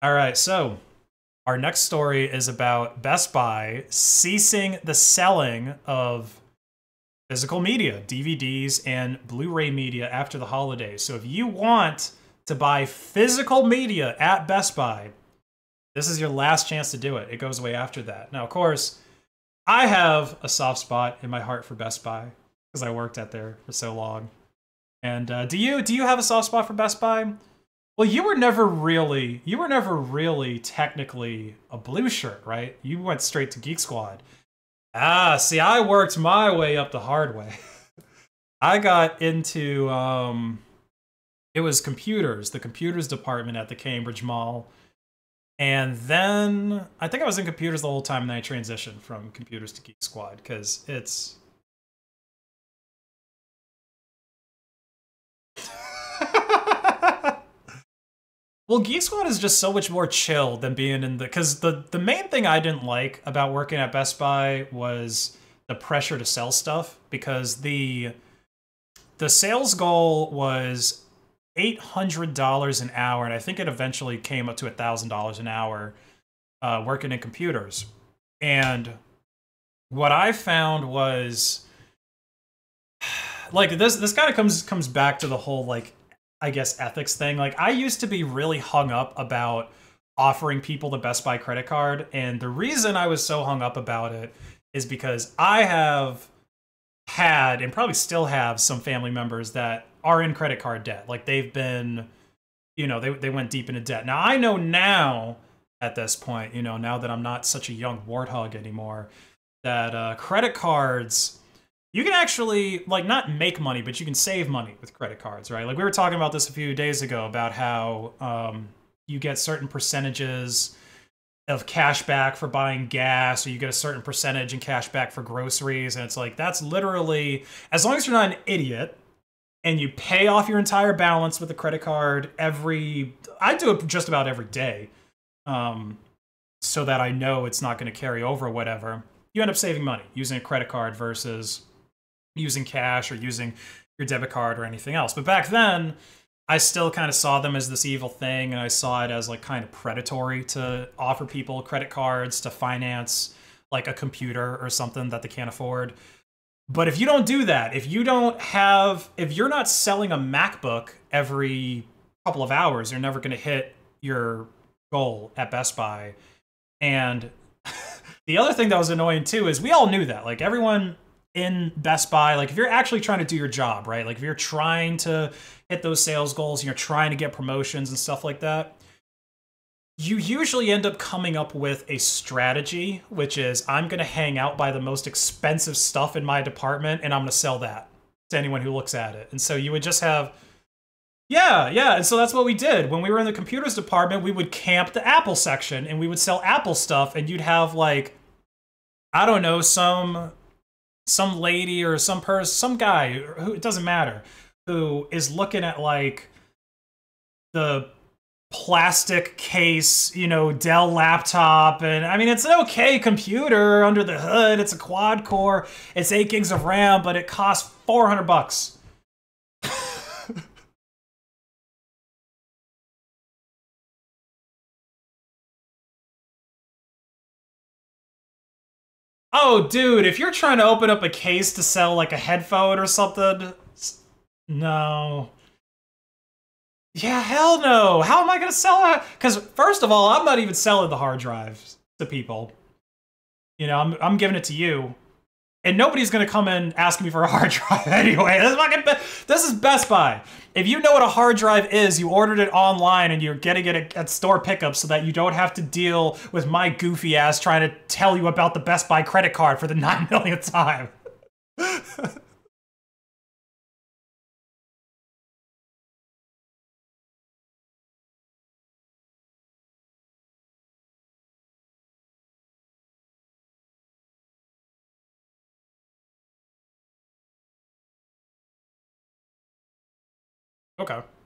All right, so our next story is about Best Buy ceasing the selling of physical media, DVDs and Blu-ray media after the holidays. So if you want to buy physical media at Best Buy, this is your last chance to do it. It goes away after that. Now, of course, I have a soft spot in my heart for Best Buy because I worked at there for so long. And uh, do you do you have a soft spot for Best Buy? Well, you were never really you were never really technically a blue shirt, right? You went straight to Geek Squad. Ah, see, I worked my way up the hard way. I got into um, it was computers, the computers department at the Cambridge Mall. And then I think I was in computers the whole time and then I transitioned from computers to Geek Squad because it's Well, Geek Squad is just so much more chill than being in the because the the main thing I didn't like about working at Best Buy was the pressure to sell stuff because the the sales goal was eight hundred dollars an hour, and I think it eventually came up to thousand dollars an hour uh, working in computers. And what I found was like this this kind of comes comes back to the whole like I guess, ethics thing. Like, I used to be really hung up about offering people the Best Buy credit card. And the reason I was so hung up about it is because I have had and probably still have some family members that are in credit card debt. Like, they've been, you know, they, they went deep into debt. Now, I know now at this point, you know, now that I'm not such a young warthog anymore, that uh, credit cards you can actually like not make money, but you can save money with credit cards, right? Like we were talking about this a few days ago about how um, you get certain percentages of cash back for buying gas, or you get a certain percentage in cash back for groceries, and it's like that's literally as long as you're not an idiot and you pay off your entire balance with a credit card every I do it just about every day. Um, so that I know it's not going to carry over or whatever. You end up saving money using a credit card versus using cash or using your debit card or anything else. But back then, I still kind of saw them as this evil thing, and I saw it as like kind of predatory to offer people credit cards to finance like a computer or something that they can't afford. But if you don't do that, if you don't have, if you're not selling a MacBook every couple of hours, you're never going to hit your goal at Best Buy. And the other thing that was annoying too is we all knew that. Like everyone in Best Buy, like if you're actually trying to do your job, right? Like if you're trying to hit those sales goals and you're trying to get promotions and stuff like that, you usually end up coming up with a strategy, which is I'm going to hang out by the most expensive stuff in my department and I'm going to sell that to anyone who looks at it. And so you would just have yeah, yeah. And so that's what we did. When we were in the computers department, we would camp the Apple section and we would sell Apple stuff and you'd have like I don't know, some some lady or some person, some guy who it doesn't matter, who is looking at like the plastic case, you know, Dell laptop. And I mean, it's an okay computer under the hood. It's a quad core. It's eight gigs of RAM, but it costs 400 bucks. Oh, dude, if you're trying to open up a case to sell like a headphone or something, no. Yeah, hell no. How am I going to sell that? Because, first of all, I'm not even selling the hard drives to people. You know, I'm, I'm giving it to you and nobody's gonna come in ask me for a hard drive anyway. This is, fucking, this is Best Buy. If you know what a hard drive is, you ordered it online and you're getting it at, at store pickup so that you don't have to deal with my goofy ass trying to tell you about the Best Buy credit card for the nine millionth time. Okay.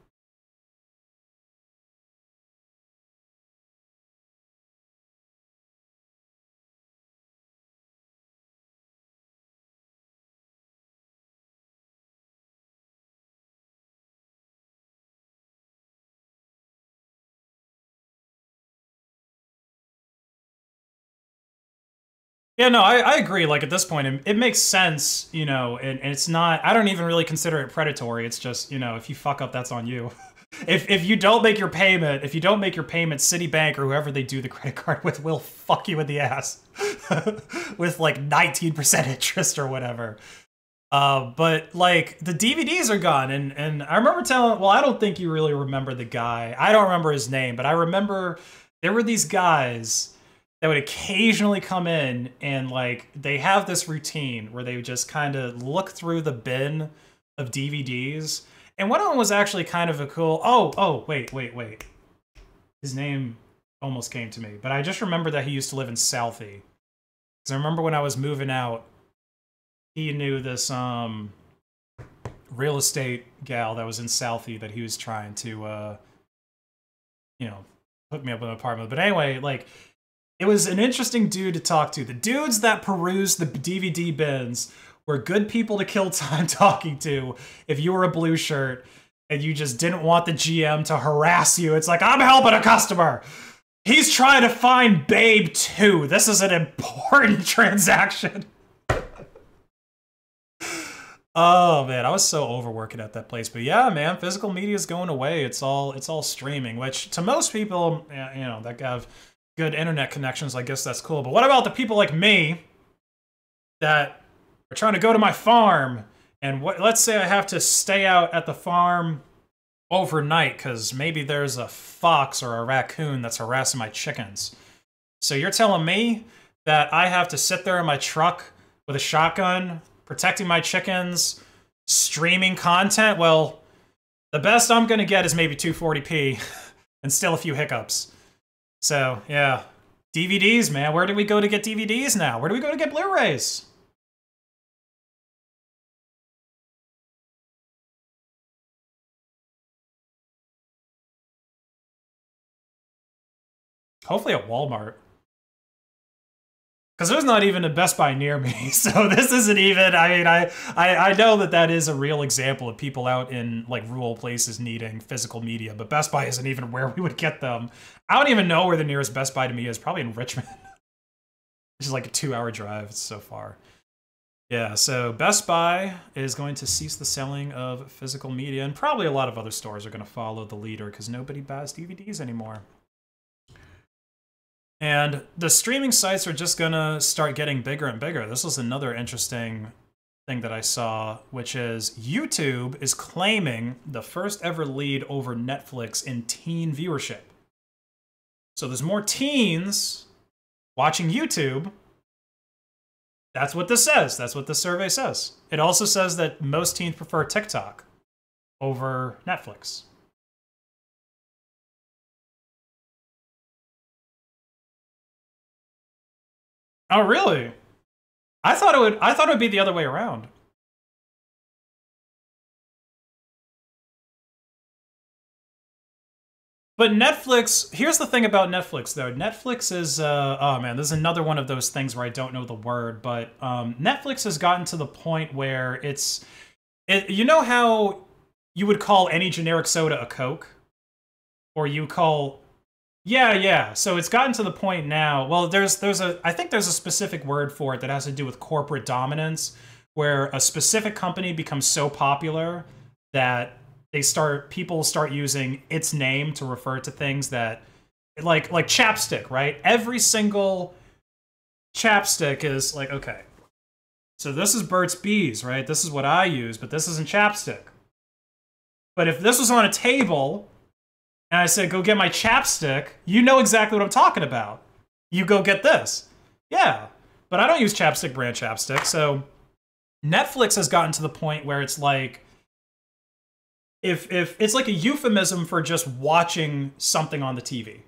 Yeah, no, I, I agree. Like at this point, it, it makes sense, you know, and, and, it's not. I don't even really consider it predatory. It's just, you know, if you fuck up, that's on you. if if you don't make your payment, if you don't make your payment, Citibank or whoever they do the credit card with will fuck you in the ass with like nineteen percent interest or whatever. Uh, but like the DVDs are gone, and and I remember telling. Well, I don't think you really remember the guy. I don't remember his name, but I remember there were these guys that would occasionally come in and like they have this routine where they would just kind of look through the bin of DVDs. And one of them was actually kind of a cool. Oh, oh, wait, wait, wait. His name almost came to me, but I just remember that he used to live in Southie. Because I remember when I was moving out, he knew this um real estate gal that was in Southie that he was trying to uh you know hook me up with an apartment. But anyway, like it was an interesting dude to talk to. The dudes that perused the DVD bins were good people to kill time talking to if you were a blue shirt and you just didn't want the GM to harass you. It's like, I'm helping a customer. He's trying to find Babe too. This is an important transaction. oh man, I was so overworking at that place. But yeah, man, physical media is going away. It's all it's all streaming, which to most people, you know, that have good internet connections, I guess that's cool. But what about the people like me that are trying to go to my farm and what, let's say I have to stay out at the farm overnight because maybe there's a fox or a raccoon that's harassing my chickens. So you're telling me that I have to sit there in my truck with a shotgun, protecting my chickens, streaming content? Well, the best I'm going to get is maybe 240p and still a few hiccups. So yeah, DVDs, man. Where do we go to get DVDs now? Where do we go to get Blu-rays? Hopefully at Walmart. Because there's not even a Best Buy near me, so this isn't even. I mean, I, I I know that that is a real example of people out in like rural places needing physical media, but Best Buy isn't even where we would get them. I don't even know where the nearest Best Buy to me is. Probably in Richmond, which is like a two-hour drive so far. Yeah, so Best Buy is going to cease the selling of physical media, and probably a lot of other stores are going to follow the leader because nobody buys DVDs anymore. And the streaming sites are just to start getting bigger and bigger. This was another interesting thing that I saw, which is YouTube is claiming the first ever lead over Netflix in teen viewership. So there's more teens watching YouTube. That's what this says. That's what the survey says. It also says that most teens prefer TikTok over Netflix. Oh, really? I thought it would. I thought it would be the other way around. But Netflix, here's the thing about Netflix though. Netflix is, uh, oh man, this is another one of those things where I don't know the word, but um, Netflix has gotten to the point where it's, it, you know how you would call any generic soda a Coke? Or you call yeah, yeah. So it's gotten to the point now. Well, there's there's a I think there's a specific word for it that has to do with corporate dominance, where a specific company becomes so popular that they start people start using its name to refer to things that like like chapstick, right? Every single chapstick is like okay. So this is Burt's Bees, right? This is what I use, but this isn't chapstick. But if this was on a table and I said, go get my chapstick, you know exactly what I'm talking about. You go get this. Yeah, but I don't use chapstick brand chapstick. So Netflix has gotten to the point where it's like, if, if it's like a euphemism for just watching something on the TV.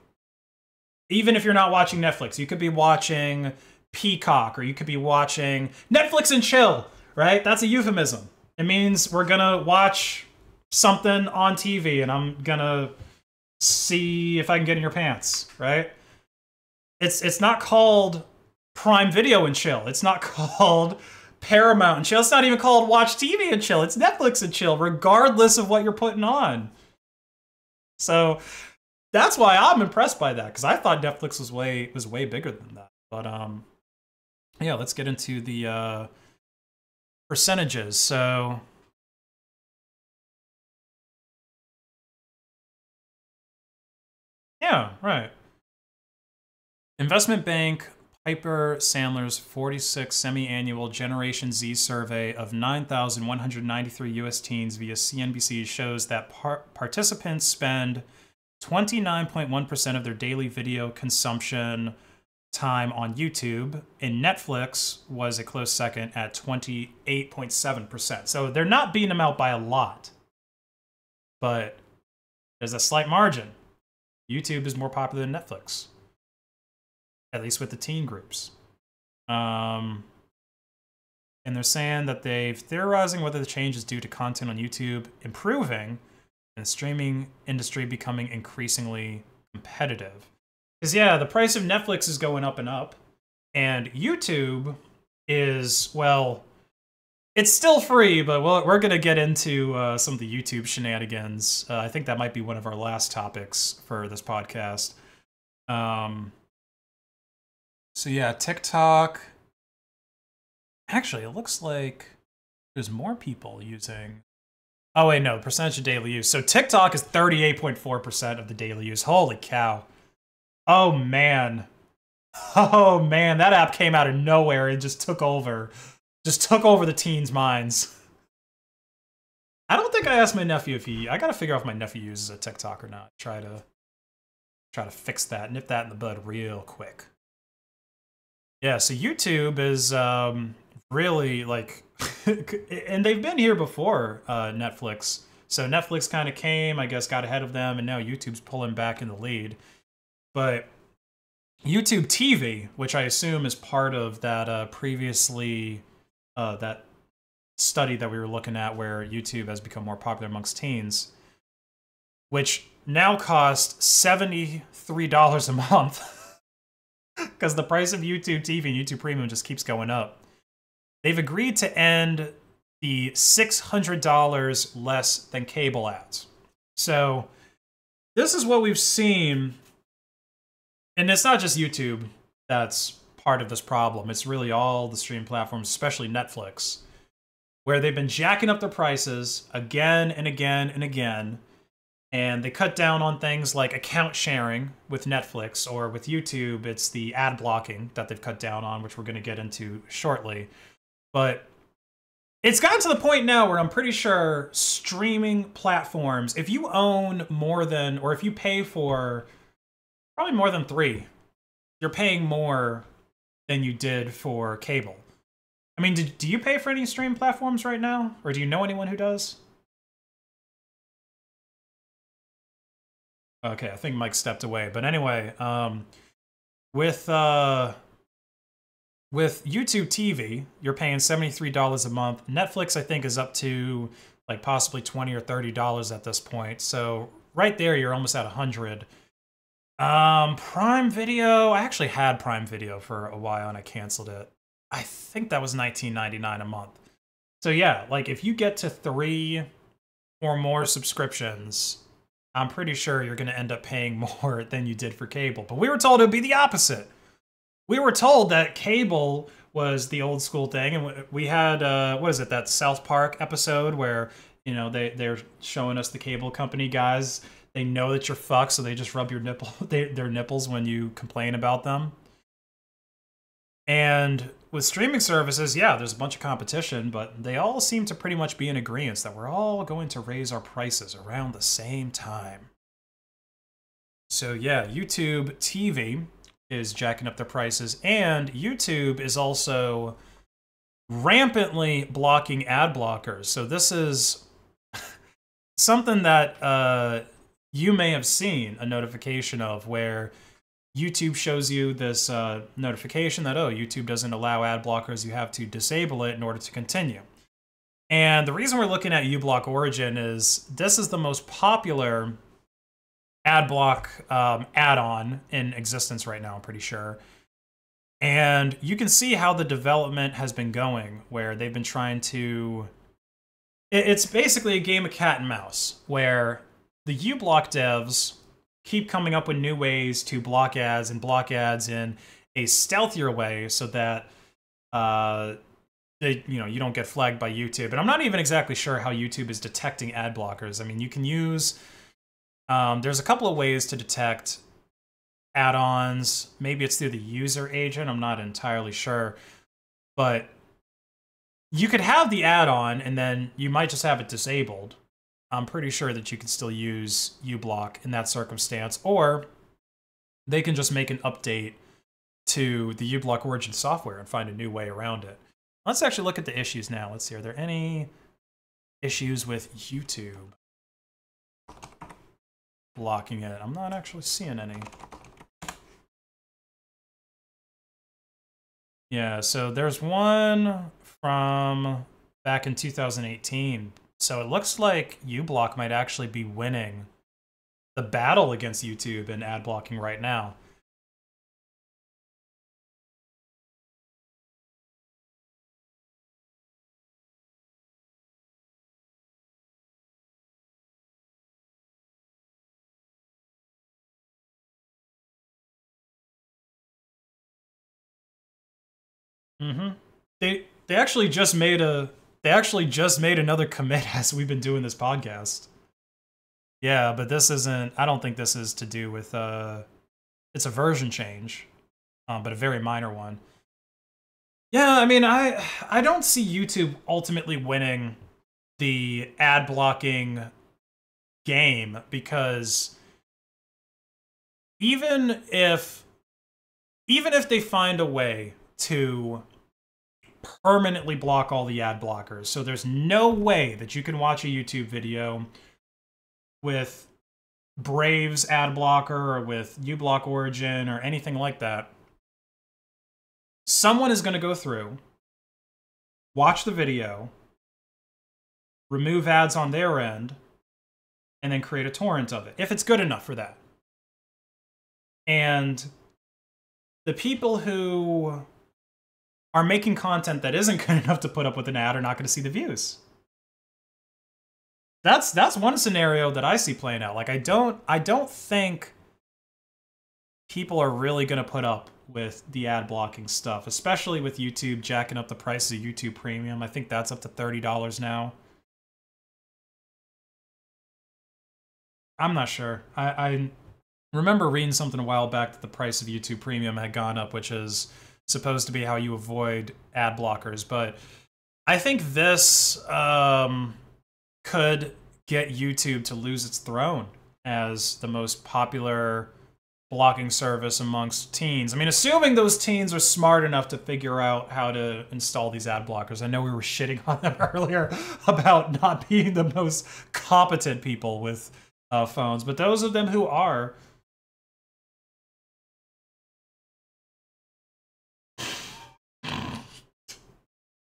Even if you're not watching Netflix, you could be watching Peacock or you could be watching Netflix and chill, right? That's a euphemism. It means we're gonna watch something on TV and I'm gonna see if I can get in your pants, right? It's it's not called Prime Video and chill. It's not called Paramount and chill. It's not even called Watch TV and chill. It's Netflix and chill, regardless of what you're putting on. So that's why I'm impressed by that because I thought Netflix was way was way bigger than that. But um, yeah, let's get into the uh, percentages. So Yeah, right. Investment bank Piper Sandler's 46 semi-annual Generation Z survey of 9,193 U.S. teens via CNBC shows that par- participants spend 29.1% of their daily video consumption time on YouTube, and Netflix was a close second at 28.7%. So they're not beating them out by a lot, but there's a slight margin. YouTube is more popular than Netflix, at least with the teen groups. Um, and they're saying that they've theorizing whether the change is due to content on YouTube improving and the streaming industry becoming increasingly competitive. Because yeah, the price of Netflix is going up and up, and YouTube is well it's still free, but we're going to get into uh, some of the YouTube shenanigans. Uh, I think that might be one of our last topics for this podcast. Um, so yeah, TikTok. Actually, it looks like there's more people using. Oh wait, no, percentage of daily use. So TikTok is 38.4% of the daily use. Holy cow. Oh man. Oh man, that app came out of nowhere and just took over just took over the teens' minds. I don't think I asked my nephew if he. I gotta figure out if my nephew uses a TikTok or not. Try to try to fix that, nip that in the bud real quick. Yeah, so YouTube is um, really like, and they've been here before uh, Netflix. So Netflix kind of came, I guess, got ahead of them, and now YouTube's pulling back in the lead. But YouTube TV, which I assume is part of that uh, previously uh, that study that we were looking at where YouTube has become more popular amongst teens, which now cost $73 a month because the price of YouTube TV and YouTube Premium just keeps going up. They've agreed to end the $600 less than cable ads. So, this is what we've seen. And it's not just YouTube that's part of this problem, it's really all the stream platforms, especially Netflix, where they've been jacking up their prices again and again and again and they cut down on things like account sharing with Netflix or with YouTube. It's the ad blocking that they've cut down on, which we're going to get into shortly. But it's gotten to the point now where I'm pretty sure streaming platforms, if you own more than, or if you pay for probably more than three, you're paying more than you did for cable. I mean, do, do you pay for any stream platforms right now? Or do you know anyone who does? Okay, I think Mike stepped away. But anyway, um, with uh, with YouTube TV, you're paying $73 a month. Netflix, I think, is up to like possibly 20 or $30 at this point. So right there, you're almost at 100. Um, Prime Video, I actually had Prime Video for a while and I canceled it. I think that was 19.99 a month. So yeah, like if you get to three or more subscriptions, I'm pretty sure you're going to end up paying more than you did for cable. But we were told it would be the opposite. We were told that cable was the old school thing, and we had uh, what is it that South Park episode where you know they they're showing us the cable company guys. They know that you're fucked, so they just rub your nipple they, their nipples when you complain about them. And with streaming services, yeah, there's a bunch of competition, but they all seem to pretty much be in agreement that we're all going to raise our prices around the same time. So yeah, YouTube TV is jacking up their prices, and YouTube is also rampantly blocking ad blockers. So this is something that uh, you may have seen a notification of where YouTube shows you this uh, notification that, oh, YouTube doesn't allow ad blockers. You have to disable it in order to continue. And the reason we're looking at uBlock Origin is this is the most popular ad block um, add-on in existence right now, I'm pretty sure. And you can see how the development has been going, where they've been trying to... It's basically a game of cat and mouse, where the uBlock devs keep coming up with new ways to block ads and block ads in a stealthier way so that uh, they, you know you don't get flagged by YouTube. And I'm not even exactly sure how YouTube is detecting ad blockers. I mean, you can use um, there's a couple of ways to detect add-ons. Maybe it's through the user agent. I'm not entirely sure, but you could have the add-on and then you might just have it disabled I'm pretty sure that you can still use uBlock in that circumstance, or they can just make an update to the uBlock Origin software and find a new way around it. Let's actually look at the issues now. Let's see, are there any issues with YouTube blocking it? I'm not actually seeing any. Yeah, so there's one from back in 2018 so it looks like uBlock might actually be winning the battle against YouTube and ad blocking right now. Mm-hmm. They they actually just made a they actually just made another commit as we've been doing this podcast. Yeah, but this isn't. I don't think this is to do with. Uh, it's a version change, um, but a very minor one. Yeah, I mean, I I don't see YouTube ultimately winning the ad blocking game because even if even if they find a way to permanently block all the ad blockers. So there's no way that you can watch a YouTube video with Brave's ad blocker or with uBlock Origin or anything like that. Someone is going to go through, watch the video, remove ads on their end, and then create a torrent of it, if it's good enough for that. And the people who are making content that isn't good enough to put up with an ad are not going to see the views. That's that's one scenario that I see playing out. Like I don't I don't think people are really going to put up with the ad blocking stuff, especially with YouTube jacking up the price of YouTube Premium. I think that's up to $30 now. I'm not sure. I, I remember reading something a while back that the price of YouTube Premium had gone up, which is supposed to be how you avoid ad blockers. But I think this um, could get YouTube to lose its throne as the most popular blocking service amongst teens. I mean, assuming those teens are smart enough to figure out how to install these ad blockers. I know we were shitting on them earlier about not being the most competent people with uh, phones, but those of them who are.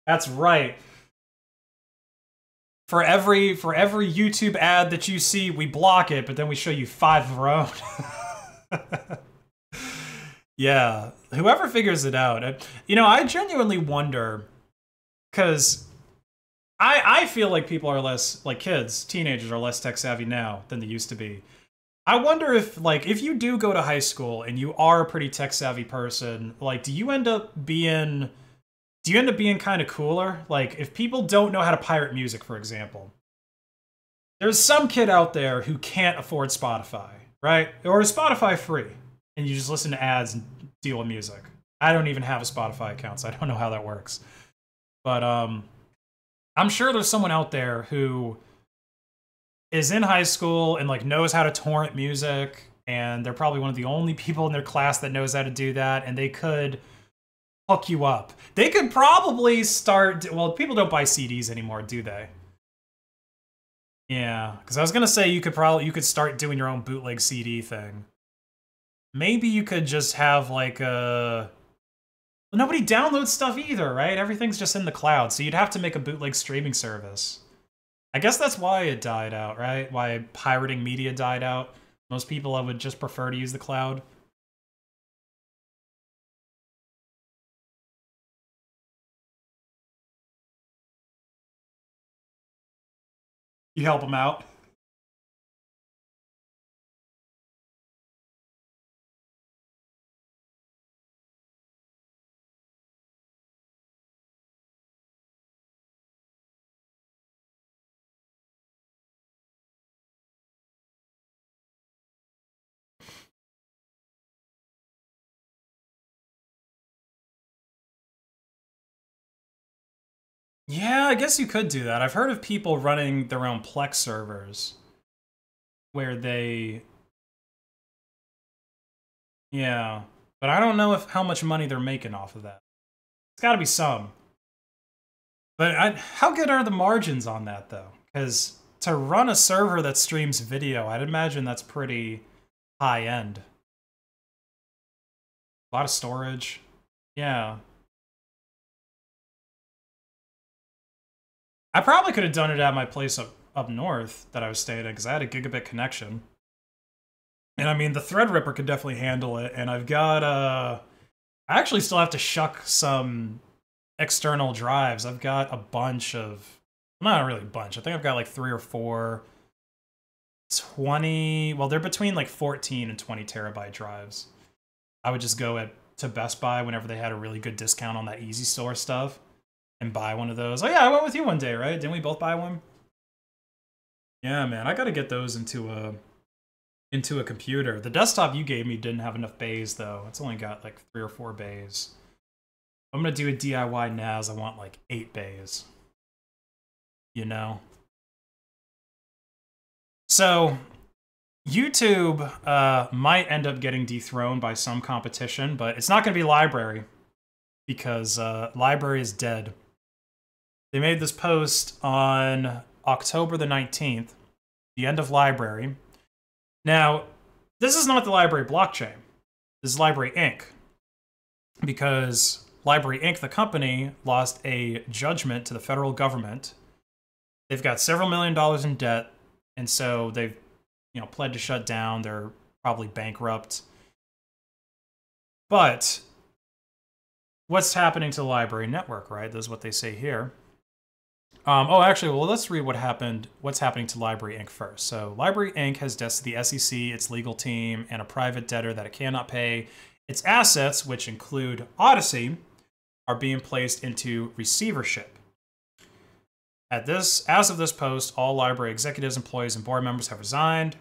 That's right. For every for every YouTube ad that you see, we block it, but then we show you five of our own. yeah, whoever figures it out. You know, I genuinely wonder cuz I I feel like people are less like kids, teenagers are less tech savvy now than they used to be. I wonder if like if you do go to high school and you are a pretty tech savvy person, like do you end up being do you end up being kind of cooler? Like if people don't know how to pirate music, for example. There's some kid out there who can't afford Spotify, right? Or is Spotify free? And you just listen to ads and deal with music. I don't even have a Spotify account, so I don't know how that works. But um I'm sure there's someone out there who is in high school and like knows how to torrent music and they're probably one of the only people in their class that knows how to do that and they could hook you up. They could probably start well, people don't buy CDs anymore, do they? Yeah, cuz I was to say you could probably you could start doing your own bootleg CD thing. Maybe you could just have like a well, nobody downloads stuff either, right? Everything's just in the cloud, so you'd have to make a bootleg streaming service. I guess that's why it died out, right? Why pirating media died out. Most people I would just prefer to use the cloud. You help them out. Yeah, I guess you could do that. I've heard of people running their own Plex servers where they Yeah, but I don't know if how much money they're making off of that. It's got to be some. But I, how good are the margins on that though? Cuz to run a server that streams video, I'd imagine that's pretty high end. A lot of storage. Yeah. I probably could have done it at my place up, up north that I was staying at because I had a gigabit connection. And I mean, the Threadripper could definitely handle it. And I've got, uh, I actually still have to shuck some external drives. I've got a bunch of, not really a bunch. I think I've got like three or four 20, well, they're between like 14 and 20 terabyte drives. I would just go at to Best Buy whenever they had a really good discount on that Easy Store stuff and buy one of those. Oh yeah, I went with you one day, right? Didn't we both buy one? Yeah, man, I got to get those into a into a computer. The desktop you gave me didn't have enough bays though. It's only got like 3 or 4 bays. I'm to do a DIY NAS. I want like 8 bays. You know. So, YouTube uh, might end up getting dethroned by some competition, but it's not going to be LBRY because uh, LBRY is dead. They made this post on October the 19th, the end of LBRY. Now, this is not the LBRY blockchain. This is LBRY Inc. Because LBRY Inc., the company, lost a judgment to the federal government. They've got several million dollars in debt, and so they've you know pled to shut down. They're probably bankrupt. But what's happening to the LBRY network, right? This is what they say here. Um, oh, actually, well, let's read what happened. What's happening to LBRY Inc. first? So, LBRY Inc. has debts to the SEC, its legal team, and a private debtor that it cannot pay. Its assets, which include Odysee, are being placed into receivership. At this, as of this post, all LBRY executives, employees, and board members have resigned.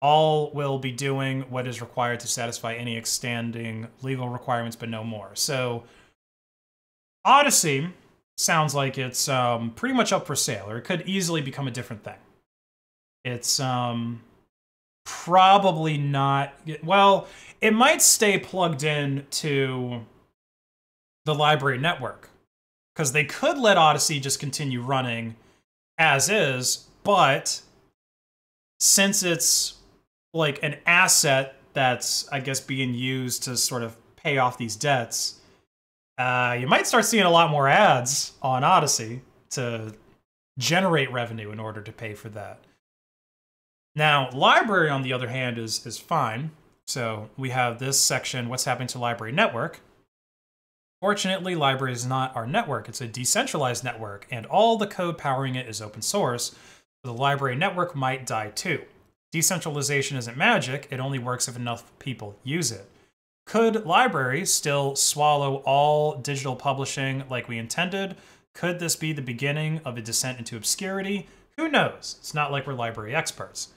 All will be doing what is required to satisfy any extending legal requirements, but no more. So, Odysee sounds like it's um, pretty much up for sale, or it could easily become a different thing. It's um, probably not. Well, it might stay plugged in to the LBRY network because they could let Odysee just continue running as is, but since it's like an asset that's, I guess, being used to sort of pay off these debts uh, you might start seeing a lot more ads on Odysee to generate revenue in order to pay for that. Now, LBRY, on the other hand, is, is fine. So we have this section, what's happening to LBRY network. Fortunately, LBRY is not our network. It's a decentralized network, and all the code powering it is open source. So the LBRY network might die too. Decentralization isn't magic, it only works if enough people use it. Could libraries still swallow all digital publishing like we intended? Could this be the beginning of a descent into obscurity? Who knows? It's not like we're library experts.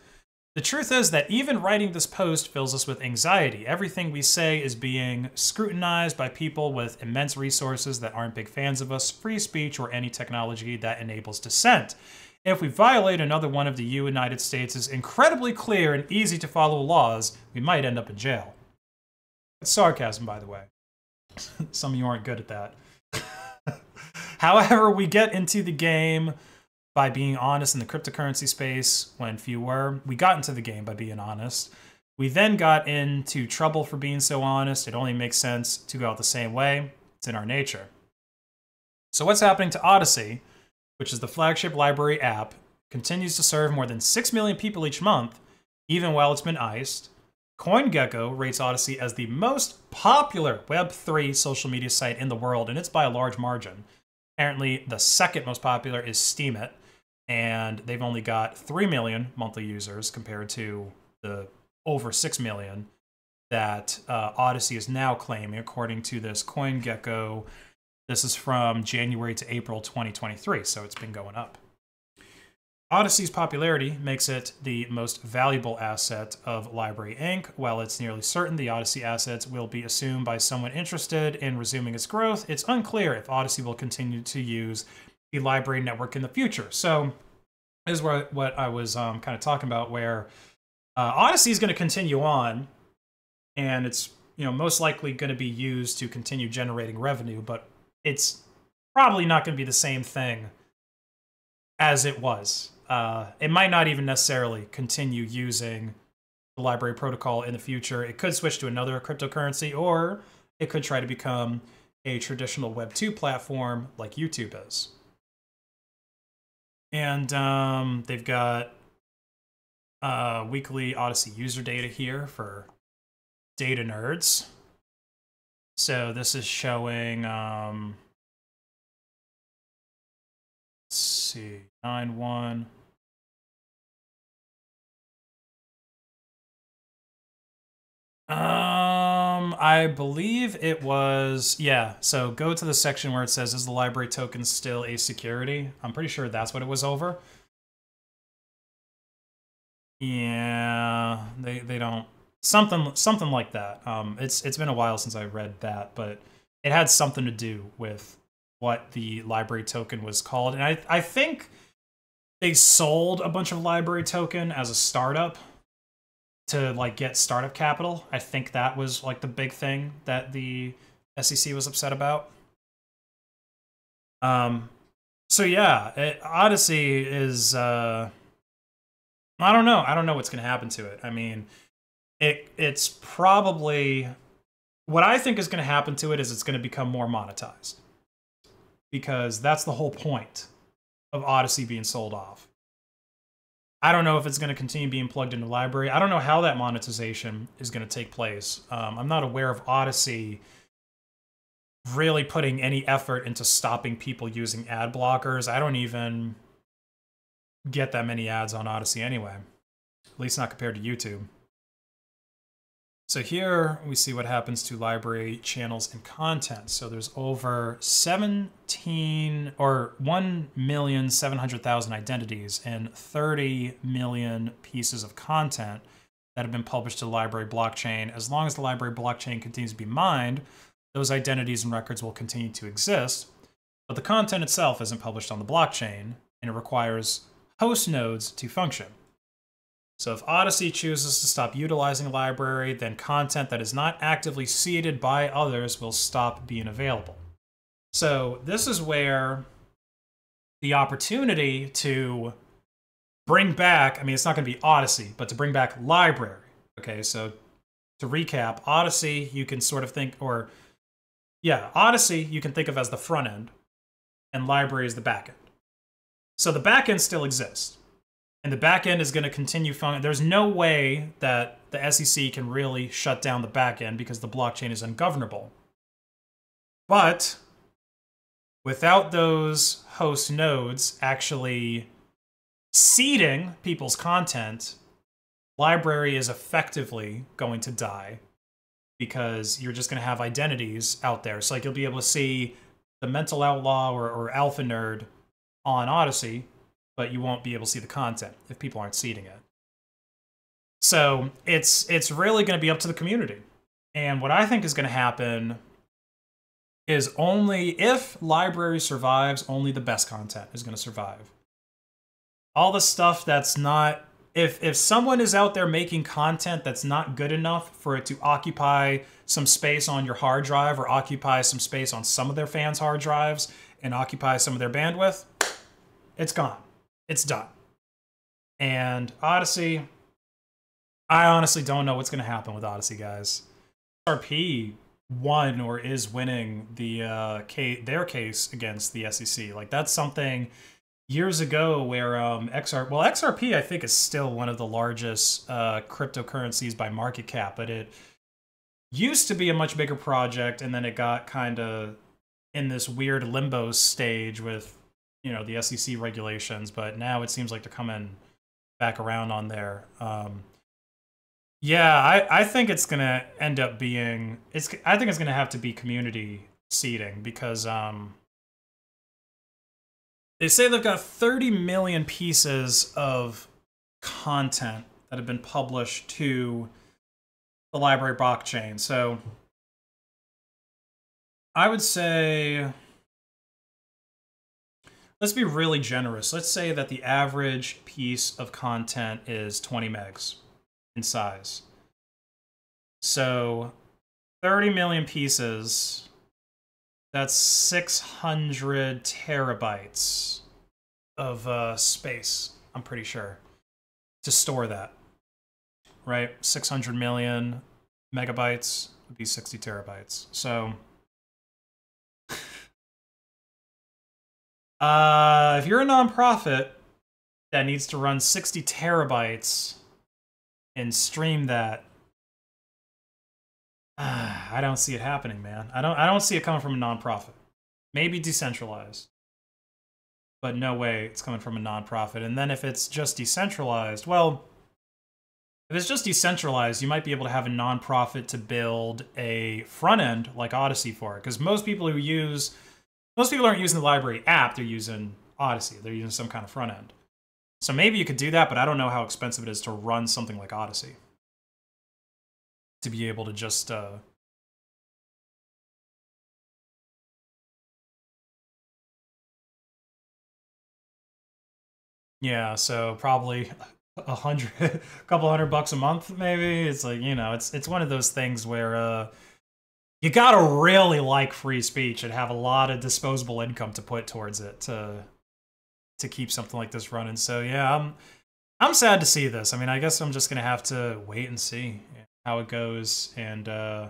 The truth is that even writing this post fills us with anxiety. Everything we say is being scrutinized by people with immense resources that aren't big fans of us, free speech, or any technology that enables dissent. If we violate another one of the United States' incredibly clear and easy to follow laws, we might end up in jail. It's sarcasm, by the way. Some of you aren't good at that. However, we get into the game by being honest in the cryptocurrency space when few were. We got into the game by being honest. We then got into trouble for being so honest. It only makes sense to go out the same way. It's in our nature. So, what's happening to Odysee, which is the flagship LBRY app, continues to serve more than 6 million people each month, even while it's been iced. CoinGecko rates Odysee as the most popular Web3 social media site in the world, and it's by a large margin. Apparently, the second most popular is Steemit, and they've only got 3 million monthly users compared to the over 6 million that uh, Odysee is now claiming, according to this CoinGecko. This is from January to April 2023, so it's been going up. Odysee's popularity makes it the most valuable asset of LBRY Inc. While it's nearly certain the Odysee assets will be assumed by someone interested in resuming its growth, it's unclear if Odysee will continue to use the LBRY network in the future. So, this is what, what I was um, kind of talking about, where uh, Odysee is going to continue on, and it's you know most likely going to be used to continue generating revenue, but it's probably not going to be the same thing as it was uh, it might not even necessarily continue using the LBRY protocol in the future. It could switch to another cryptocurrency, or it could try to become a traditional Web 2 platform like YouTube is. And um, they've got uh, weekly Odysee user data here for data nerds. So this is showing, um, let's see, 9 1. Um, I believe it was yeah. So go to the section where it says is the LBRY token still a security? I'm pretty sure that's what it was over. Yeah, they they don't something something like that. Um, it's it's been a while since I read that, but it had something to do with what the LBRY token was called, and I I think they sold a bunch of LBRY token as a startup to like get startup capital. I think that was like the big thing that the SEC was upset about. Um, so yeah, it, Odysee is. Uh, I don't know. I don't know what's going to happen to it. I mean, it it's probably what I think is going to happen to it is it's going to become more monetized because that's the whole point of Odysee being sold off. I don't know if it's going to continue being plugged into the LBRY. I don't know how that monetization is going to take place. Um, I'm not aware of Odysee really putting any effort into stopping people using ad blockers. I don't even get that many ads on Odysee anyway, at least not compared to YouTube. So here we see what happens to LBRY channels and content. So there's over 17 or 1,700,000 identities and 30 million pieces of content that have been published to LBRY blockchain. As long as the LBRY blockchain continues to be mined, those identities and records will continue to exist. But the content itself isn't published on the blockchain and it requires host nodes to function. So if Odysee chooses to stop utilizing a LBRY, then content that is not actively seeded by others will stop being available. So this is where the opportunity to bring back, I mean, it's not going to be Odysee, but to bring back LBRY. Okay, so to recap, Odysee, you can sort of think, or yeah, Odysee, you can think of as the front end, and LBRY is the back end. So the back end still exists and the back end is going to continue functioning. There's no way that the SEC can really shut down the back end because the blockchain is ungovernable. But without those host nodes actually seeding people's content, LBRY is effectively going to die because you're just going to have identities out there. So like you'll be able to see the mental outlaw or, or alpha nerd on Odysee but you won't be able to see the content if people aren't seeding it. So it's it's really going to be up to the community. And what I think is going to happen is only if LBRY survives, only the best content is going to survive. All the stuff that's not if if someone is out there making content that's not good enough for it to occupy some space on your hard drive or occupy some space on some of their fans' hard drives and occupy some of their bandwidth, it's gone it's done. And Odysee, I honestly don't know what's going to happen with Odysee, guys. RP won or is winning the uh, case, their case against the SEC. Like that's something years ago where um, XR well XRP I think is still one of the largest uh, cryptocurrencies by market cap, but it used to be a much bigger project and then it got kind of in this weird limbo stage with you know the SEC regulations, but now it seems like they're coming back around on there. Um, yeah, I, I think it's gonna end up being it's I think it's gonna have to be community seeding because um, they say they've got 30 million pieces of content that have been published to the LBRY blockchain. So I would say let's be really generous. Let's say that the average piece of content is 20 megs in size. So 30 million pieces, that's 600 terabytes of uh, space, I'm pretty sure, to store that. Right? 600 million megabytes would be 60 terabytes. So Uh, if you're a nonprofit that needs to run 60 terabytes and stream that, uh, I don't see it happening, man. I don't. I don't see it coming from a nonprofit. Maybe decentralized, but no way it's coming from a nonprofit. And then if it's just decentralized, well, if it's just decentralized, you might be able to have a nonprofit to build a front end like Odysee for it, because most people who use most people aren't using the LBRY app, they're using Odysee, They're using some kind of front end. So maybe you could do that, but I don't know how expensive it is to run something like Odysee. To be able to just uh, Yeah, so probably a hundred, a couple hundred bucks a month, maybe. It's like you know, it's it's one of those things where uh, you gotta really like free speech and have a lot of disposable income to put towards it to to keep something like this running. So yeah, I'm I'm sad to see this. I mean, I guess I'm just gonna have to wait and see how it goes and uh,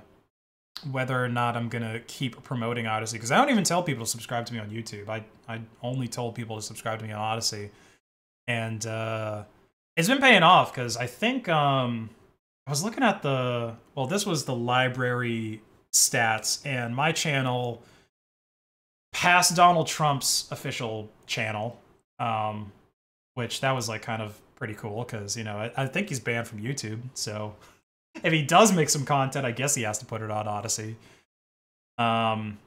whether or not I'm gonna keep promoting Odysee because I don't even tell people to subscribe to me on YouTube. I I only told people to subscribe to me on Odysee, and uh, it's been paying off because I think um, I was looking at the well, this was the LBRY stats, and my channel passed Donald Trump's official channel, um, which that was like kind of pretty cool because you know I, I think he's banned from YouTube, so if he does make some content, I guess he has to put it on Odysee. Um,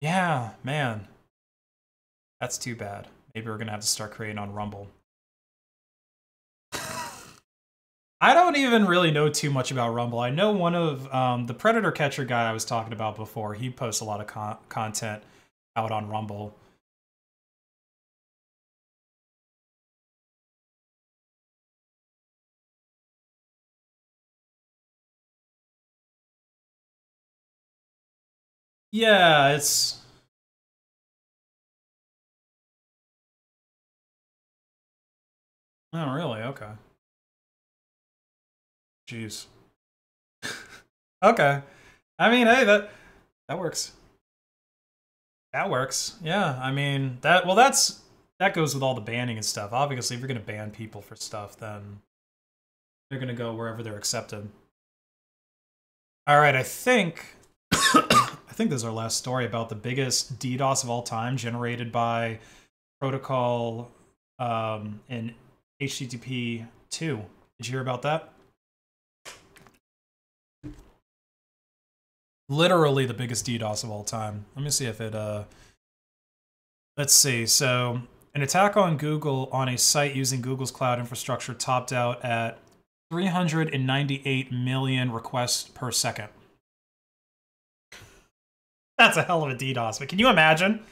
yeah, man, that's too bad. Maybe we're gonna have to start creating on Rumble. I don't even really know too much about Rumble. I know one of um, the Predator Catcher guy I was talking about before. He posts a lot of con content out on Rumble. Yeah, it's Oh, really? Okay. Jeez. okay. I mean, hey, that that works. That works. Yeah. I mean, that well that's that goes with all the banning and stuff. Obviously, if you're going to ban people for stuff, then they're going to go wherever they're accepted. All right, I think I think this is our last story about the biggest DDoS of all time generated by protocol um, in HTTP 2. Did you hear about that? Literally the biggest DDoS of all time. Let me see if it, uh... Let's see. So, an attack on Google on a site using Google's cloud infrastructure topped out at 398 million requests per second. That's a hell of a DDoS, but can you imagine?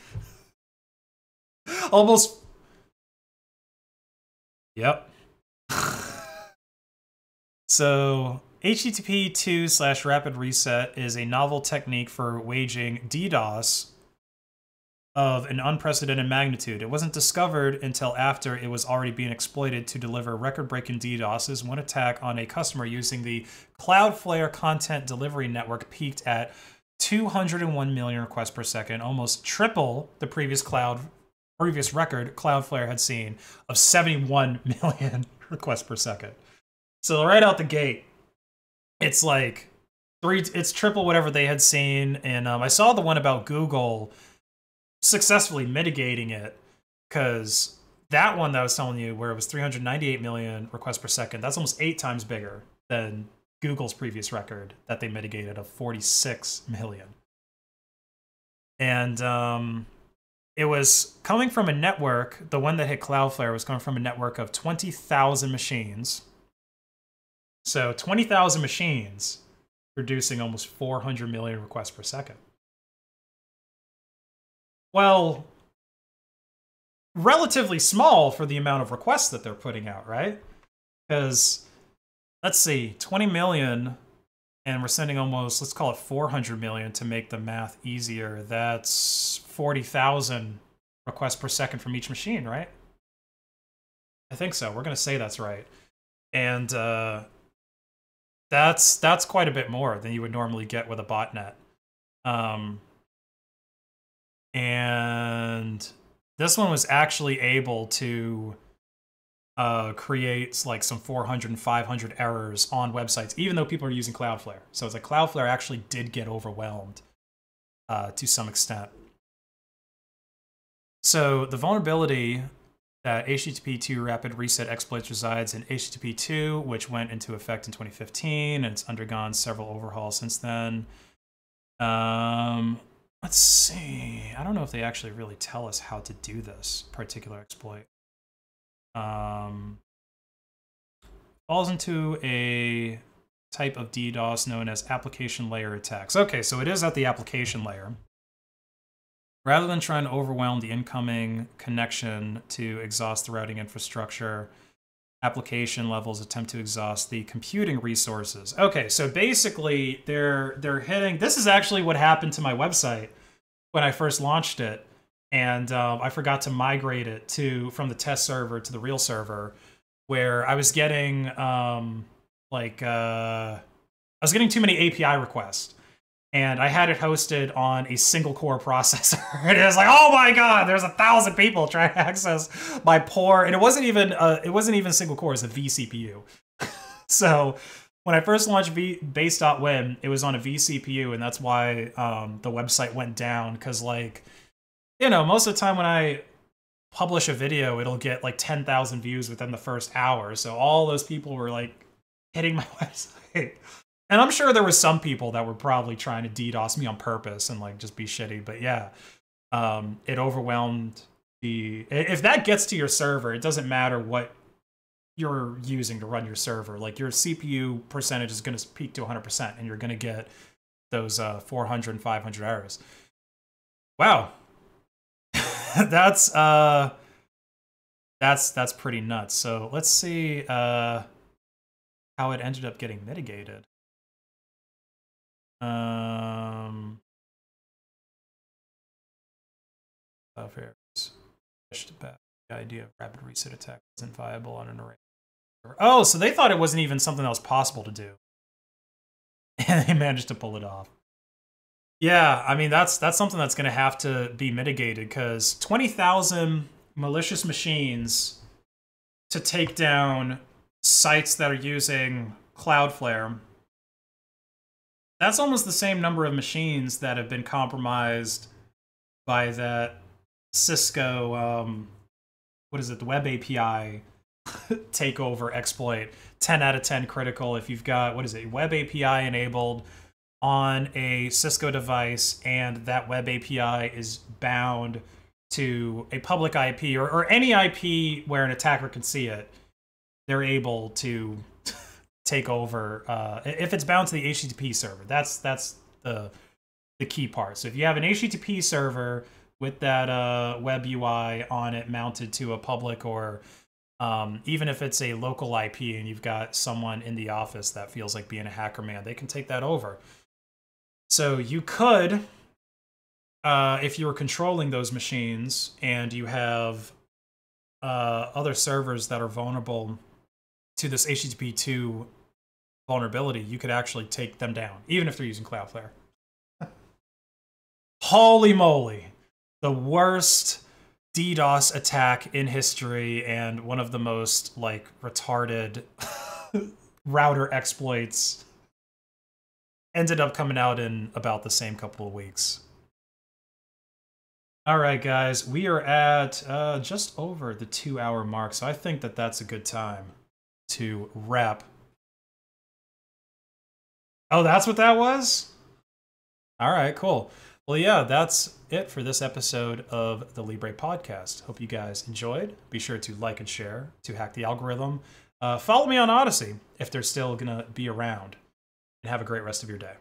Almost Yep. so HTTP 2 slash rapid reset is a novel technique for waging DDoS of an unprecedented magnitude. It wasn't discovered until after it was already being exploited to deliver record-breaking DDoSes. One attack on a customer using the Cloudflare content delivery network peaked at 201 million requests per second, almost triple the previous cloud previous record Cloudflare had seen of 71 million requests per second. So right out the gate, it's like three. It's triple whatever they had seen, and um, I saw the one about Google successfully mitigating it because that one that I was telling you, where it was 398 million requests per second, that's almost eight times bigger than Google's previous record that they mitigated of 46 million. And um, it was coming from a network. The one that hit Cloudflare was coming from a network of 20,000 machines. So 20,000 machines producing almost 400 million requests per second. Well, relatively small for the amount of requests that they're putting out, right? Because let's see, 20 million and we're sending almost let's call it 400 million to make the math easier that's 40,000 requests per second from each machine right i think so we're going to say that's right and uh, that's that's quite a bit more than you would normally get with a botnet um, and this one was actually able to uh, creates like some 400 and 500 errors on websites, even though people are using Cloudflare. So it's like Cloudflare actually did get overwhelmed uh, to some extent. So the vulnerability that HTTP 2 rapid reset exploits resides in HTTP 2, which went into effect in 2015, and it's undergone several overhauls since then. Um, let's see. I don't know if they actually really tell us how to do this particular exploit um, falls into a type of DDoS known as application layer attacks. Okay, so it is at the application layer. Rather than trying to overwhelm the incoming connection to exhaust the routing infrastructure, application levels attempt to exhaust the computing resources. Okay, so basically they're they're hitting this is actually what happened to my website when I first launched it and um, I forgot to migrate it to from the test server to the real server, where I was getting um, like uh, I was getting too many API requests, and I had it hosted on a single core processor. and it was like, oh my god, there's a thousand people trying to access my poor. And it wasn't even uh, it wasn't even single core; it's a vCPU. so when I first launched v- based.win, it was on a vCPU, and that's why um, the website went down. Because like, you know, most of the time when I publish a video, it'll get like ten thousand views within the first hour. So all those people were like hitting my website. And I'm sure there was some people that were probably trying to DDoS me on purpose and like just be shitty. But yeah, um, it overwhelmed the. If that gets to your server, it doesn't matter what you're using to run your server. Like your CPU percentage is going to peak to 100%, and you're going to get those uh, 400 and 500 errors. Wow, that's uh, that's that's pretty nuts. So let's see uh, how it ended up getting mitigated. Um, pushed back. The idea of rapid reset attack isn't viable on an array. Oh, so they thought it wasn't even something that was possible to do, and they managed to pull it off. Yeah, I mean that's that's something that's going to have to be mitigated because twenty thousand malicious machines to take down sites that are using Cloudflare that's almost the same number of machines that have been compromised by that Cisco, um, what is it, the Web API takeover exploit. 10 out of 10 critical if you've got, what is it, Web API enabled on a Cisco device and that Web API is bound to a public IP or, or any IP where an attacker can see it, they're able to take over uh, if it's bound to the HTTP server. That's that's the the key part. So if you have an HTTP server with that uh, web UI on it mounted to a public or um, even if it's a local IP and you've got someone in the office that feels like being a hacker man, they can take that over. So you could, uh, if you were controlling those machines and you have uh, other servers that are vulnerable to this HTTP 2 vulnerability, you could actually take them down, even if they're using Cloudflare. Holy moly. The worst DDoS attack in history and one of the most like retarded router exploits ended up coming out in about the same couple of weeks. All right, guys, we are at uh, just over the two hour mark, so I think that that's a good time to wrap Oh, that's what that was? All right, cool. Well, yeah, that's it for this episode of the Libre podcast. Hope you guys enjoyed. Be sure to like and share to hack the algorithm. Uh, follow me on Odysee if they're still going to be around. And have a great rest of your day.